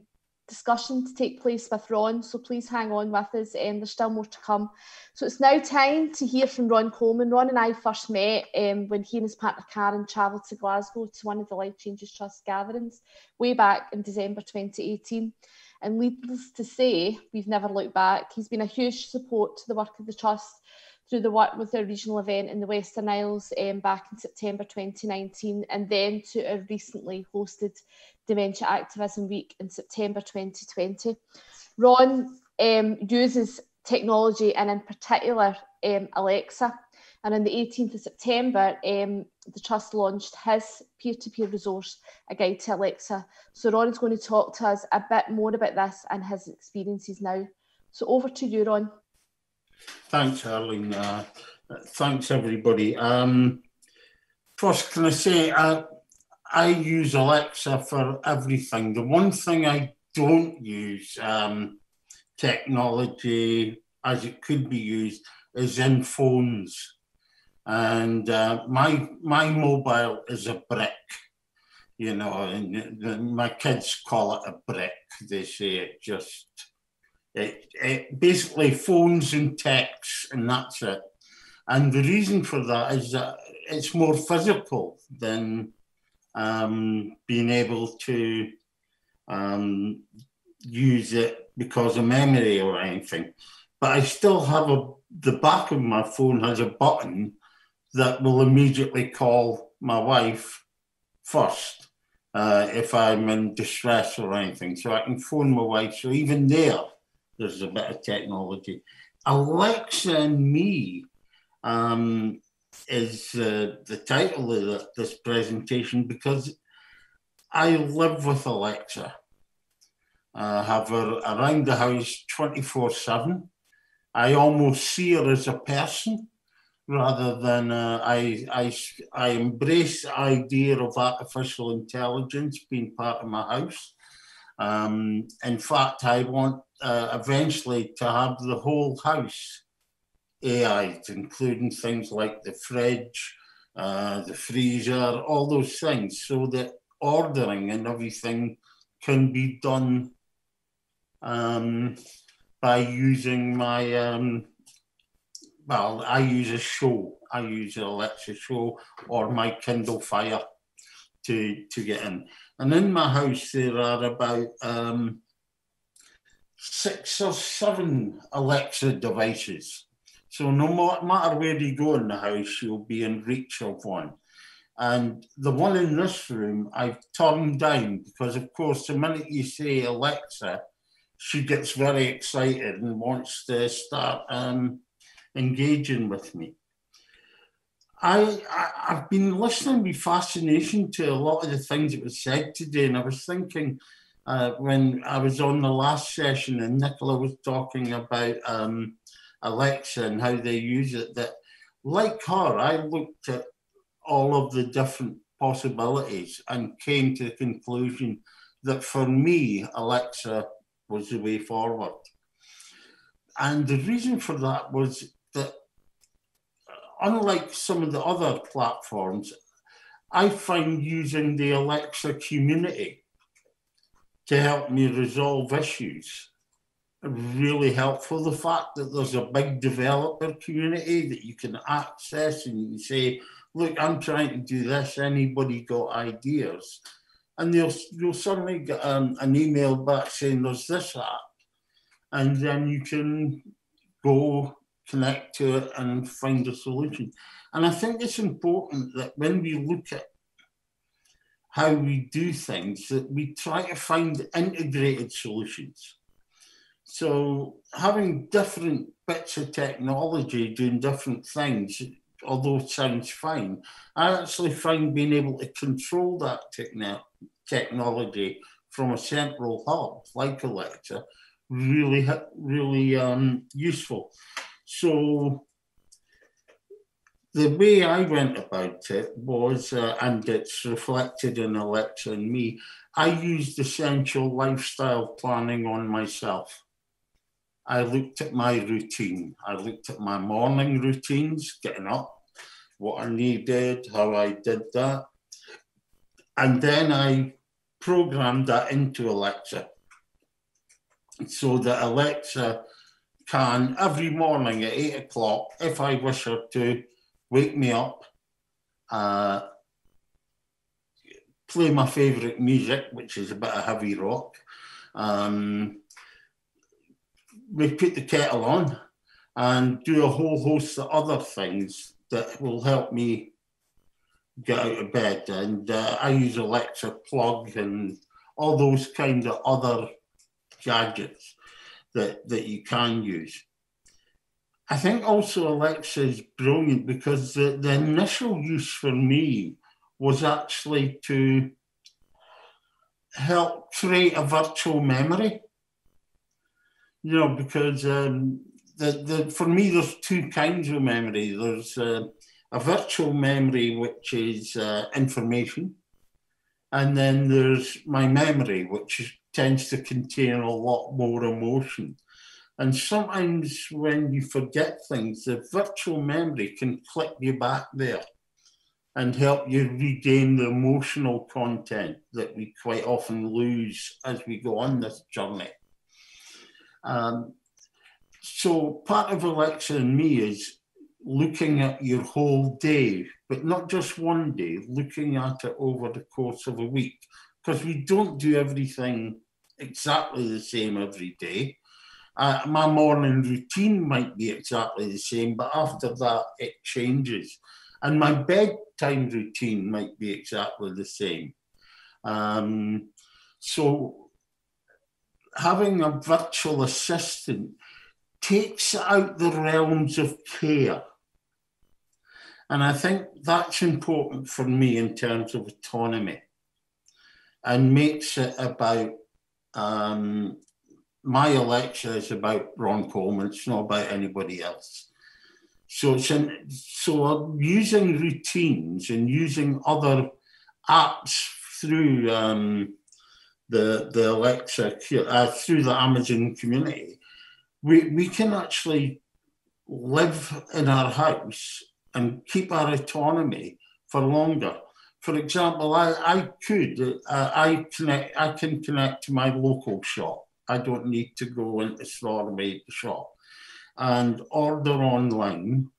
discussion to take place with Ron. So please hang on with us, and there's still more to come. So it's now time to hear from Ron Coleman. Ron and I first met um, when he and his partner Karen travelled to Glasgow to one of the Life Changes Trust gatherings way back in December 2018. And needless to say, we've never looked back. He's been a huge support to the work of the Trust through the work with our regional event in the Western Isles um, back in September 2019, and then to our recently hosted Dementia Activism Week in September 2020. Ron um, uses technology and, in particular, um, Alexa. And on the 18th of September, um, the Trust launched his peer to peer resource, A Guide to Alexa. So, Ron is going to talk to us a bit more about this and his experiences now. So, over to you, Ron. Thanks, Arlene. Uh, thanks, everybody. Um, first, can I say uh, I use Alexa for everything. The one thing I don't use um, technology as it could be used is in phones. And uh, my my mobile is a brick, you know, and the, my kids call it a brick. They say it just It, it basically phones and texts, and that's it. And the reason for that is that it's more physical than um, being able to um, use it because of memory or anything. But I still have a the back of my phone has a button that will immediately call my wife first uh, if I'm in distress or anything. So I can phone my wife. So even there, there's a bit of technology. Alexa and me um, is uh, the title of the, this presentation because I live with Alexa. I have her around the house 24 7. I almost see her as a person rather than uh, I, I, I embrace the idea of artificial intelligence being part of my house. Um, in fact, I want uh, eventually to have the whole house AI, including things like the fridge, uh, the freezer, all those things, so that ordering and everything can be done um, by using my, um, well, I use a show. I use an Alexa show or my Kindle Fire to, to get in. And in my house, there are about um, six or seven Alexa devices. So no matter where you go in the house, you'll be in reach of one. And the one in this room, I've turned down because, of course, the minute you say Alexa, she gets very excited and wants to start um, engaging with me. I, I, have been listening with fascination to a lot of the things that was said today, and I was thinking uh, when I was on the last session and Nicola was talking about um, Alexa and how they use it, that like her, I looked at all of the different possibilities and came to the conclusion that for me, Alexa was the way forward. And the reason for that was that, unlike some of the other platforms, I find using the Alexa community to help me resolve issues really helpful. The fact that there's a big developer community that you can access and you can say, look, I'm trying to do this. Anybody got ideas? And you'll, you'll suddenly get um, an email back saying there's this app. And then you can go connect to it and find a solution. And I think it's important that when we look at how we do things, that we try to find integrated solutions so having different bits of technology doing different things, although it sounds fine, I actually find being able to control that techn- technology from a central hub like Alexa really, really um, useful. So the way I went about it was, uh, and it's reflected in Alexa and me, I used essential lifestyle planning on myself. I looked at my routine. I looked at my morning routines, getting up, what I needed, how I did that. And then I programmed that into Alexa so that Alexa can every morning at eight o'clock, if I wish her to, wake me up, uh, play my favourite music, which is a bit of heavy rock, um, we put the kettle on and do a whole host of other things that will help me get out of bed. And uh, I use Alexa plug and all those kind of other gadgets that, that you can use. I think also Alexa is brilliant because the, the initial use for me was actually to help create a virtual memory you know, because um, the, the, for me, there's two kinds of memory. There's uh, a virtual memory, which is uh, information, and then there's my memory, which tends to contain a lot more emotion. And sometimes when you forget things, the virtual memory can click you back there and help you regain the emotional content that we quite often lose as we go on this journey. Um, so part of Alexa and me is looking at your whole day, but not just one day, looking at it over the course of a week, because we don't do everything exactly the same every day. Uh, my morning routine might be exactly the same, but after that it changes. And my bedtime routine might be exactly the same. Um, so having a virtual assistant takes out the realms of care. And I think that's important for me in terms of autonomy and makes it about um, my Alexa is about Ron Coleman, it's not about anybody else. So, it's an, so using routines and using other apps through um, the the Alexa uh, through the Amazon community, we we can actually live in our house and keep our autonomy for longer. For example, I, I could uh, I connect I can connect to my local shop. I don't need to go into Stormate shop and order online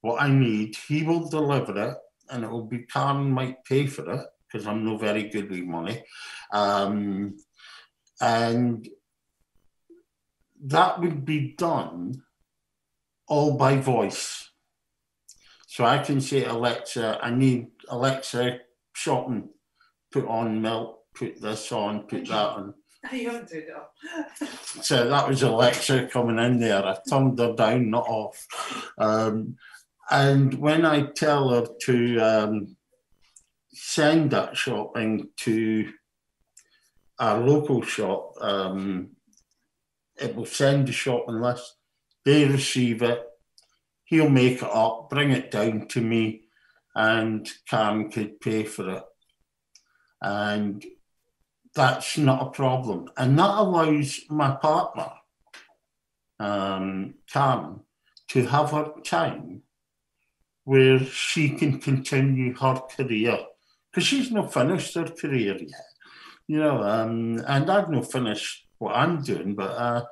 what I need. He will deliver it, and it will be Karen might pay for it because I'm not very good with money. Um, and that would be done all by voice. So I can say, Alexa, I need Alexa shopping, put on milk, put this on, put that on. You don't do that. So that was Alexa coming in there. I turned her down, not off. Um, and when I tell her to um, send that shopping to our local shop. Um, it will send the shopping list. They receive it. He'll make it up, bring it down to me, and Cam could pay for it. And that's not a problem. And that allows my partner, um, Cam, to have her time where she can continue her career because she's not finished her career yet, you know. Um, and I've not finished what I'm doing, but uh,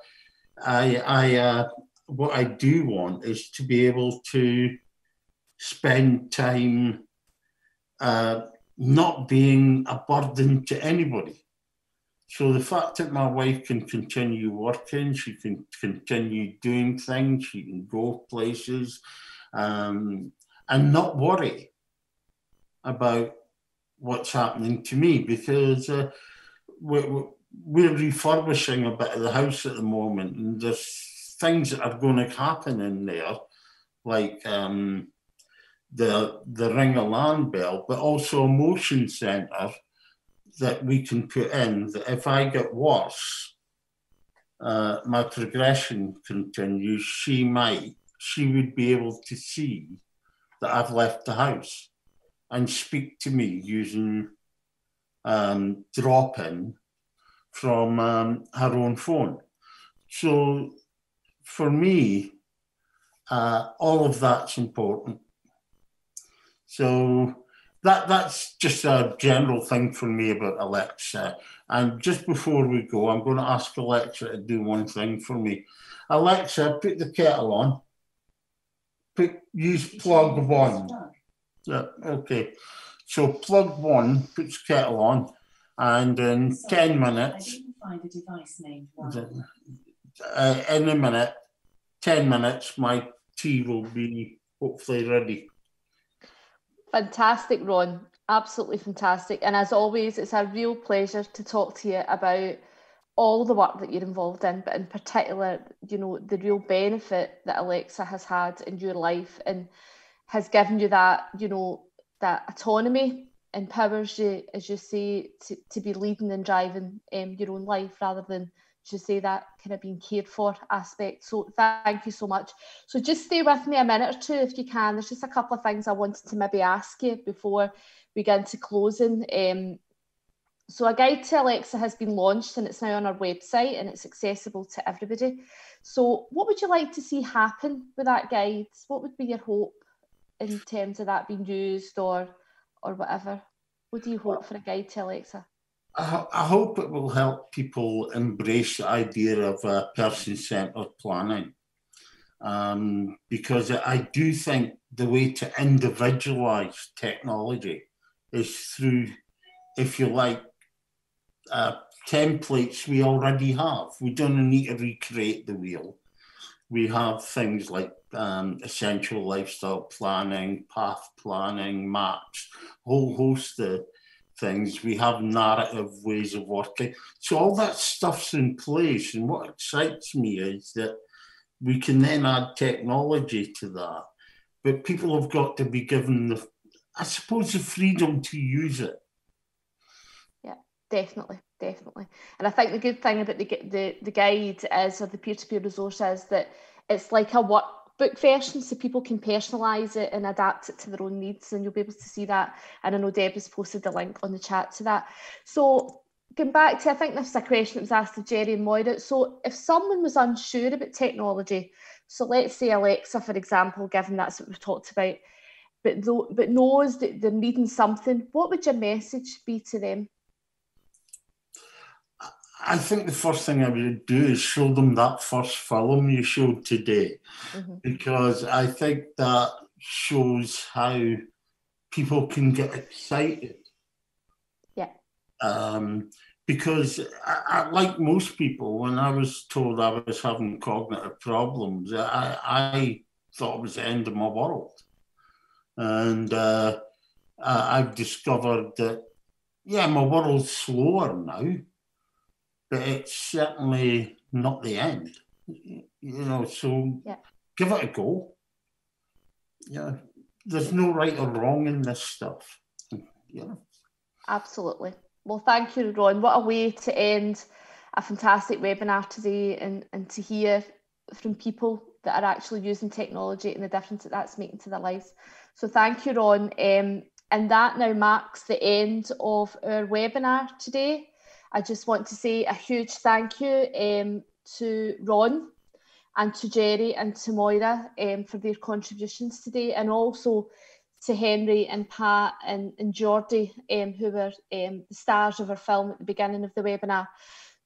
I, I, uh, what I do want is to be able to spend time uh, not being a burden to anybody. So the fact that my wife can continue working, she can continue doing things, she can go places, um, and not worry about what's happening to me because uh, we're, we're refurbishing a bit of the house at the moment and there's things that are going to happen in there like um, the the ring alarm bell but also a motion sensor that we can put in that if I get worse uh, my progression continues she might she would be able to see that I've left the house and speak to me using um, drop in from um, her own phone. So for me, uh, all of that's important. So that that's just a general thing for me about Alexa. And just before we go, I'm going to ask Alexa to do one thing for me. Alexa, put the kettle on. Put use plug one. Yeah, okay. So plug one, puts kettle on, and in 10 minutes, I can find a device named uh, in a minute, 10 minutes, my tea will be hopefully ready. Fantastic, Ron. Absolutely fantastic. And as always, it's a real pleasure to talk to you about all the work that you're involved in, but in particular, you know, the real benefit that Alexa has had in your life and has given you that, you know, that autonomy, empowers you, as you say, to, to be leading and driving um, your own life rather than, you say, that kind of being cared for aspect. So thank you so much. So just stay with me a minute or two if you can. There's just a couple of things I wanted to maybe ask you before we get into closing. Um, so a guide to Alexa has been launched and it's now on our website and it's accessible to everybody. So what would you like to see happen with that guide? What would be your hope in terms of that being used or or whatever? What do you hope for a guide to Alexa? I, I hope it will help people embrace the idea of uh, person-centered planning. Um, because I do think the way to individualize technology is through, if you like, uh, templates we already have. We don't need to recreate the wheel. We have things like um, essential lifestyle planning, path planning, maps, a whole host of things. We have narrative ways of working. So all that stuff's in place. And what excites me is that we can then add technology to that. But people have got to be given the, I suppose, the freedom to use it. Yeah, definitely, definitely. And I think the good thing about the the, the guide is, or the peer-to-peer resource is that it's like a what book version so people can personalise it and adapt it to their own needs and you'll be able to see that and I know Deb has posted the link on the chat to that. So going back to I think this is a question that was asked of Jerry and Moira. So if someone was unsure about technology, so let's say Alexa for example, given that's what we've talked about, but though, but knows that they're needing something, what would your message be to them? I think the first thing I would do is show them that first film you showed today, mm-hmm. because I think that shows how people can get excited. Yeah. Um, because I, I, like most people, when I was told I was having cognitive problems, I, I thought it was the end of my world. And uh, I've discovered that, yeah, my world's slower now but it's certainly not the end. You know, so yeah. give it a go. Yeah, there's no right or wrong in this stuff. Yeah. Absolutely. Well, thank you, Ron. What a way to end a fantastic webinar today and, and to hear from people that are actually using technology and the difference that that's making to their lives. So thank you, Ron. Um, and that now marks the end of our webinar today. I just want to say a huge thank you um, to Ron and to Jerry and to Moira um, for their contributions today, and also to Henry and Pat and, and Geordie, um, who were um, the stars of our film at the beginning of the webinar.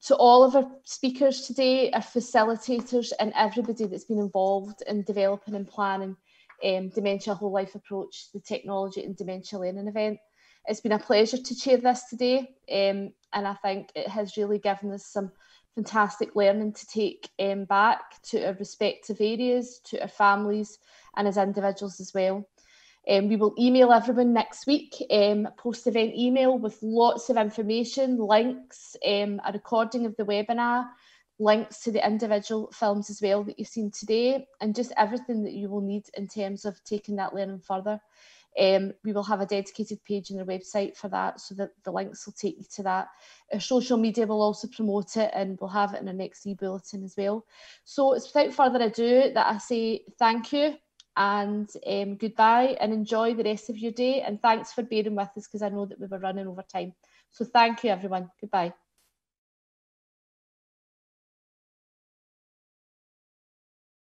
To all of our speakers today, our facilitators, and everybody that's been involved in developing and planning um, Dementia Whole Life Approach, the Technology and Dementia Learning event. It's been a pleasure to chair this today, um, and I think it has really given us some fantastic learning to take um, back to our respective areas, to our families, and as individuals as well. Um, we will email everyone next week, um, post event email with lots of information, links, um, a recording of the webinar, links to the individual films as well that you've seen today, and just everything that you will need in terms of taking that learning further. Um, we will have a dedicated page on our website for that so that the links will take you to that. Our social media will also promote it and we'll have it in our next e-bulletin as well. So it's without further ado that I say thank you and um, goodbye and enjoy the rest of your day and thanks for bearing with us because I know that we were running over time. So thank you everyone. Goodbye.